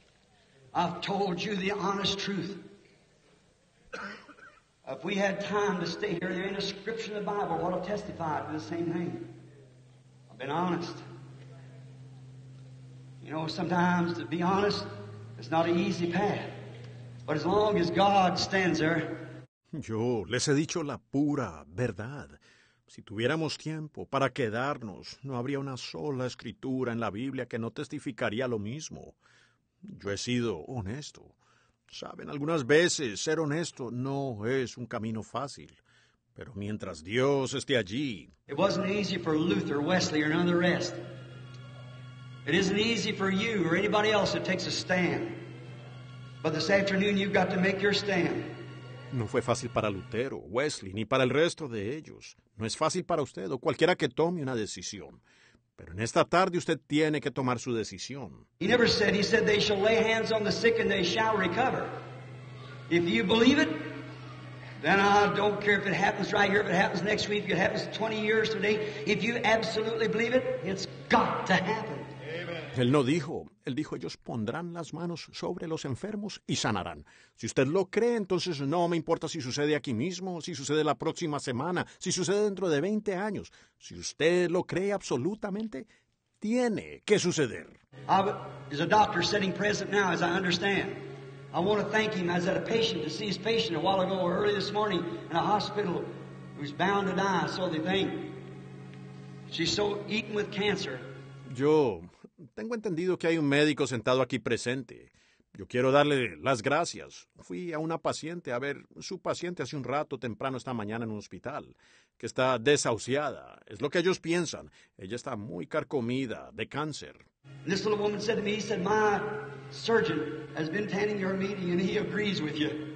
I've told you the honest truth. If we had time to stay here, there ain't a scripture in the Bible that'll testify to the same thing. I've been honest. You know, sometimes to be honest, it's not an easy path. But as long as God stands there, Yo les he dicho la pura verdad. Si tuviéramos tiempo para quedarnos, no habría una sola escritura en la Biblia que no testificaría lo mismo. Yo he sido honesto. Saben, algunas veces ser honesto no es un camino fácil. Pero mientras Dios esté allí, it wasn't easy for Luther, Wesley, or none of the rest. It isn't easy for you or anybody else that takes a stand. But this afternoon, you've got to make your stand. no fue fácil para Lutero, Wesley, ni para el resto de ellos. No es fácil para usted o cualquiera que tome una decisión. Pero en esta tarde usted tiene que tomar su decisión. He never said, he said, they shall lay hands on the sick and they shall recover. If you believe it, then I don't care if it happens right here, if it happens next week, if it happens 20 years today. If you absolutely believe it, it's got to happen. Él no dijo, él dijo, ellos pondrán las manos sobre los enfermos y sanarán. Si usted lo cree, entonces no me importa si sucede aquí mismo, si sucede la próxima semana, si sucede dentro de 20 años. Si usted lo cree absolutamente, tiene que suceder. There's a doctor sitting present now, as I understand. I want to thank him. I was at a patient to see his patient a while ago, early this morning, in a hospital who's bound to die, so they think. She's so eaten with cancer. Yo tengo entendido que hay un médico sentado aquí presente. Yo quiero darle las gracias. Fui a una paciente a ver su paciente hace un rato temprano esta mañana en un hospital, que está desahuciada. Es lo que ellos piensan. Ella está muy carcomida de cáncer. This little woman said to me, he said, My surgeon has been attending your meeting and he agrees with you.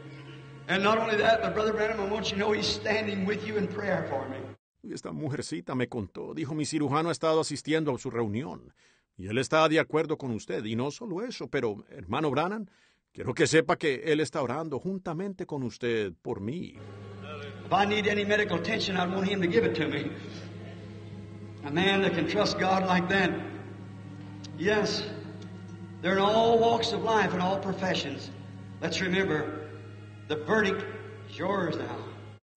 And not only that, but Brother Branham, I want you to know he's standing with you in prayer for me. Y esta mujercita me contó, dijo, mi cirujano ha estado asistiendo a su reunión. Y él está de acuerdo con usted. Y no solo eso, pero, hermano Brannan, quiero que sepa que él está orando juntamente con usted por mí. If I need any medical attention, I want him to give it to me. A man that can trust God like that. Yes, they're in all walks of life and all professions. Let's remember, the verdict is yours now.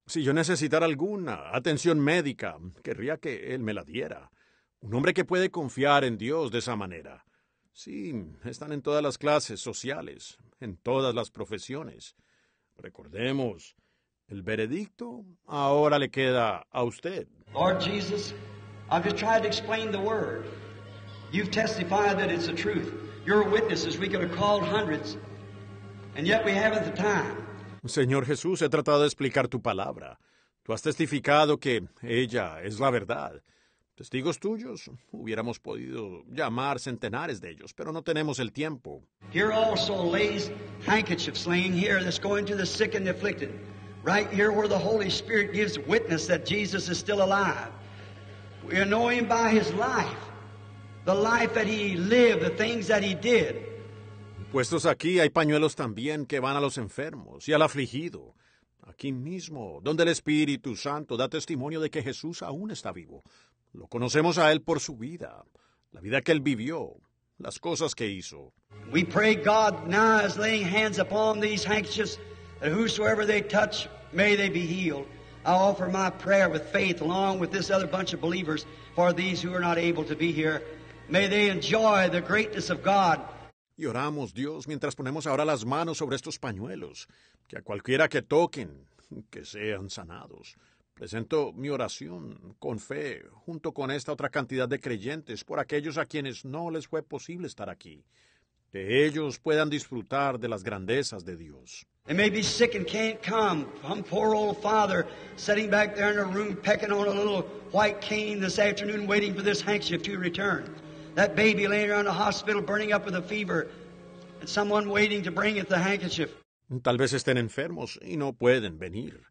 Si yo necesitara alguna atención médica, querría que él me la diera. Un hombre que puede confiar en Dios de esa manera. Sí, están en todas las clases sociales, en todas las profesiones. Recordemos, el veredicto ahora le queda a usted. Lord Jesus, I've just tried to explain the word. You've testified that it's the truth. Your witnesses, we could have called hundreds, and yet we haven't the time. Señor Jesús, he tratado de explicar tu palabra. Tú has testificado que ella es la verdad. Testigos tuyos, hubiéramos podido llamar centenares de ellos, pero no tenemos el tiempo. Here also lays handkerchiefs laying here that's going to the sick and the afflicted. Right here where the Holy Spirit gives witness that Jesus is still alive. We know him by his life. The life that he lived, the things that he did. Puestos aquí hay pañuelos también que van a los enfermos y al afligido. Aquí mismo, donde el Espíritu Santo da testimonio de que Jesús aún está vivo. Lo conocemos a Él por su vida, la vida que Él vivió, las cosas que hizo. We pray God now is laying hands upon these handkerchiefs that whosoever they touch, may they be healed. I offer my prayer with faith along with this other bunch of believers for these who are not able to be here. May they enjoy the greatness of God. Y oramos, Dios, mientras ponemos ahora las manos sobre estos pañuelos, que a cualquiera que toquen, que sean sanados. Presento mi oración con fe, junto con esta otra cantidad de creyentes, por aquellos a quienes no les fue posible estar aquí. Que ellos puedan disfrutar de las grandezas de Dios. They may be sick and can't come. Some poor old father sitting back there in a room pecking on a little white cane this afternoon waiting for this handkerchief to return. That baby laying around the hospital burning up with a fever and someone waiting to bring it the handkerchief. Tal vez estén enfermos y no pueden venir.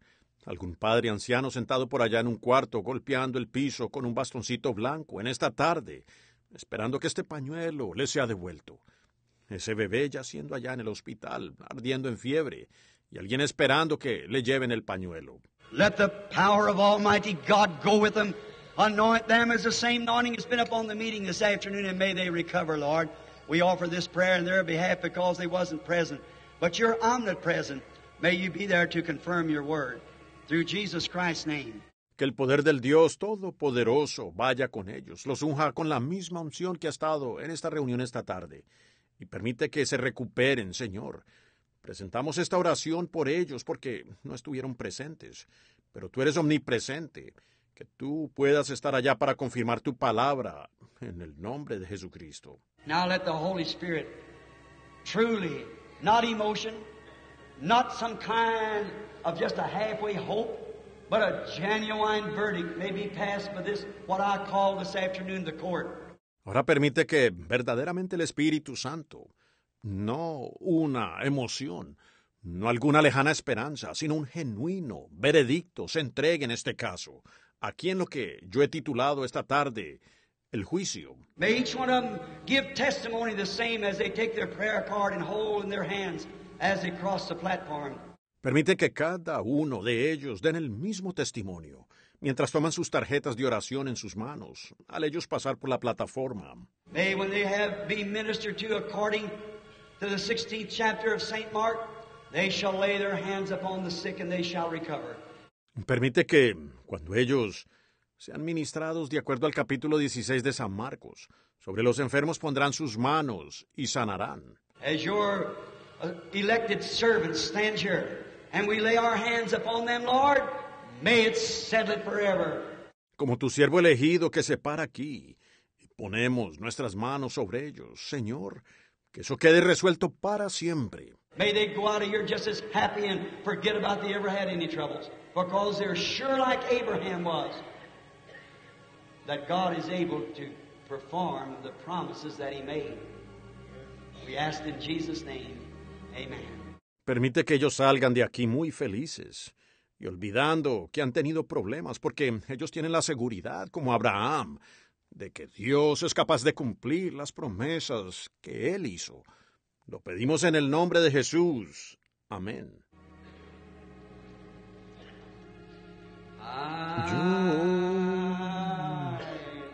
Algún padre anciano sentado por allá en un cuarto golpeando el piso con un bastoncito blanco en esta tarde, esperando que este pañuelo le sea devuelto. Ese bebé yaciendo allá en el hospital, ardiendo en fiebre, y alguien esperando que le lleven el pañuelo. Let the power of Almighty God go with them. Anoint them as the same anointing has been upon the meeting this afternoon, and may they recover, Lord. We offer this prayer in their behalf because they wasn't present. But you're omnipresent. May you be there to confirm your word. Through Jesus Christ's name. Que el poder del Dios Todopoderoso vaya con ellos, los unja con la misma unción que ha estado en esta reunión esta tarde, y permite que se recuperen, Señor. Presentamos esta oración por ellos porque no estuvieron presentes, pero tú eres omnipresente, que tú puedas estar allá para confirmar tu palabra en el nombre de Jesucristo. Now let the Holy Spirit truly, not emotion, not some kind of just a halfway hope, but a genuine verdict may be passed by this, what I call this afternoon the court. Ahora permite que verdaderamente el Espíritu Santo, no una emoción, no alguna lejana esperanza, sino un genuino veredicto se entregue en este caso, aquí en lo que yo he titulado esta tarde el juicio. May each one of them give testimony the same as they take their prayer card and hold in their hands as they cross the platform. Permite que cada uno de ellos den el mismo testimonio, mientras toman sus tarjetas de oración en sus manos, al ellos pasar por la plataforma. May, when they have been ministered to according to the 16th chapter of St. Mark, they shall lay their hands upon the sick and they shall recover. Permite que, cuando ellos sean ministrados de acuerdo al capítulo 16 de San Marcos, sobre los enfermos pondrán sus manos y sanarán. As your uh, elected servants stand here and we lay our hands upon them, Lord, may it settle it forever. Como tu siervo elegido que se para aquí, ponemos nuestras manos sobre ellos, Señor, Que eso quede resuelto para siempre. May they go out of here just as happy and forget about they ever had any troubles. Because they're sure like Abraham was. That God is able to perform the promises that he made. We ask in Jesus' name. Amen. Permite que ellos salgan de aquí muy felices y olvidando que han tenido problemas porque ellos tienen la seguridad, como Abraham, de que Dios es capaz de cumplir las promesas que Él hizo. Lo pedimos en el nombre de Jesús. Amén.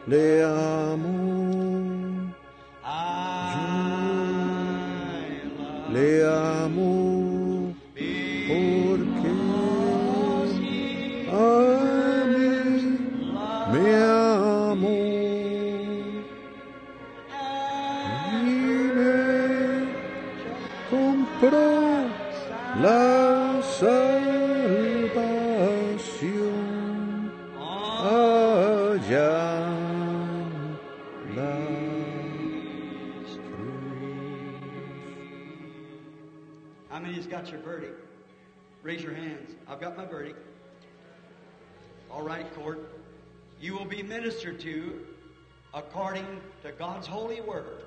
Le amo. Le amo. La salvación allá la How many's got your verdict? Raise your hands. I've got my verdict. All right, court. You will be ministered to according to God's holy word.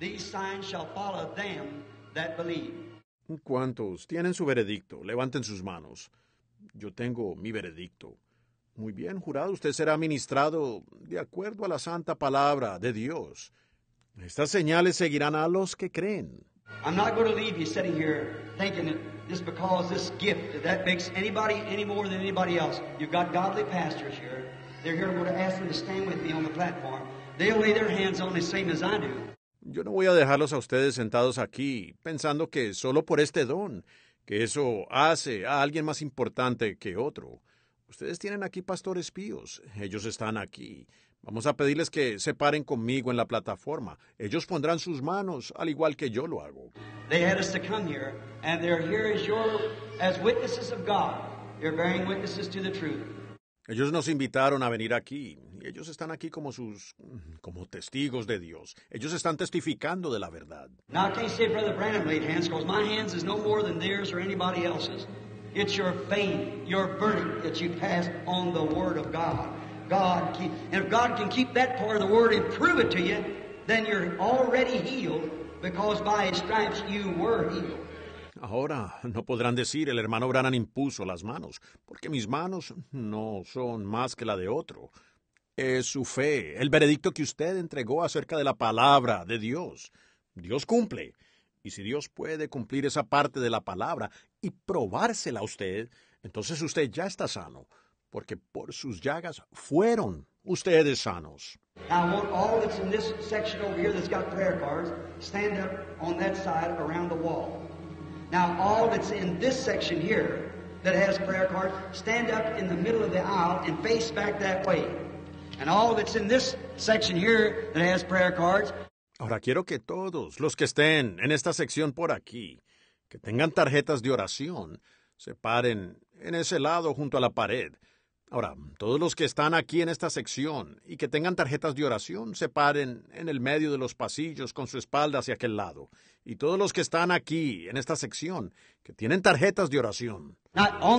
These signs shall follow them that believe. ¿Cuántos tienen su veredicto? Levanten sus manos. Yo tengo mi veredicto. Muy bien, jurado, usted será ministrado de acuerdo a la santa palabra de Dios. Estas señales seguirán a los que creen. I'm not going to leave you sitting here thinking that just because this gift that, makes anybody any more than anybody else. You've got godly pastors here. They're here. I'm going to ask them to stand with me on the platform. They'll lay their hands on the same as I do. Yo no voy a dejarlos a ustedes sentados aquí pensando que solo por este don, que eso hace a alguien más importante que otro. Ustedes tienen aquí pastores píos, ellos están aquí. Vamos a pedirles que se paren conmigo en la plataforma. Ellos pondrán sus manos al igual que yo lo hago. They had us to come here, and they're here as your as witnesses of God. You're bearing witnesses to the truth. Ellos nos invitaron a venir aquí ellos están aquí como sus como testigos de Dios. Ellos están testificando de la verdad. Now I can't say Brother Branham laid hands because my hands is no more than theirs or anybody else's. It's your faith, your verdict that you passed on the Word of God. God keep, and if God can keep that part of the Word and prove it to you, then you're already healed because by His stripes you were healed. Ahora no podrán decir el hermano Branham impuso las manos, porque mis manos no son más que la de otro. Es su fe, el veredicto que usted entregó acerca de la palabra de Dios. Dios cumple. Y si Dios puede cumplir esa parte de la palabra y probársela a usted, entonces usted ya está sano, porque por sus llagas fueron ustedes sanos. I want all that's in this section over here that's got prayer cards stand up on that side around the wall. Now all that's in this section here that has prayer cards stand up in the middle of the aisle and face back that way. Ahora quiero que todos los que estén en esta sección por aquí, que tengan tarjetas de oración, se paren en ese lado junto a la pared. Ahora, todos los que están aquí en esta sección y que tengan tarjetas de oración, se paren en el medio de los pasillos con su espalda hacia aquel lado. Y todos los que están aquí en esta sección, que tienen tarjetas de oración.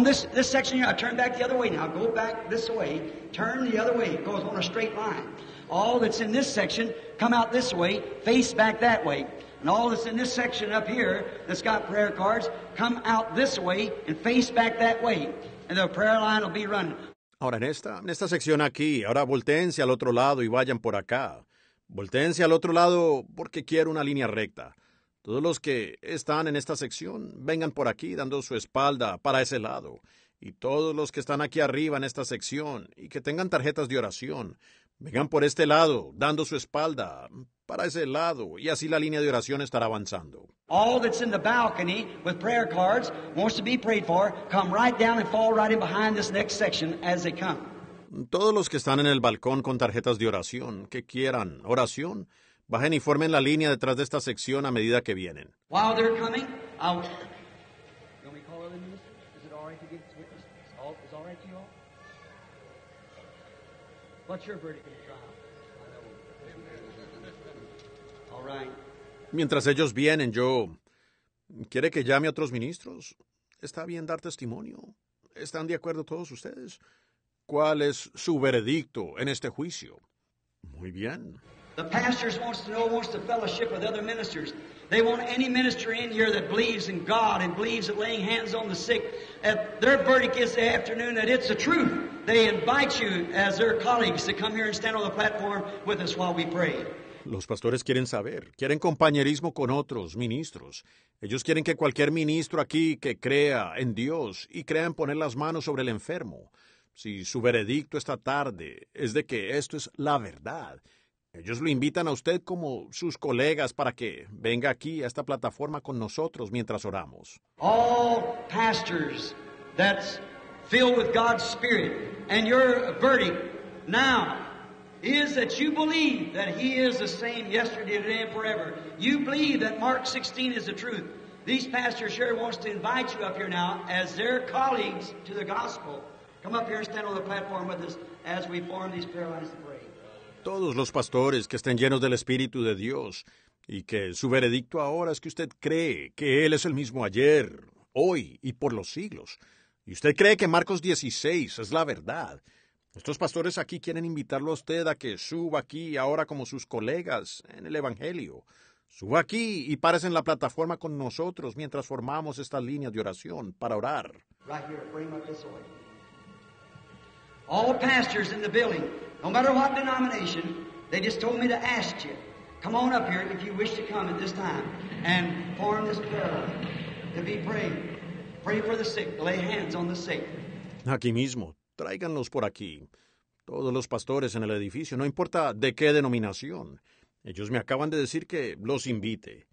This, this section here, I turn back the other way now. Go back this way. Turn the other way. It goes on a straight line. All that's in this section, come out this way, face back that way. And all that's in this section up here that's got prayer cards, come out this way and face back that way. And the prayer line will be running. Ahora, en esta, en esta sección aquí, ahora volteense al otro lado y vayan por acá. Volteense al otro lado porque quiero una línea recta. Todos los que están en esta sección, vengan por aquí dando su espalda para ese lado. Y todos los que están aquí arriba en esta sección y que tengan tarjetas de oración, vengan por este lado, dando su espalda para ese lado, y así la línea de oración estará avanzando. All that's in the balcony with prayer cards wants to be prayed for, come right down and fall right in behind this next section as they come. Todos los que están en el balcón con tarjetas de oración, que quieran oración, bajen y formen la línea detrás de esta sección a medida que vienen. While they're coming, I'll. (laughs) Mientras ellos vienen, yo... ¿Quiere que llame a otros ministros? Está bien dar testimonio. ¿Están de acuerdo todos ustedes? ¿Cuál es su veredicto en este juicio? Muy bien. The pastors wants to know, wants to fellowship with other ministers. They want any minister in here that believes in God and believes that laying hands on the sick. At their verdict is the afternoon that it's the truth. They invite you as their colleagues to come here and stand on the platform with us while we pray. Los pastores quieren saber, quieren compañerismo con otros ministros. Ellos quieren que cualquier ministro aquí que crea en Dios y crea en poner las manos sobre el enfermo. Si su veredicto esta tarde es de que esto es la verdad, ellos lo invitan a usted como sus colegas para que venga aquí a esta plataforma con nosotros mientras oramos. All pastors that's filled with God's Spirit and your verdict now is that you believe that He is the same yesterday, today, and forever. You believe that Mark 16 is the truth. These pastors here wants to invite you up here now as their colleagues to the gospel. Come up here and stand on the platform with us as we form these pray. Todos los pastores que estén llenos del Espíritu de Dios y que su veredicto ahora es que usted cree que Él es el mismo ayer, hoy y por los siglos. Y usted cree que Marcos 16 es la verdad. Estos pastores aquí quieren invitarlo a usted a que suba aquí ahora como sus colegas en el Evangelio. Suba aquí y párese en la plataforma con nosotros mientras formamos esta línea de oración para orar. All pastors in the building, no matter what denomination, they just told me to ask you. Come on up here if you wish to come at this time and form this prayer to be praying. Pray for the sick, lay hands on the sick. Aquí mismo, tráiganlos por aquí. Todos los pastores en el edificio, no importa de qué denominación. Ellos me acaban de decir que los invite.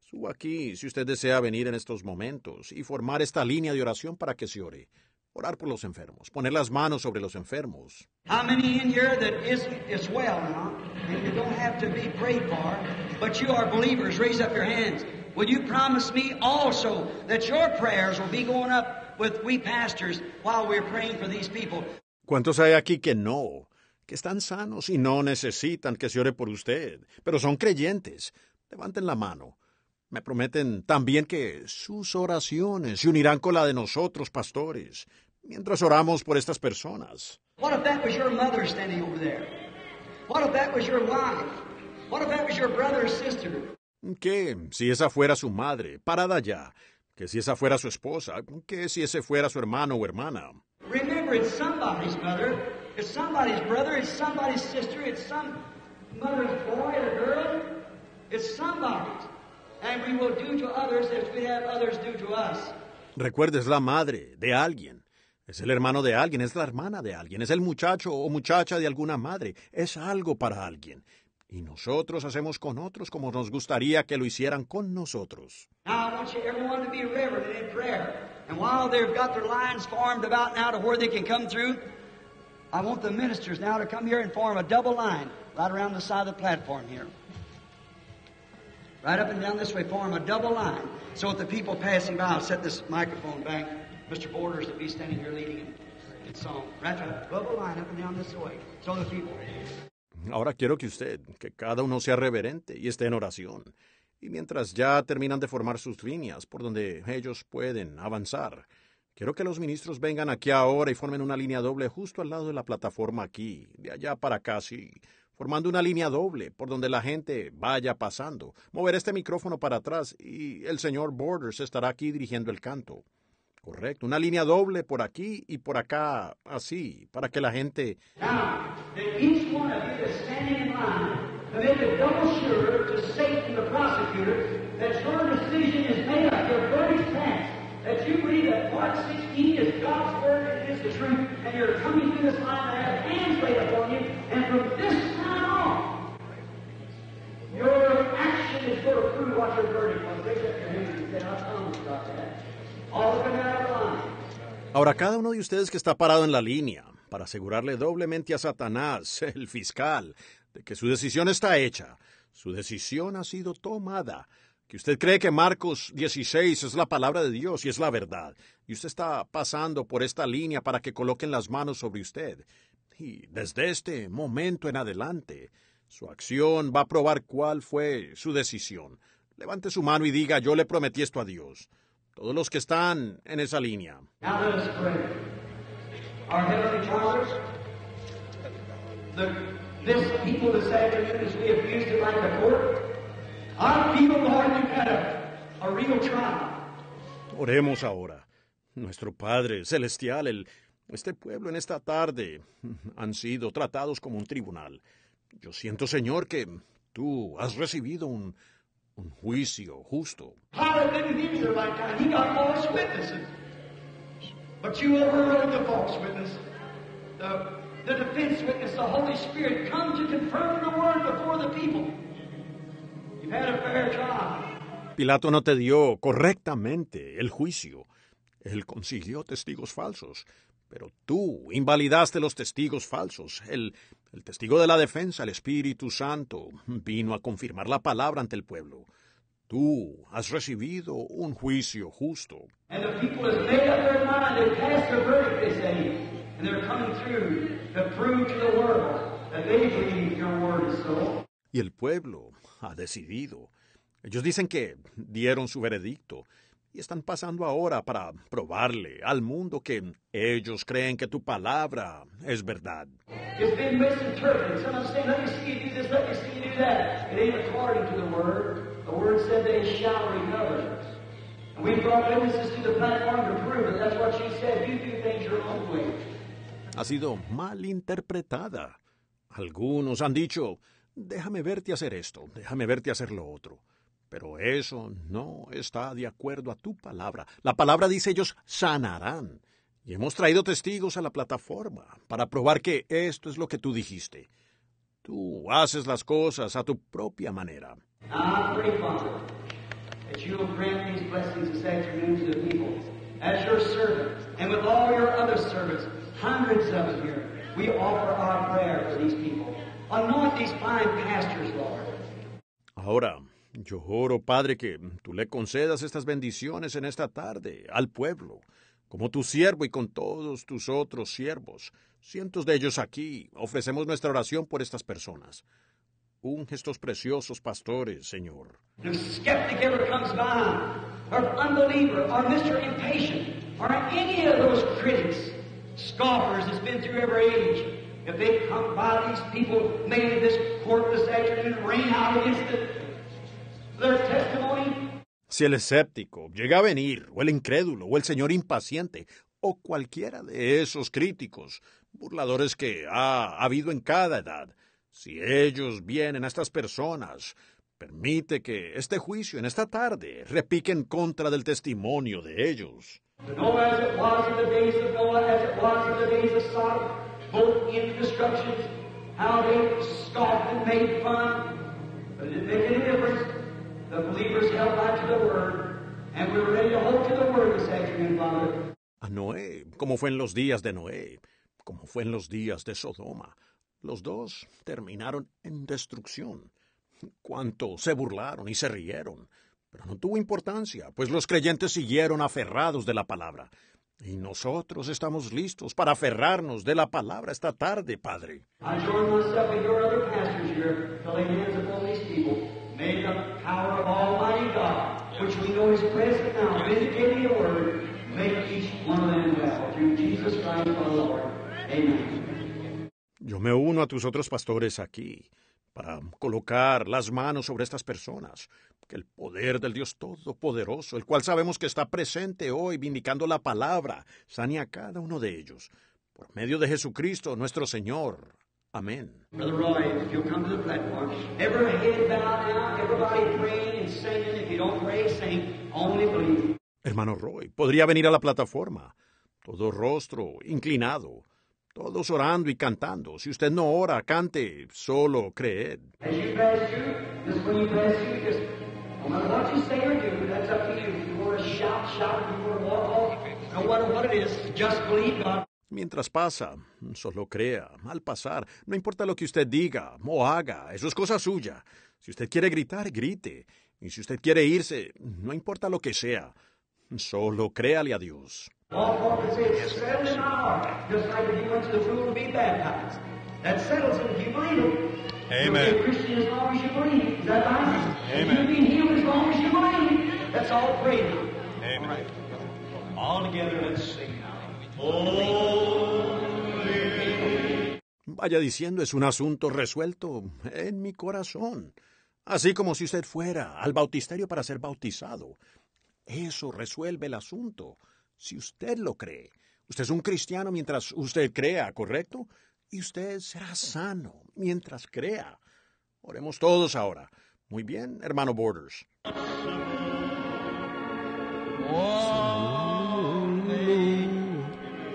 Suba aquí si usted desea venir en estos momentos y formar esta línea de oración para que se ore. Orar por los enfermos, poner las manos sobre los enfermos. How many in here that isn't as well now, and you don't have to be prayed for, but you are believers? Raise up your hands. Will you promise me also that your prayers will be going up with we pastors while we're praying for these people? ¿Cuántos hay aquí que no? Que están sanos y no necesitan que se ore por usted, pero son creyentes. Levanten la mano. Me prometen también que sus oraciones se unirán con la de nosotros, pastores, mientras oramos por estas personas. What if that was your mother standing over there? What if that was your wife? What if that was your brother or sister? ¿Qué si esa fuera su madre, parada ya? ¿Que si esa fuera su esposa? ¿Qué si ese fuera su hermano o hermana? Remember, it's somebody's mother, it's somebody's brother, it's somebody's sister, it's some mother's boy or girl. It's somebody's. And we will do to others as we have others do to us. Recuerde, es la madre de alguien. Es el hermano de alguien, es la hermana de alguien, es el muchacho o muchacha de alguna madre, es algo para alguien. Y nosotros hacemos con otros como nos gustaría que lo hicieran con nosotros. Now I want you everyone to be reverent and in prayer. And while they've got their lines formed about now to where they can come through, I want the ministers now to come here and form a double line right around the side of the platform here. Right up and down this way, form a double line. So that the people passing by, I'll set this microphone back. Mr. Borders will be standing here leading in, in song. Right, right, double line up and down this way. So the people. Ahora quiero que usted, que cada uno sea reverente y esté en oración. Y mientras ya terminan de formar sus líneas por donde ellos pueden avanzar, quiero que los ministros vengan aquí ahora y formen una línea doble justo al lado de la plataforma aquí, de allá para acá, sí, formando una línea doble por donde la gente vaya pasando. Mover este micrófono para atrás y el señor Borders estará aquí dirigiendo el canto. Correcto, una línea doble por aquí y por acá, así, para que la gente... Now, that each one of you is standing in line to make a double sure to Satan, the prosecutor, that your decision is made up, your verdict's passed, that you believe that Mark 16 is God's word and is the truth, and you're coming through this line to have hands laid upon you, and from this time on, Ahora cada uno de ustedes que está parado en la línea para asegurarle doblemente a Satanás, (laughs) el fiscal, de que su decisión está hecha, su decisión ha sido tomada, que usted cree que Marcos 16 es la palabra de Dios y es la verdad, y usted está pasando por esta línea para que coloquen las manos sobre usted. Y desde este momento en adelante, Su acción va a probar cuál fue su decisión. Levante su mano y diga, yo le prometí esto a Dios. Todos los que están en esa línea. Oremos ahora. Nuestro Padre Celestial, el, este pueblo en esta tarde han sido tratados como un tribunal. Yo siento, Señor, que tú has recibido un, un juicio justo. Pilate didn't use it like that. He got false witnesses. But you overrode the false witness. The, the defense witness, the Holy Spirit, come to confirm the word before the people. You've had a fair trial. Pilato no te dio correctamente el juicio. Él consiguió testigos falsos, pero tú invalidaste los testigos falsos. El, el testigo de la defensa, el Espíritu Santo, vino a confirmar la palabra ante el pueblo. Tú has recibido un juicio justo. And the people has made up their mind. They passed their verdict, they say. And they're coming through to prove to the world that they believe your word is so. Y el pueblo ha decidido. Ellos dicen que dieron su veredicto y están pasando ahora para probarle al mundo que ellos creen que tu palabra es verdad. Ha sido mal interpretada. Algunos han dicho, déjame verte hacer esto, déjame verte hacer lo otro. Pero eso no está de acuerdo a tu palabra. La palabra dice ellos sanarán. Y hemos traído testigos a la plataforma para probar que esto es lo que tú dijiste. Tú haces las cosas a tu propia manera. I pray, Father, that you will grant these blessings this afternoon to the people. As your servant, and with all your other servants, hundreds of them here, we offer our prayer for these people. Anoint these fine pastors, Lord. Ahora, yo oro, Padre, que tú le concedas estas bendiciones en esta tarde al pueblo, como tu siervo y con todos tus otros siervos. Cientos de ellos aquí. Ofrecemos nuestra oración por estas personas. Unge estos preciosos pastores, Señor. Scoffers that's been through every age, if they come by these people, maybe this court this afternoon, rain out against testimony, Si el escéptico llega a venir, o el incrédulo, o el señor impaciente, o cualquiera de esos críticos, burladores que ha habido en cada edad, si ellos vienen a estas personas, permite que este juicio en esta tarde repique en contra del testimonio de ellos. A Noé, como fue en los días de Noé, como fue en los días de Sodoma. Los dos terminaron en destrucción. Cuánto se burlaron y se rieron. Pero no tuvo importancia, pues los creyentes siguieron aferrados de la palabra. Y nosotros estamos listos para aferrarnos de la palabra esta tarde, Padre. I May the power of Almighty God, which we know is present now, vindicating your word, make each one of them well. Through Jesus Christ our Lord. Amen. Yo me uno a tus otros pastores aquí para colocar las manos sobre estas personas. Que el poder del Dios Todopoderoso, el cual sabemos que está presente hoy vindicando la palabra, sane a cada uno de ellos. Por medio de Jesucristo nuestro Señor. Amén. Brother Roy, if you'll come to the platform, every head bowed now, everybody praying and singing. If you don't pray, sing. Only believe. Hermano Roy, podría venir a la plataforma. Todo rostro inclinado. Todos orando y cantando. Si usted no ora, cante. Solo creed. No matter what it is, just believe God. Mientras pasa, solo crea, al pasar, no importa lo que usted diga o haga, eso es cosa suya. Si usted quiere gritar, grite. Y si usted quiere irse, no importa lo que sea, solo créale a Dios. All Paul can say is settled in my heart, just like if you went to the pool to be baptized. That settles it. If you believe it, Amen. You'll be a Christian as long as you believe. Is that right? Amen. You'll be healed as long as you believe. Let's all together, let's sing. Vaya diciendo, es un asunto resuelto en mi corazón. Así como si usted fuera al bautisterio para ser bautizado. Eso resuelve el asunto. Si usted lo cree. Usted es un cristiano mientras usted crea, ¿correcto? Y usted será sano mientras crea. Oremos todos ahora. Muy bien, hermano Borders.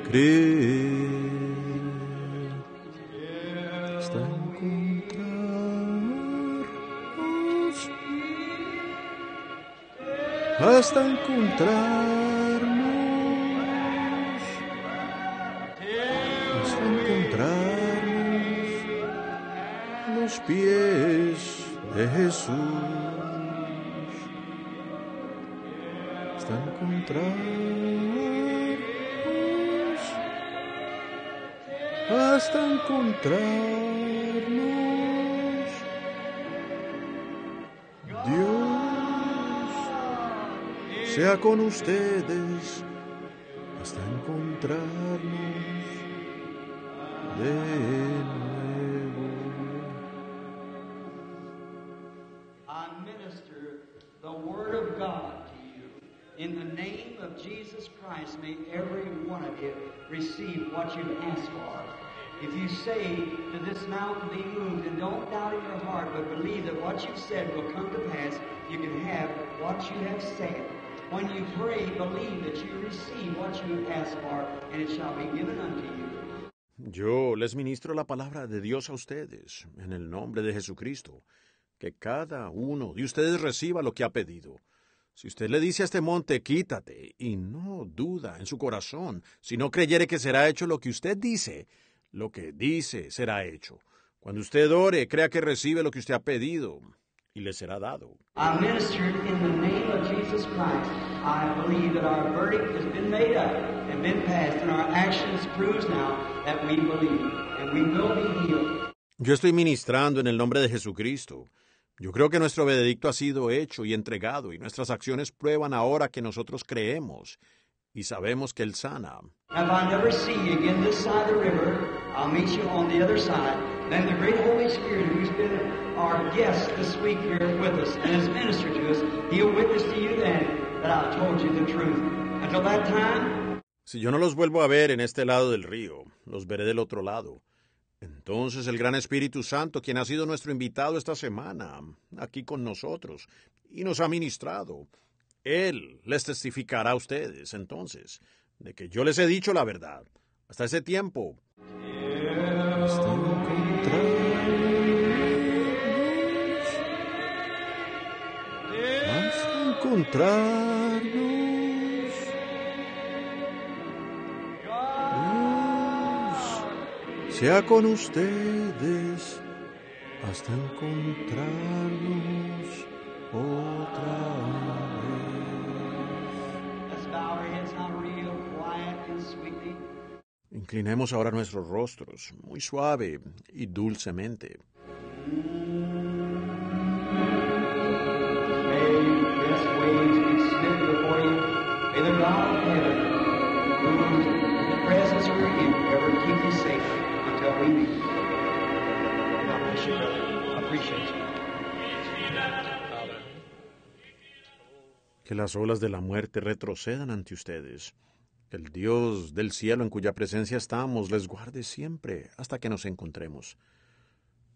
Creer hasta encontrarnos, hasta encontrarnos, hasta encontrarnos los pies de Jesús, hasta encontrarnos, hasta encontrarnos. Dios sea con ustedes hasta encontrarnos de nuevo. I minister the Word of God to you. In the name of Jesus Christ, may every one of you receive what you've asked for. If you say to this mountain be moved and don't doubt in your heart, but believe that what you've said will come to pass, you can have what you have said. When you pray, believe that you receive what you have asked for, and it shall be given unto you. Yo les ministro la palabra de Dios a ustedes, en el nombre de Jesucristo, que cada uno de ustedes reciba lo que ha pedido. Si usted le dice a este monte, quítate, y no duda en su corazón, si no creyere que será hecho lo que usted dice, lo que dice será hecho. Cuando usted ore, crea que recibe lo que usted ha pedido, y le será dado. Yo estoy ministrando en el nombre de Jesucristo. Yo creo que nuestro veredicto ha sido hecho y entregado, y nuestras acciones prueban ahora que nosotros creemos y sabemos que Él sana. Now, if I never see you again this side of the river, I'll meet you on the other side. Then the great Holy Spirit, who's been our guest this week here with us and has ministered to us, He'll witness to you then that I told you the truth. Until that time, Si yo no los vuelvo a ver en este lado del río, los veré del otro lado. Entonces el gran Espíritu Santo, quien ha sido nuestro invitado esta semana, aquí con nosotros, y nos ha ministrado, Él les testificará a ustedes, entonces, de que yo les he dicho la verdad. Hasta ese tiempo. Encontrarnos. Dios sea con ustedes hasta encontrarnos otra let's Inclinemos ahora nuestros rostros, muy suave y dulcemente. Que las olas de la muerte retrocedan ante ustedes. El Dios del cielo en cuya presencia estamos les guarde siempre hasta que nos encontremos.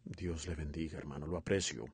Dios le bendiga, hermano, lo aprecio.